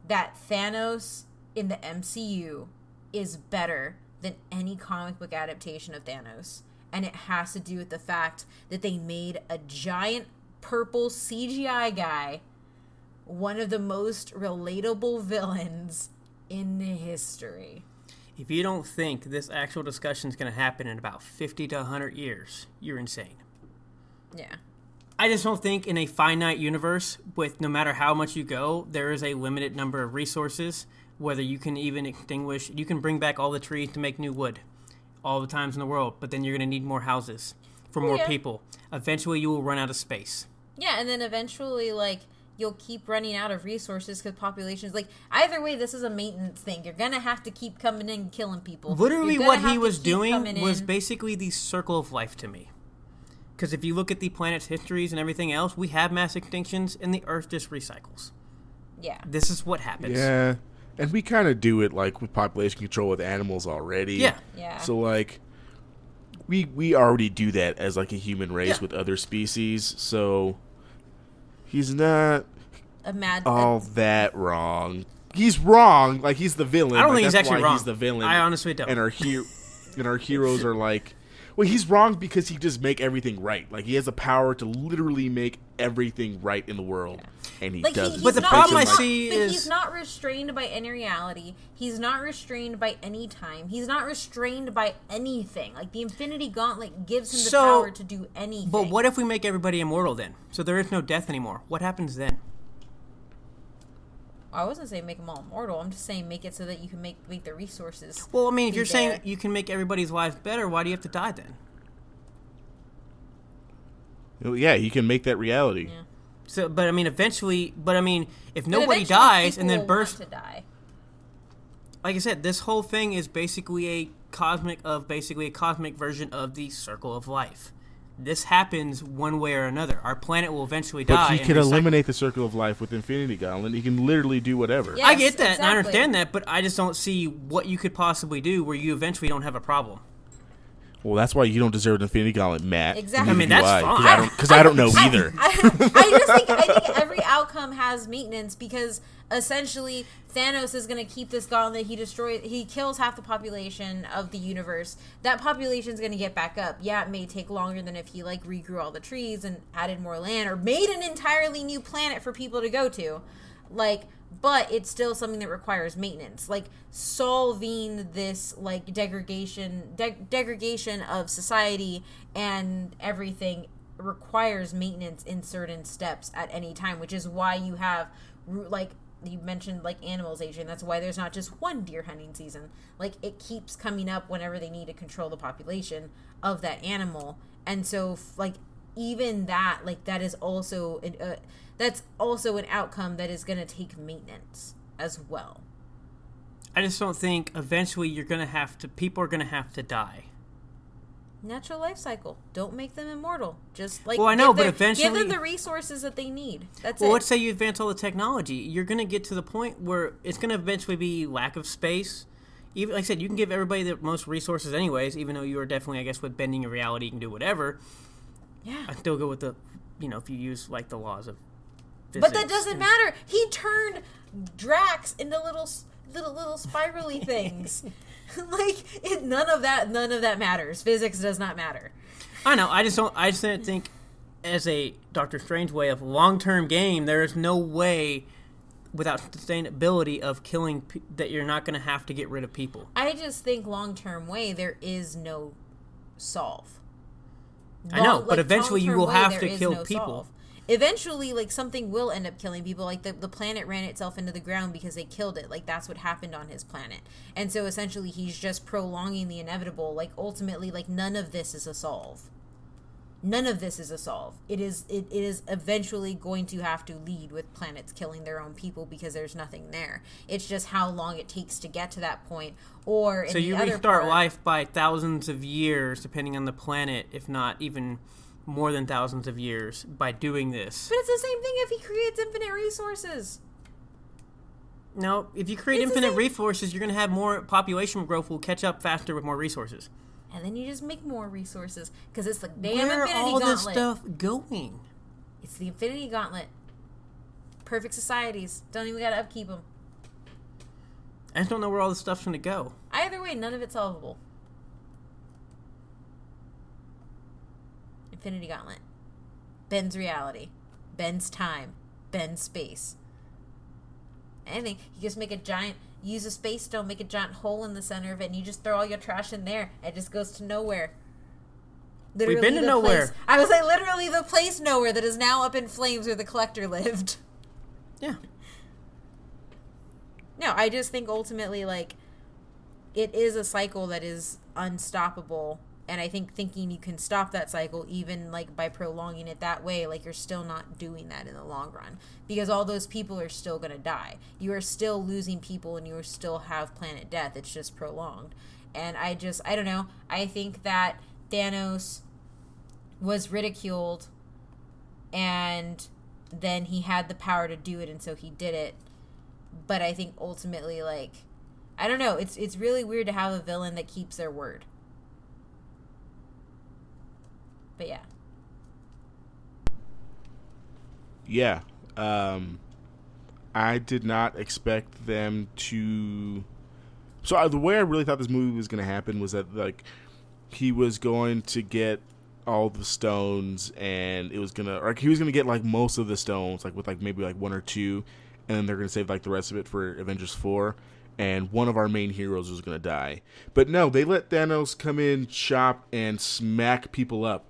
Speaker 1: that Thanos in the MCU is better than any comic book adaptation of Thanos. And it has to do with the fact that they made a giant purple CGI guy one of the most relatable villains in history.
Speaker 3: If you don't think this actual discussion is going to happen in about 50 to 100 years, you're insane.
Speaker 1: Yeah.
Speaker 3: I just don't think in a finite universe, with no matter how much you go, there is a limited number of resources. Whether you can even extinguish, you can bring back all the trees to make new wood, all the times in the world. But then you're going to need more houses for more
Speaker 1: Yeah.
Speaker 3: people. Eventually, you will run out of space.
Speaker 1: Yeah, and then eventually, like, you'll keep running out of resources because populations, like, either way, this is a maintenance thing. You're gonna have to keep coming in and killing people.
Speaker 3: Literally, what he was doing was
Speaker 1: in.
Speaker 3: basically the circle of life to me. Because if you look at the planet's histories and everything else, we have mass extinctions, and the Earth just recycles.
Speaker 1: yeah.
Speaker 3: This is what happens.
Speaker 2: Yeah, and we kind of do it like with population control with animals already.
Speaker 3: Yeah.
Speaker 1: Yeah.
Speaker 2: So like, we we already do that as like a human race
Speaker 3: Yeah.
Speaker 2: with other species. So he's not
Speaker 1: A mad.
Speaker 2: all that wrong. He's wrong. Like he's the villain.
Speaker 3: I don't
Speaker 2: Like,
Speaker 3: think he's actually wrong.
Speaker 2: He's the villain.
Speaker 3: I honestly don't.
Speaker 2: And our hero, and our heroes are like, well, he's wrong because he just make everything right. Like he has the power to literally make everything right in the world, and he
Speaker 1: like he,
Speaker 2: does.
Speaker 1: he's
Speaker 3: But the
Speaker 1: not,
Speaker 3: problem I see
Speaker 1: but
Speaker 3: is-
Speaker 1: he's not restrained by any reality. He's not restrained by any time. He's not restrained by anything. Like the Infinity Gauntlet gives him the
Speaker 3: So-
Speaker 1: power to do anything.
Speaker 3: But what if we make everybody immortal then? So there is no death anymore. What happens then?
Speaker 1: I wasn't saying make them all immortal. I'm just saying make it so that you can make make the resources.
Speaker 3: Well, I mean, if you're saying you can make everybody's lives better, why do you have to die then?
Speaker 2: Oh, yeah, you can make that reality.
Speaker 1: Yeah.
Speaker 3: So, but I mean, eventually, but I mean, if
Speaker 1: But
Speaker 3: nobody dies and then
Speaker 1: burst to die.
Speaker 3: like I said, this whole thing is basically a cosmic of basically a cosmic version of the circle of life. This happens one way or another. Our planet will eventually
Speaker 2: But
Speaker 3: die.
Speaker 2: he
Speaker 3: and
Speaker 2: can eliminate the circle of life with Infinity Gauntlet. He can literally do whatever.
Speaker 1: Yeah.
Speaker 3: I get that, and I understand that, but I just don't see what you could possibly do where you eventually don't have a problem.
Speaker 2: Well, that's why you don't deserve an Infinity Gauntlet, Matt.
Speaker 1: Exactly.
Speaker 3: I mean, that's
Speaker 2: Because
Speaker 3: fine.
Speaker 2: I don't, 'cause I don't know either.
Speaker 1: I, I just think I think every outcome has maintenance because essentially Thanos is going to keep this gauntlet. He destroys, he kills half the population of the universe. That population is going to get back up. Yeah, it may take longer than if he like regrew all the trees and added more land or made an entirely new planet for people to go to. Like, but it's still something that requires maintenance. Like solving this like degradation, de- degradation of society and everything requires maintenance in certain steps at any time, which is why you have like you mentioned like animals, Adrian. That's why there's not just one deer hunting season. Like it keeps coming up whenever they need to control the population of that animal, and so like even that like that is also uh, that's also an outcome that is going to take maintenance as well.
Speaker 3: I just don't think eventually you're gonna have to. People are gonna have to die.
Speaker 1: Natural life cycle. Don't make them immortal. Just like
Speaker 3: Well, I know,
Speaker 1: give
Speaker 3: but
Speaker 1: eventually give them the resources that they need. That's
Speaker 3: Well,
Speaker 1: it.
Speaker 3: let's say you advance all the technology, you're gonna get to the point where it's gonna eventually be lack of space. Even like I said, you can give everybody the most resources, anyways. Even though you are definitely, I guess, with bending of reality, you can do whatever.
Speaker 1: yeah.
Speaker 3: I still go with the, you know, if you use like the laws of.
Speaker 1: But that doesn't matter. He turned Drax into little little little spirally things. like it, none of that none of that matters. Physics does not matter.
Speaker 3: I know. I just don't. I just didn't think, as a Doctor Strange way of long term game, there is no way, without sustainability of killing, pe- that you're not going to have to get rid of people.
Speaker 1: I just think long term way there is no solve.
Speaker 3: I know,
Speaker 1: Long-
Speaker 3: but eventually you will
Speaker 1: way,
Speaker 3: have to kill
Speaker 1: no
Speaker 3: people.
Speaker 1: solve. Eventually, like something will end up killing people. Like the, the planet ran itself into the ground because they killed it. Like that's what happened on his planet. And so essentially, he's just prolonging the inevitable. Like ultimately, like none of this is a solve. None of this is a solve. It is it, it is eventually going to have to lead with planets killing their own people because there's nothing there. It's just how long it takes to get to that point. Or
Speaker 3: So you restart
Speaker 1: part-
Speaker 3: life by thousands of years, depending on the planet, if not even more than thousands of years, by doing this.
Speaker 1: But it's the same thing if he creates infinite resources.
Speaker 3: No, if you create
Speaker 1: It's
Speaker 3: infinite resources, you're going to have more population growth. Will catch up faster with more resources.
Speaker 1: And then you just make more resources because it's the damn
Speaker 3: Where are
Speaker 1: Infinity
Speaker 3: all this
Speaker 1: Gauntlet.
Speaker 3: stuff going?
Speaker 1: It's the Infinity Gauntlet. Perfect societies. Don't even gotta upkeep them.
Speaker 3: I just don't know where all this stuff's going to go.
Speaker 1: Either way, none of it's solvable. Infinity Gauntlet. Ben's reality. Ben's time. Ben's space. Anything. You just make a giant, use a space stone, make a giant hole in the center of it, and you just throw all your trash in there. It just goes to nowhere. Literally
Speaker 3: been to nowhere.
Speaker 1: Place, I was like, literally the place nowhere that is now up in flames where the collector lived.
Speaker 3: Yeah.
Speaker 1: No, I just think ultimately, like, it is a cycle that is unstoppable. And I think thinking you can stop that cycle, even like by prolonging it that way, like you're still not doing that in the long run because all those people are still going to die. You are still losing people and you still have planet death. It's just prolonged. And I just, I don't know. I think that Thanos was ridiculed and then he had the power to do it and so he did it but I think ultimately, like, I don't know. It's it's really weird to have a villain that keeps their word. But yeah,
Speaker 2: Yeah. Um, I did not expect them to. So the way I really thought this movie was going to happen was that like he was going to get all the stones and it was gonna like he was gonna get like most of the stones like with like maybe like one or two and then they're gonna save like the rest of it for avengers 4 and one of our main heroes was gonna die but no they let thanos come in chop and smack people up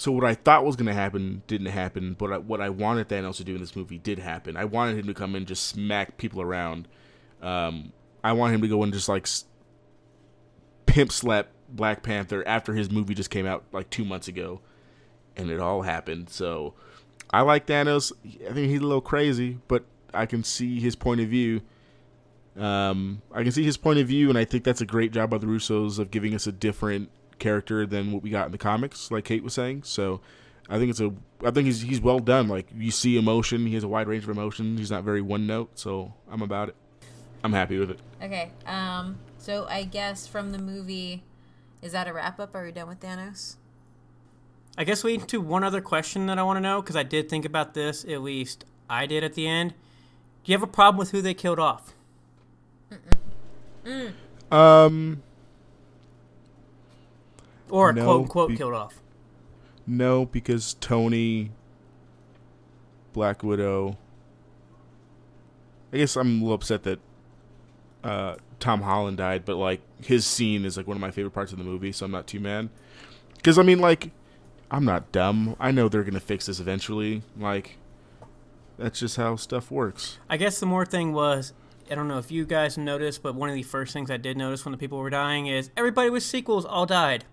Speaker 2: so what I thought was going to happen didn't happen, but I, what I wanted Thanos to do in this movie did happen. I wanted him to come in and just smack people around. Um, I want him to go and just like pimp slap Black Panther after his movie just came out like two months ago, and it all happened. So I like Thanos. I think he's a little crazy, but I can see his point of view. Um, I can see his point of view, and I think that's a great job by the Russos of giving us a different character than what we got in the comics, like Kate was saying. So I think it's a I think he's he's well done. Like you see emotion, he has a wide range of emotion. He's not very one note, so I'm about it. I'm happy with it.
Speaker 1: okay. Um, so I guess from the movie, is that a wrap up? Are we done with Thanos?
Speaker 3: I guess we to one other question that I want to know because I did think about this. At least I did at the end. Do you have a problem with who they killed off?
Speaker 2: Um,
Speaker 3: Or
Speaker 2: No,
Speaker 3: quote unquote
Speaker 2: be-
Speaker 3: killed off?
Speaker 2: no, because Tony, Black Widow. I guess I'm a little upset that uh, Tom Holland died, but like his scene is like one of my favorite parts of the movie, so I'm not too mad. Because I mean, like, I'm not dumb. I know they're gonna fix this eventually. Like, that's just how stuff works.
Speaker 3: I guess the more thing was, I don't know if you guys noticed, but one of the first things I did notice when the people were dying is everybody with sequels all died.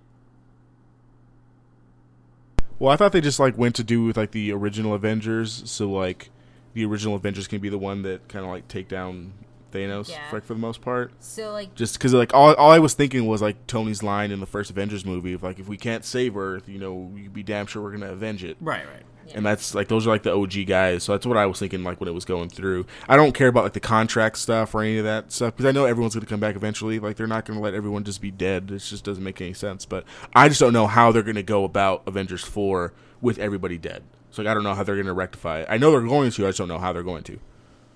Speaker 2: Well, I thought they just like went to do with like the original Avengers, so like the original Avengers can be the one that kind of like take down Thanos,
Speaker 1: Yeah.
Speaker 2: like for the most part.
Speaker 1: So like
Speaker 2: Just because like all, all I was thinking was like Tony's line in the first Avengers movie of like if we can't save Earth, you know, you be damn sure we're gonna avenge it.
Speaker 3: Right, right.
Speaker 2: And that's like those are like the OG guys, so that's what I was thinking like when it was going through. I don't care about like the contract stuff or any of that stuff because I know everyone's gonna come back eventually. Like they're not gonna let everyone just be dead. It just doesn't make any sense. But I just don't know how they're gonna go about Avengers four with everybody dead. So like I don't know how they're gonna rectify it. I know they're going to. I just don't know how they're going to.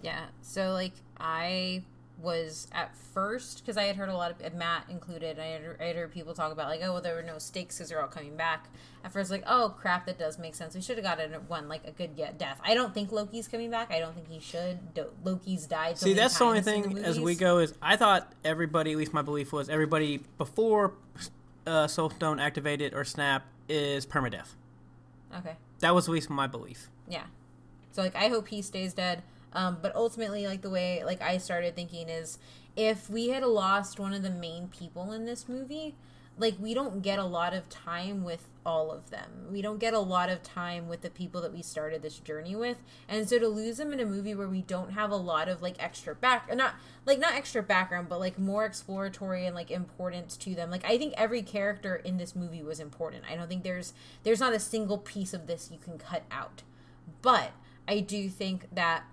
Speaker 1: Yeah. So like I was at first because I had heard a lot of Matt included. I had, I had heard people talk about like, oh, well, there were no stakes because they're all coming back. At first, like, oh crap, that does make sense. We should have gotten one like a good get death. I don't think Loki's coming back. I don't think he should. Do- Loki's died. So
Speaker 3: See, that's the only thing
Speaker 1: the
Speaker 3: as we go is I thought everybody, at least my belief was everybody before uh, Soul Stone activated or snap is permadeath.
Speaker 1: Okay.
Speaker 3: That was at least my belief.
Speaker 1: Yeah. So like I hope he stays dead. Um, but ultimately, like the way like I started thinking is, if we had lost one of the main people in this movie, like we don't get a lot of time with all of them. We don't get a lot of time with the people that we started this journey with, and so to lose them in a movie where we don't have a lot of like extra back, not like not extra background, but like more exploratory and like importance to them. Like I think every character in this movie was important. I don't think there's there's not a single piece of this you can cut out, but I do think that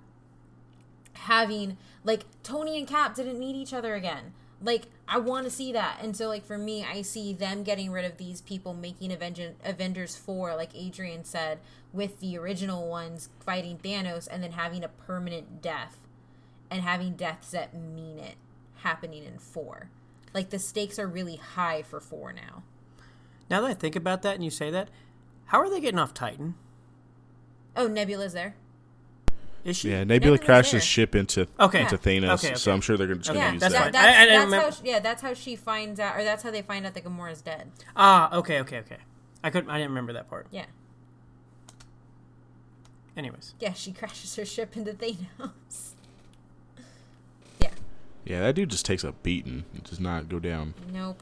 Speaker 1: having like Tony and Cap didn't meet each other again. Like I want to see that, and so like for me, I see them getting rid of these people, making Aven- Avengers four, like Adrian said, with the original ones fighting Thanos, and then having a permanent death, and having deaths that mean it happening in four. Like the stakes are really high for four now.
Speaker 3: Now that I think about that and you say that, how are they getting off Titan?
Speaker 1: Oh, Nebula's there.
Speaker 3: Is she?
Speaker 2: Yeah, Nebula
Speaker 1: Nebula's
Speaker 2: crashed
Speaker 1: there.
Speaker 2: his ship into
Speaker 3: Okay.
Speaker 2: into Thanos,
Speaker 3: Okay, okay.
Speaker 2: so I'm sure they're just going to
Speaker 1: Yeah,
Speaker 2: use
Speaker 3: that's
Speaker 1: that,
Speaker 2: that.
Speaker 3: fine.
Speaker 1: that's,
Speaker 3: I- I
Speaker 1: that's how. She, yeah, that's how she finds out, or that's how they find out that Gamora's dead.
Speaker 3: Ah, okay, okay, okay. I could I didn't remember that part.
Speaker 1: Yeah.
Speaker 3: Anyways,
Speaker 1: Yeah, she crashes her ship into Thanos. yeah.
Speaker 2: Yeah, that dude just takes a beating. It does not go down.
Speaker 1: Nope.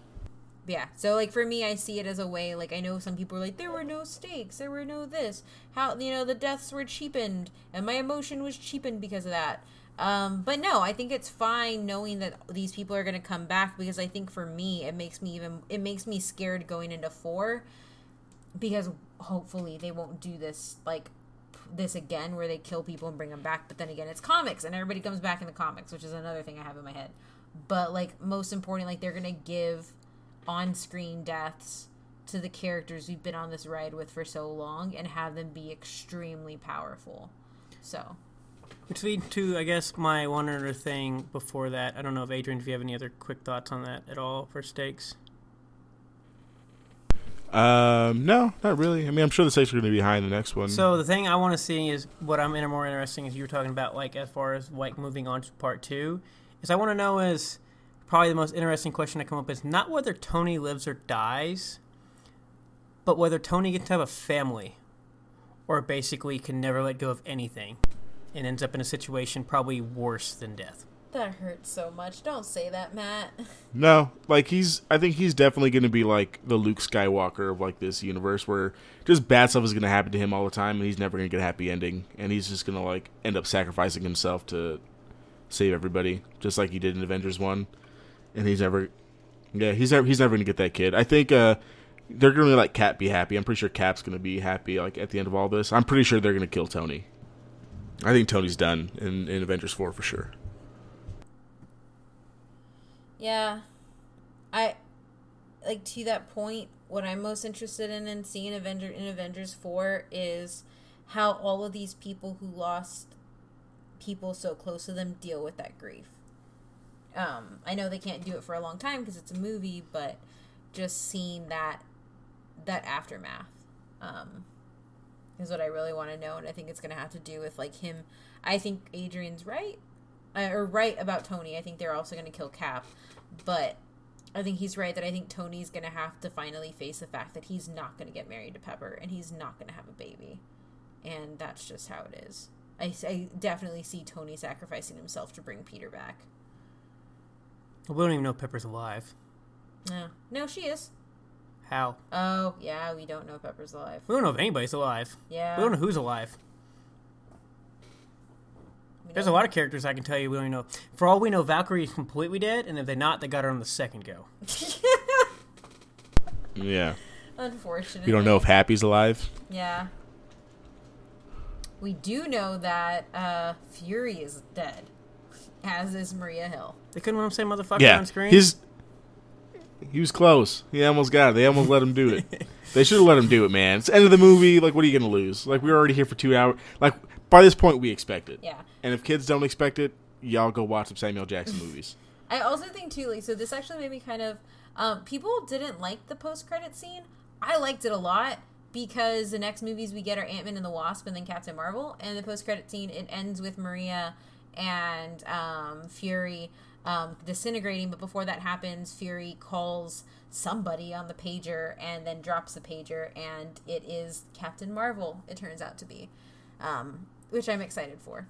Speaker 1: Yeah. So like for me, I see it as a way. Like I know some people are like, there were no stakes, there were no this. How you know the deaths were cheapened, and my emotion was cheapened because of that. Um, but no, I think it's fine knowing that these people are going to come back because I think for me, it makes me even it makes me scared going into four because hopefully they won't do this like this again where they kill people and bring them back but then again it's comics and everybody comes back in the comics which is another thing i have in my head but like most important like they're gonna give on-screen deaths to the characters we've been on this ride with for so long and have them be extremely powerful so
Speaker 3: which leads to I guess my one other thing before that. I don't know if Adrian, if you have any other quick thoughts on that at all for stakes.
Speaker 2: Um, no, not really. I mean, I'm sure the stakes are going to be high in the next one.
Speaker 3: So the thing I want to see is what I'm inter- more interesting is you were talking about like as far as like moving on to part two is I want to know is probably the most interesting question to come up is not whether Tony lives or dies, but whether Tony gets to have a family, or basically can never let go of anything, and ends up in a situation probably worse than death.
Speaker 1: that hurts so much don't say that matt
Speaker 2: no, like he's. I think he's definitely going to be like the Luke Skywalker of like this universe, where just bad stuff is going to happen to him all the time, and he's never going to get a happy ending, and he's just going to like end up sacrificing himself to save everybody, just like he did in Avengers One, and he's never. Yeah, he's never he's never to get that kid. I think. uh they're gonna let Cap be happy. I'm pretty sure Cap's gonna be happy. Like at the end of all this, I'm pretty sure they're gonna kill Tony. I think Tony's done in, in Avengers Four for sure.
Speaker 1: Yeah. I like to that point what I'm most interested in in seeing Avenger in Avengers 4 is how all of these people who lost people so close to them deal with that grief. Um, I know they can't do it for a long time because it's a movie, but just seeing that that aftermath um, is what I really want to know, and I think it's going to have to do with like him. I think Adrian's right, uh, or right about Tony. I think they're also going to kill Cap, but I think he's right that I think Tony's going to have to finally face the fact that he's not going to get married to Pepper and he's not going to have a baby, and that's just how it is. I, I definitely see Tony sacrificing himself to bring Peter back.
Speaker 3: We don't even know if Pepper's alive.
Speaker 1: No, no, she is.
Speaker 3: How?
Speaker 1: Oh, yeah, we don't know if Pepper's alive.
Speaker 3: We don't know if anybody's alive.
Speaker 1: Yeah.
Speaker 3: We don't know who's alive.
Speaker 1: We
Speaker 3: There's
Speaker 1: know-
Speaker 3: a lot of characters I can tell you we don't even know. For all we know, Valkyrie is completely dead, and if they're not, they got her on the second go.
Speaker 2: Yeah.
Speaker 1: Unfortunately,
Speaker 2: We don't know if Happy's alive.
Speaker 1: Yeah. We do know that uh, Fury is dead, as is Maria Hill.
Speaker 3: They couldn't let him say motherfucker
Speaker 2: Yeah.
Speaker 3: on screen.
Speaker 2: His. He was close. He almost got it. They almost let him do it. They should have let him do it, man. It's the end of the movie. Like, what are you going to lose? Like, we were already here for two hours. Like, by this point, we expect it.
Speaker 1: Yeah.
Speaker 2: And if kids don't expect it, y'all go watch some Samuel Jackson movies.
Speaker 1: I also think too, like, so this actually made me kind of. Um, people didn't like the post-credit scene. I liked it a lot because the next movies we get are Ant Man and the Wasp and then Captain Marvel. And the post-credit scene it ends with Maria and um, Fury um, disintegrating. But before that happens, Fury calls somebody on the pager and then drops the pager, and it is Captain Marvel. It turns out to be, um, which I'm excited for.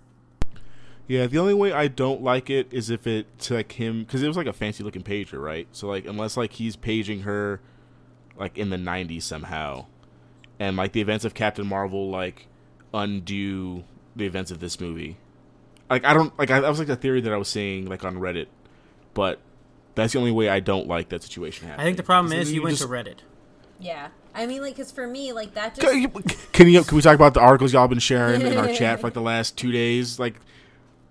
Speaker 2: Yeah, the only way I don't like it is if it's like him because it was like a fancy looking pager, right? So like unless like he's paging her like in the '90s somehow, and like the events of Captain Marvel like undo the events of this movie. Like I don't like I, that was like a theory that I was seeing like on Reddit, but that's the only way I don't like that situation
Speaker 3: I think the problem is
Speaker 2: then
Speaker 3: you went
Speaker 2: just-
Speaker 3: to Reddit.
Speaker 1: Yeah, I mean, like, because for me, like that just
Speaker 2: Can you, can you can we talk about the articles y'all been sharing in our chat for like the last two days? Like,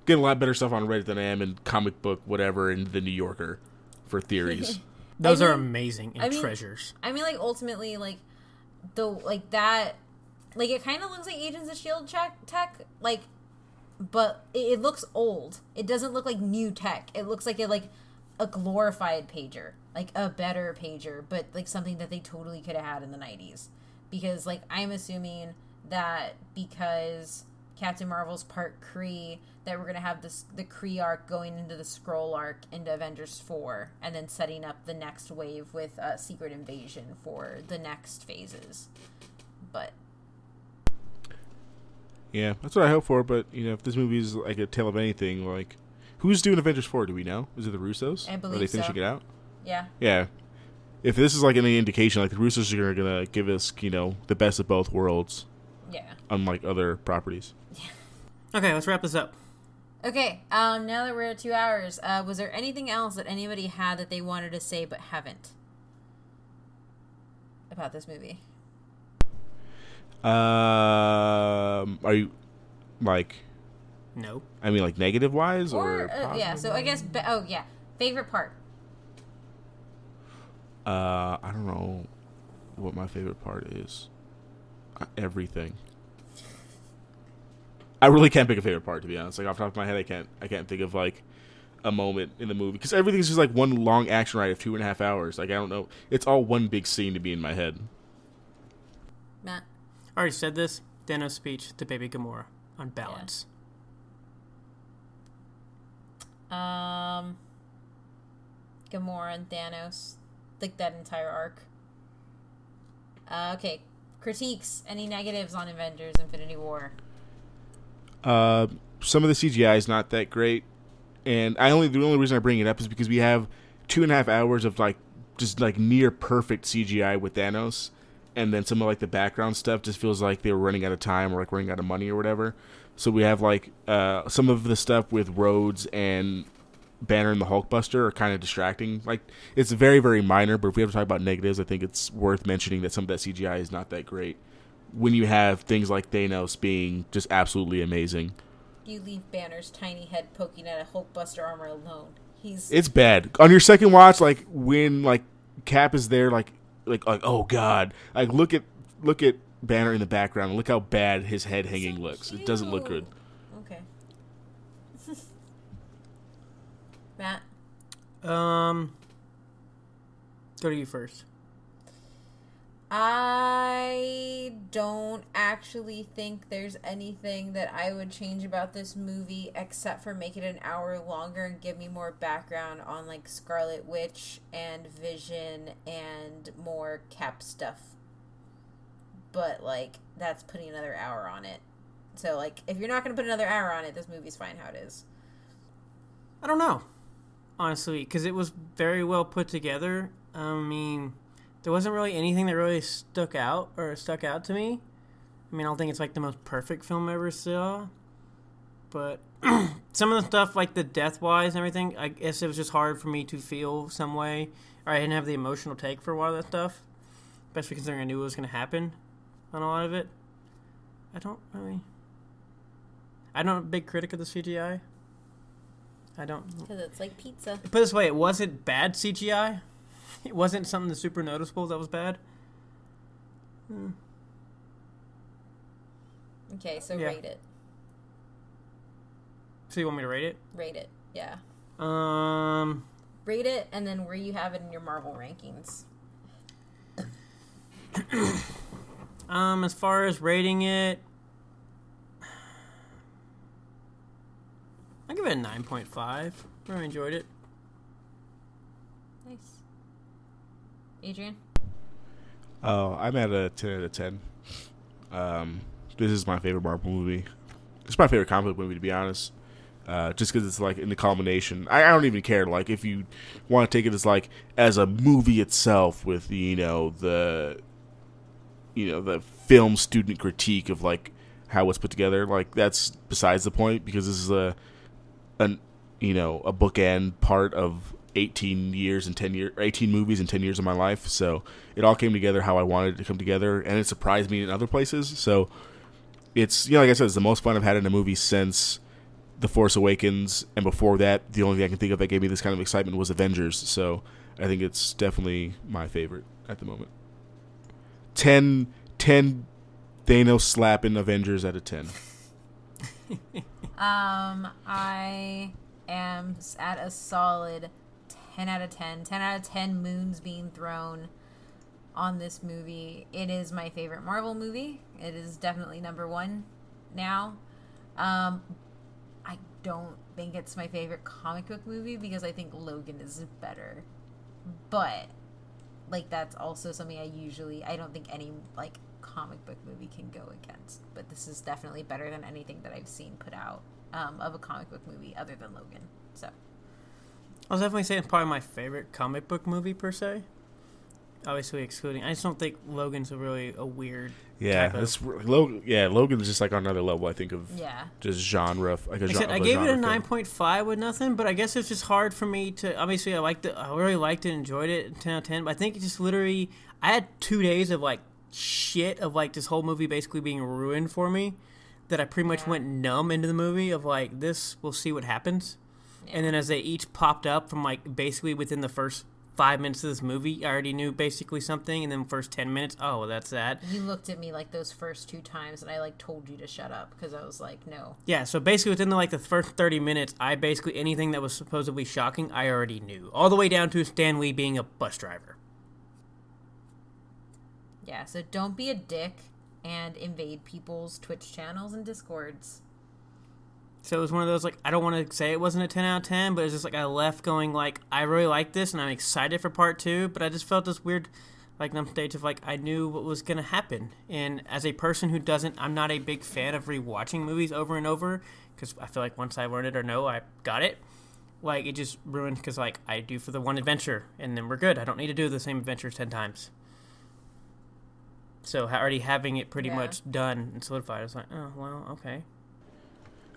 Speaker 2: getting a lot better stuff on Reddit than I am in comic book whatever in the New Yorker for theories.
Speaker 3: Those
Speaker 1: I
Speaker 3: are amazing and
Speaker 1: I mean-
Speaker 3: treasures.
Speaker 1: I mean, like ultimately, like the like that, like it kind of looks like Agents of Shield tech, tech, like, but it, it looks old. It doesn't look like new tech. It looks like a like a glorified pager, like a better pager, but like something that they totally could have had in the '90s. Because like I'm assuming that because Captain Marvel's part Kree, that we're gonna have this the Kree arc going into the Skrull arc into Avengers four, and then setting up the next wave with uh, Secret Invasion for the next phases. But
Speaker 2: Yeah, that's what I hope for. But you know, if this movie is like a tale of anything, like who's doing Avengers four? Do we know? Is it the Russos?
Speaker 1: I believe
Speaker 2: Are they
Speaker 1: believe so.
Speaker 2: finishing it out?
Speaker 1: yeah,
Speaker 2: Yeah. If this is like any indication, like the Russos are gonna give us, you know, the best of both worlds,
Speaker 1: yeah.
Speaker 2: unlike other properties. Yeah.
Speaker 3: Okay, let's wrap this up.
Speaker 1: Okay, um, now that we're at two hours, uh, was there anything else that anybody had that they wanted to say but haven't about this movie?
Speaker 2: Um, are you like?
Speaker 3: No.
Speaker 2: I mean, like negative wise, or,
Speaker 1: Or uh, yeah, so I guess be- oh yeah, favorite part.
Speaker 2: Uh, I don't know what my favorite part is. Uh, Everything. I really can't pick a favorite part to be honest. Like off the top of my head, I can't. I can't think of like a moment in the movie because everything's just like one long action ride of two and a half hours. Like I don't know. It's all one big scene to be in my head.
Speaker 1: Matt.
Speaker 3: I already said this. Thanos' speech to Baby Gamora on balance.
Speaker 1: Um, Gamora and Thanos, like that entire arc. Uh, okay, critiques. Any negatives on Avengers: Infinity War?
Speaker 2: Uh, some of the CGI is not that great, and I only the only reason I bring it up is because we have two and a half hours of like just like near perfect CGI with Thanos, and then some of like the background stuff just feels like they were running out of time or like running out of money or whatever. So we have like uh, some of the stuff with Rhodes and Banner and the Hulkbuster are kind of distracting. Like it's very very minor, but if we have to talk about negatives, I think it's worth mentioning that some of that CGI is not that great. When you have things like Thanos being just absolutely amazing,
Speaker 1: You leave Banner's tiny head poking at a Hulkbuster armor alone. He's
Speaker 2: it's bad. On your second watch, like when like Cap is there, like like like oh god, like look at look at Banner in the background. Look how bad his head hanging
Speaker 1: so
Speaker 2: looks. It doesn't look good.
Speaker 1: Okay. Matt.
Speaker 3: Um, go to you first.
Speaker 1: I don't actually think there's anything that I would change about this movie except for make it an hour longer and give me more background on like Scarlet Witch and Vision and more Cap stuff. But like that's putting another hour on it. So like if you're not going to put another hour on it, this movie's fine how it is.
Speaker 3: I don't know, honestly, because it was very well put together. I mean, there wasn't really anything that really stuck out or stuck out to me. I mean, I don't think it's like the most perfect film I ever saw, but some of the stuff like the death wise and everything. I guess it was just hard for me to feel some way, or I didn't have the emotional take for a lot of that stuff. Especially considering I knew what was going to happen on a lot of it. I don't really. I'm not a big critic of the CGI. I don't.
Speaker 1: Because it's like pizza.
Speaker 3: Put it this way, it wasn't bad CGI. It wasn't something that's super noticeable that was bad.
Speaker 1: Okay, so
Speaker 3: Yeah.
Speaker 1: rate it.
Speaker 3: So you want me to rate it?
Speaker 1: Rate it. Yeah.
Speaker 3: Um,
Speaker 1: Rate it, and then where you have it in your Marvel rankings.
Speaker 3: um, as far as rating it, I give it a nine point five. I enjoyed it.
Speaker 1: Nice. Adrian?
Speaker 2: Oh, I'm at a ten out of ten. Um, this is my favorite Marvel movie. It's my favorite comic movie, to be honest. Uh, just because it's like in the culmination. I, I don't even care. Like if you want to take it as like as a movie itself, with you know the you know the film student critique of like how it's put together. Like that's besides the point because this is a an you know a bookend part of 18 years and 10 years 18 movies and 10 years of my life. So it all came together how i wanted it to come together and it surprised me in other places. So it's you know like i said it's the most fun i've had in a movie since the force awakens and before that the only thing i can think of that gave me this kind of excitement was avengers. So i think it's definitely my favorite at the moment. 10 10 thanos slapping avengers out of 10
Speaker 1: Um, I am at a solid 10 out of 10. 10 out of 10 moons being thrown on this movie. It is my favorite Marvel movie. It is definitely number one now. Um, I don't think it's my favorite comic book movie because I think Logan is better. But like that's also something I usually I don't think any like comic book movie can go against. But this is definitely better than anything that I've seen put out um, of a comic book movie other than Logan. So
Speaker 3: I was definitely saying it's probably my favorite comic book movie per se. Obviously, excluding. I just don't think Logan's a really a weird.
Speaker 2: yeah
Speaker 3: type of-
Speaker 2: that's Logan yeah Logan's just like on another level i think of
Speaker 1: yeah,
Speaker 2: just genre like a
Speaker 3: Like I I gave it
Speaker 2: genre
Speaker 3: a nine point five with nothing, but I guess it's just hard for me to. Obviously, I liked it. I really liked it, enjoyed it, ten out of ten. But I think it just literally, I had two days of like shit of like this whole movie basically being ruined for me. That I pretty much
Speaker 1: Yeah.
Speaker 3: went numb into the movie of like this. We'll see what happens. And then as they each popped up from like basically within the first five minutes of this movie, I already knew basically something. And then first ten minutes, oh, well, that's that.
Speaker 1: you looked at me like those first two times, and I like told you to shut up because I was like, no.
Speaker 3: Yeah, so basically within the, like the first 30 minutes, I basically anything that was supposedly shocking, I already knew. All the way down to Stan Lee being a bus driver.
Speaker 1: Yeah, so don't be a dick and invade people's Twitch channels and discords.
Speaker 3: So it was one of those like I don't want to say it wasn't a 10 out of 10, but it's just like I left going like I really like this and I'm excited for part 2, but I just felt this weird like numb stage of like I knew what was going to happen. And as a person who doesn't I'm not a big fan of rewatching movies over and over cuz I feel like once I learned it or know I got it. Like it just ruined cuz like I do for the one adventure and then we're good. I don't need to do the same adventures 10 times. So already having it pretty
Speaker 1: Yeah.
Speaker 3: much done and solidified, I was like, oh well, okay.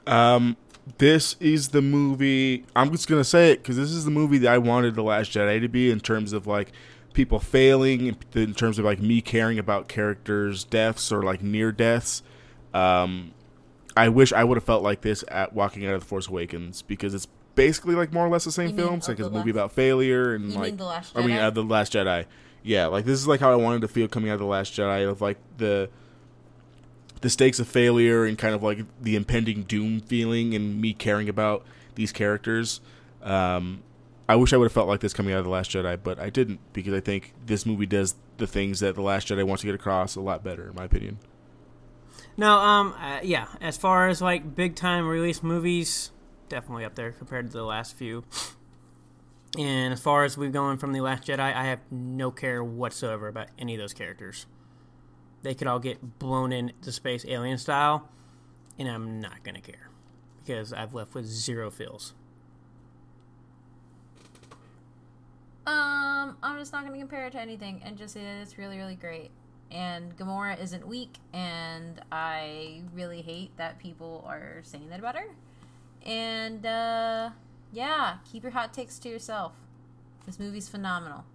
Speaker 2: Um, this is the movie. I'm just gonna say it because this is the movie that I wanted the Last Jedi to be in terms of like people failing, in terms of like me caring about characters' deaths or like near deaths. Um, I wish I would have felt like this at walking out of the Force Awakens because it's basically like more or less the same
Speaker 1: You
Speaker 2: film. It's like a movie about failure and
Speaker 1: You
Speaker 2: like
Speaker 1: mean The Last
Speaker 2: I mean, uh, the Last Jedi. Yeah, like this is like how I wanted to feel coming out of the Last Jedi of like the the stakes of failure and kind of like the impending doom feeling and me caring about these characters. Um, I wish I would have felt like this coming out of the Last Jedi, but I didn't because I think this movie does the things that the Last Jedi wants to get across a lot better, in my opinion.
Speaker 3: No, um, uh, yeah. As far as like big time release movies, definitely up there compared to the last few. And as far as we've gone from the Last Jedi, I have no care whatsoever about any of those characters. They could all get blown into space alien style, and I'm not gonna care because I've left with zero feels.
Speaker 1: Um, I'm just not to compare it to anything and just say that it's really, really great. And Gamora isn't weak, and I really hate that people are saying that about her. And uh, yeah, keep your hot takes to yourself. This movie's phenomenal.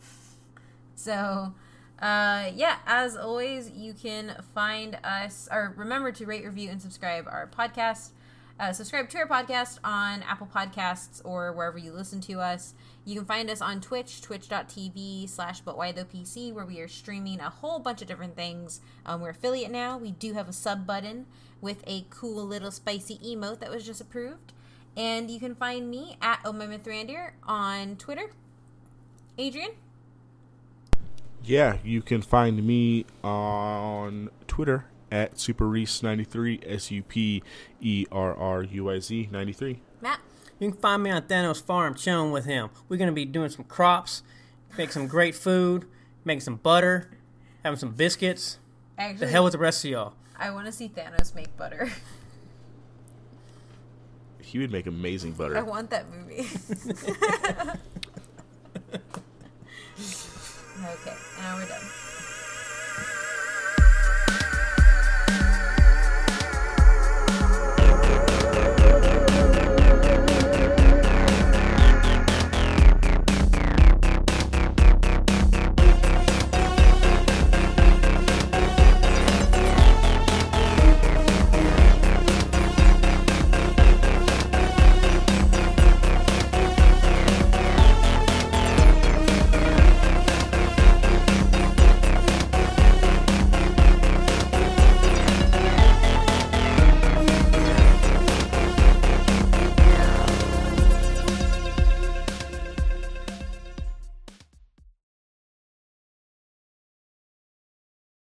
Speaker 1: so, uh, yeah, as always, you can find us, or remember to rate, review, and subscribe our podcast. Uh, subscribe to our podcast on Apple Podcasts or wherever you listen to us. You can find us on Twitch, twitch.tv slash but why tho PC, where we are streaming a whole bunch of different things. Um, we're affiliate now. We do have a sub button with a cool little spicy emote that was just approved. And you can find me at OhMyMithrandir on Twitter. Adrian?
Speaker 2: Yeah, you can find me on Twitter at superruiz93, S U P E R R U I Z 93.
Speaker 1: Matt?
Speaker 3: You can find me on Thanos' farm chilling with him. We're going to be doing some crops, make some great food, making some butter, having some biscuits.
Speaker 1: Actually,
Speaker 3: The hell with the rest of y'all.
Speaker 1: I want to see Thanos make butter.
Speaker 2: He would make amazing butter.
Speaker 1: I want that movie. okay, now we're done.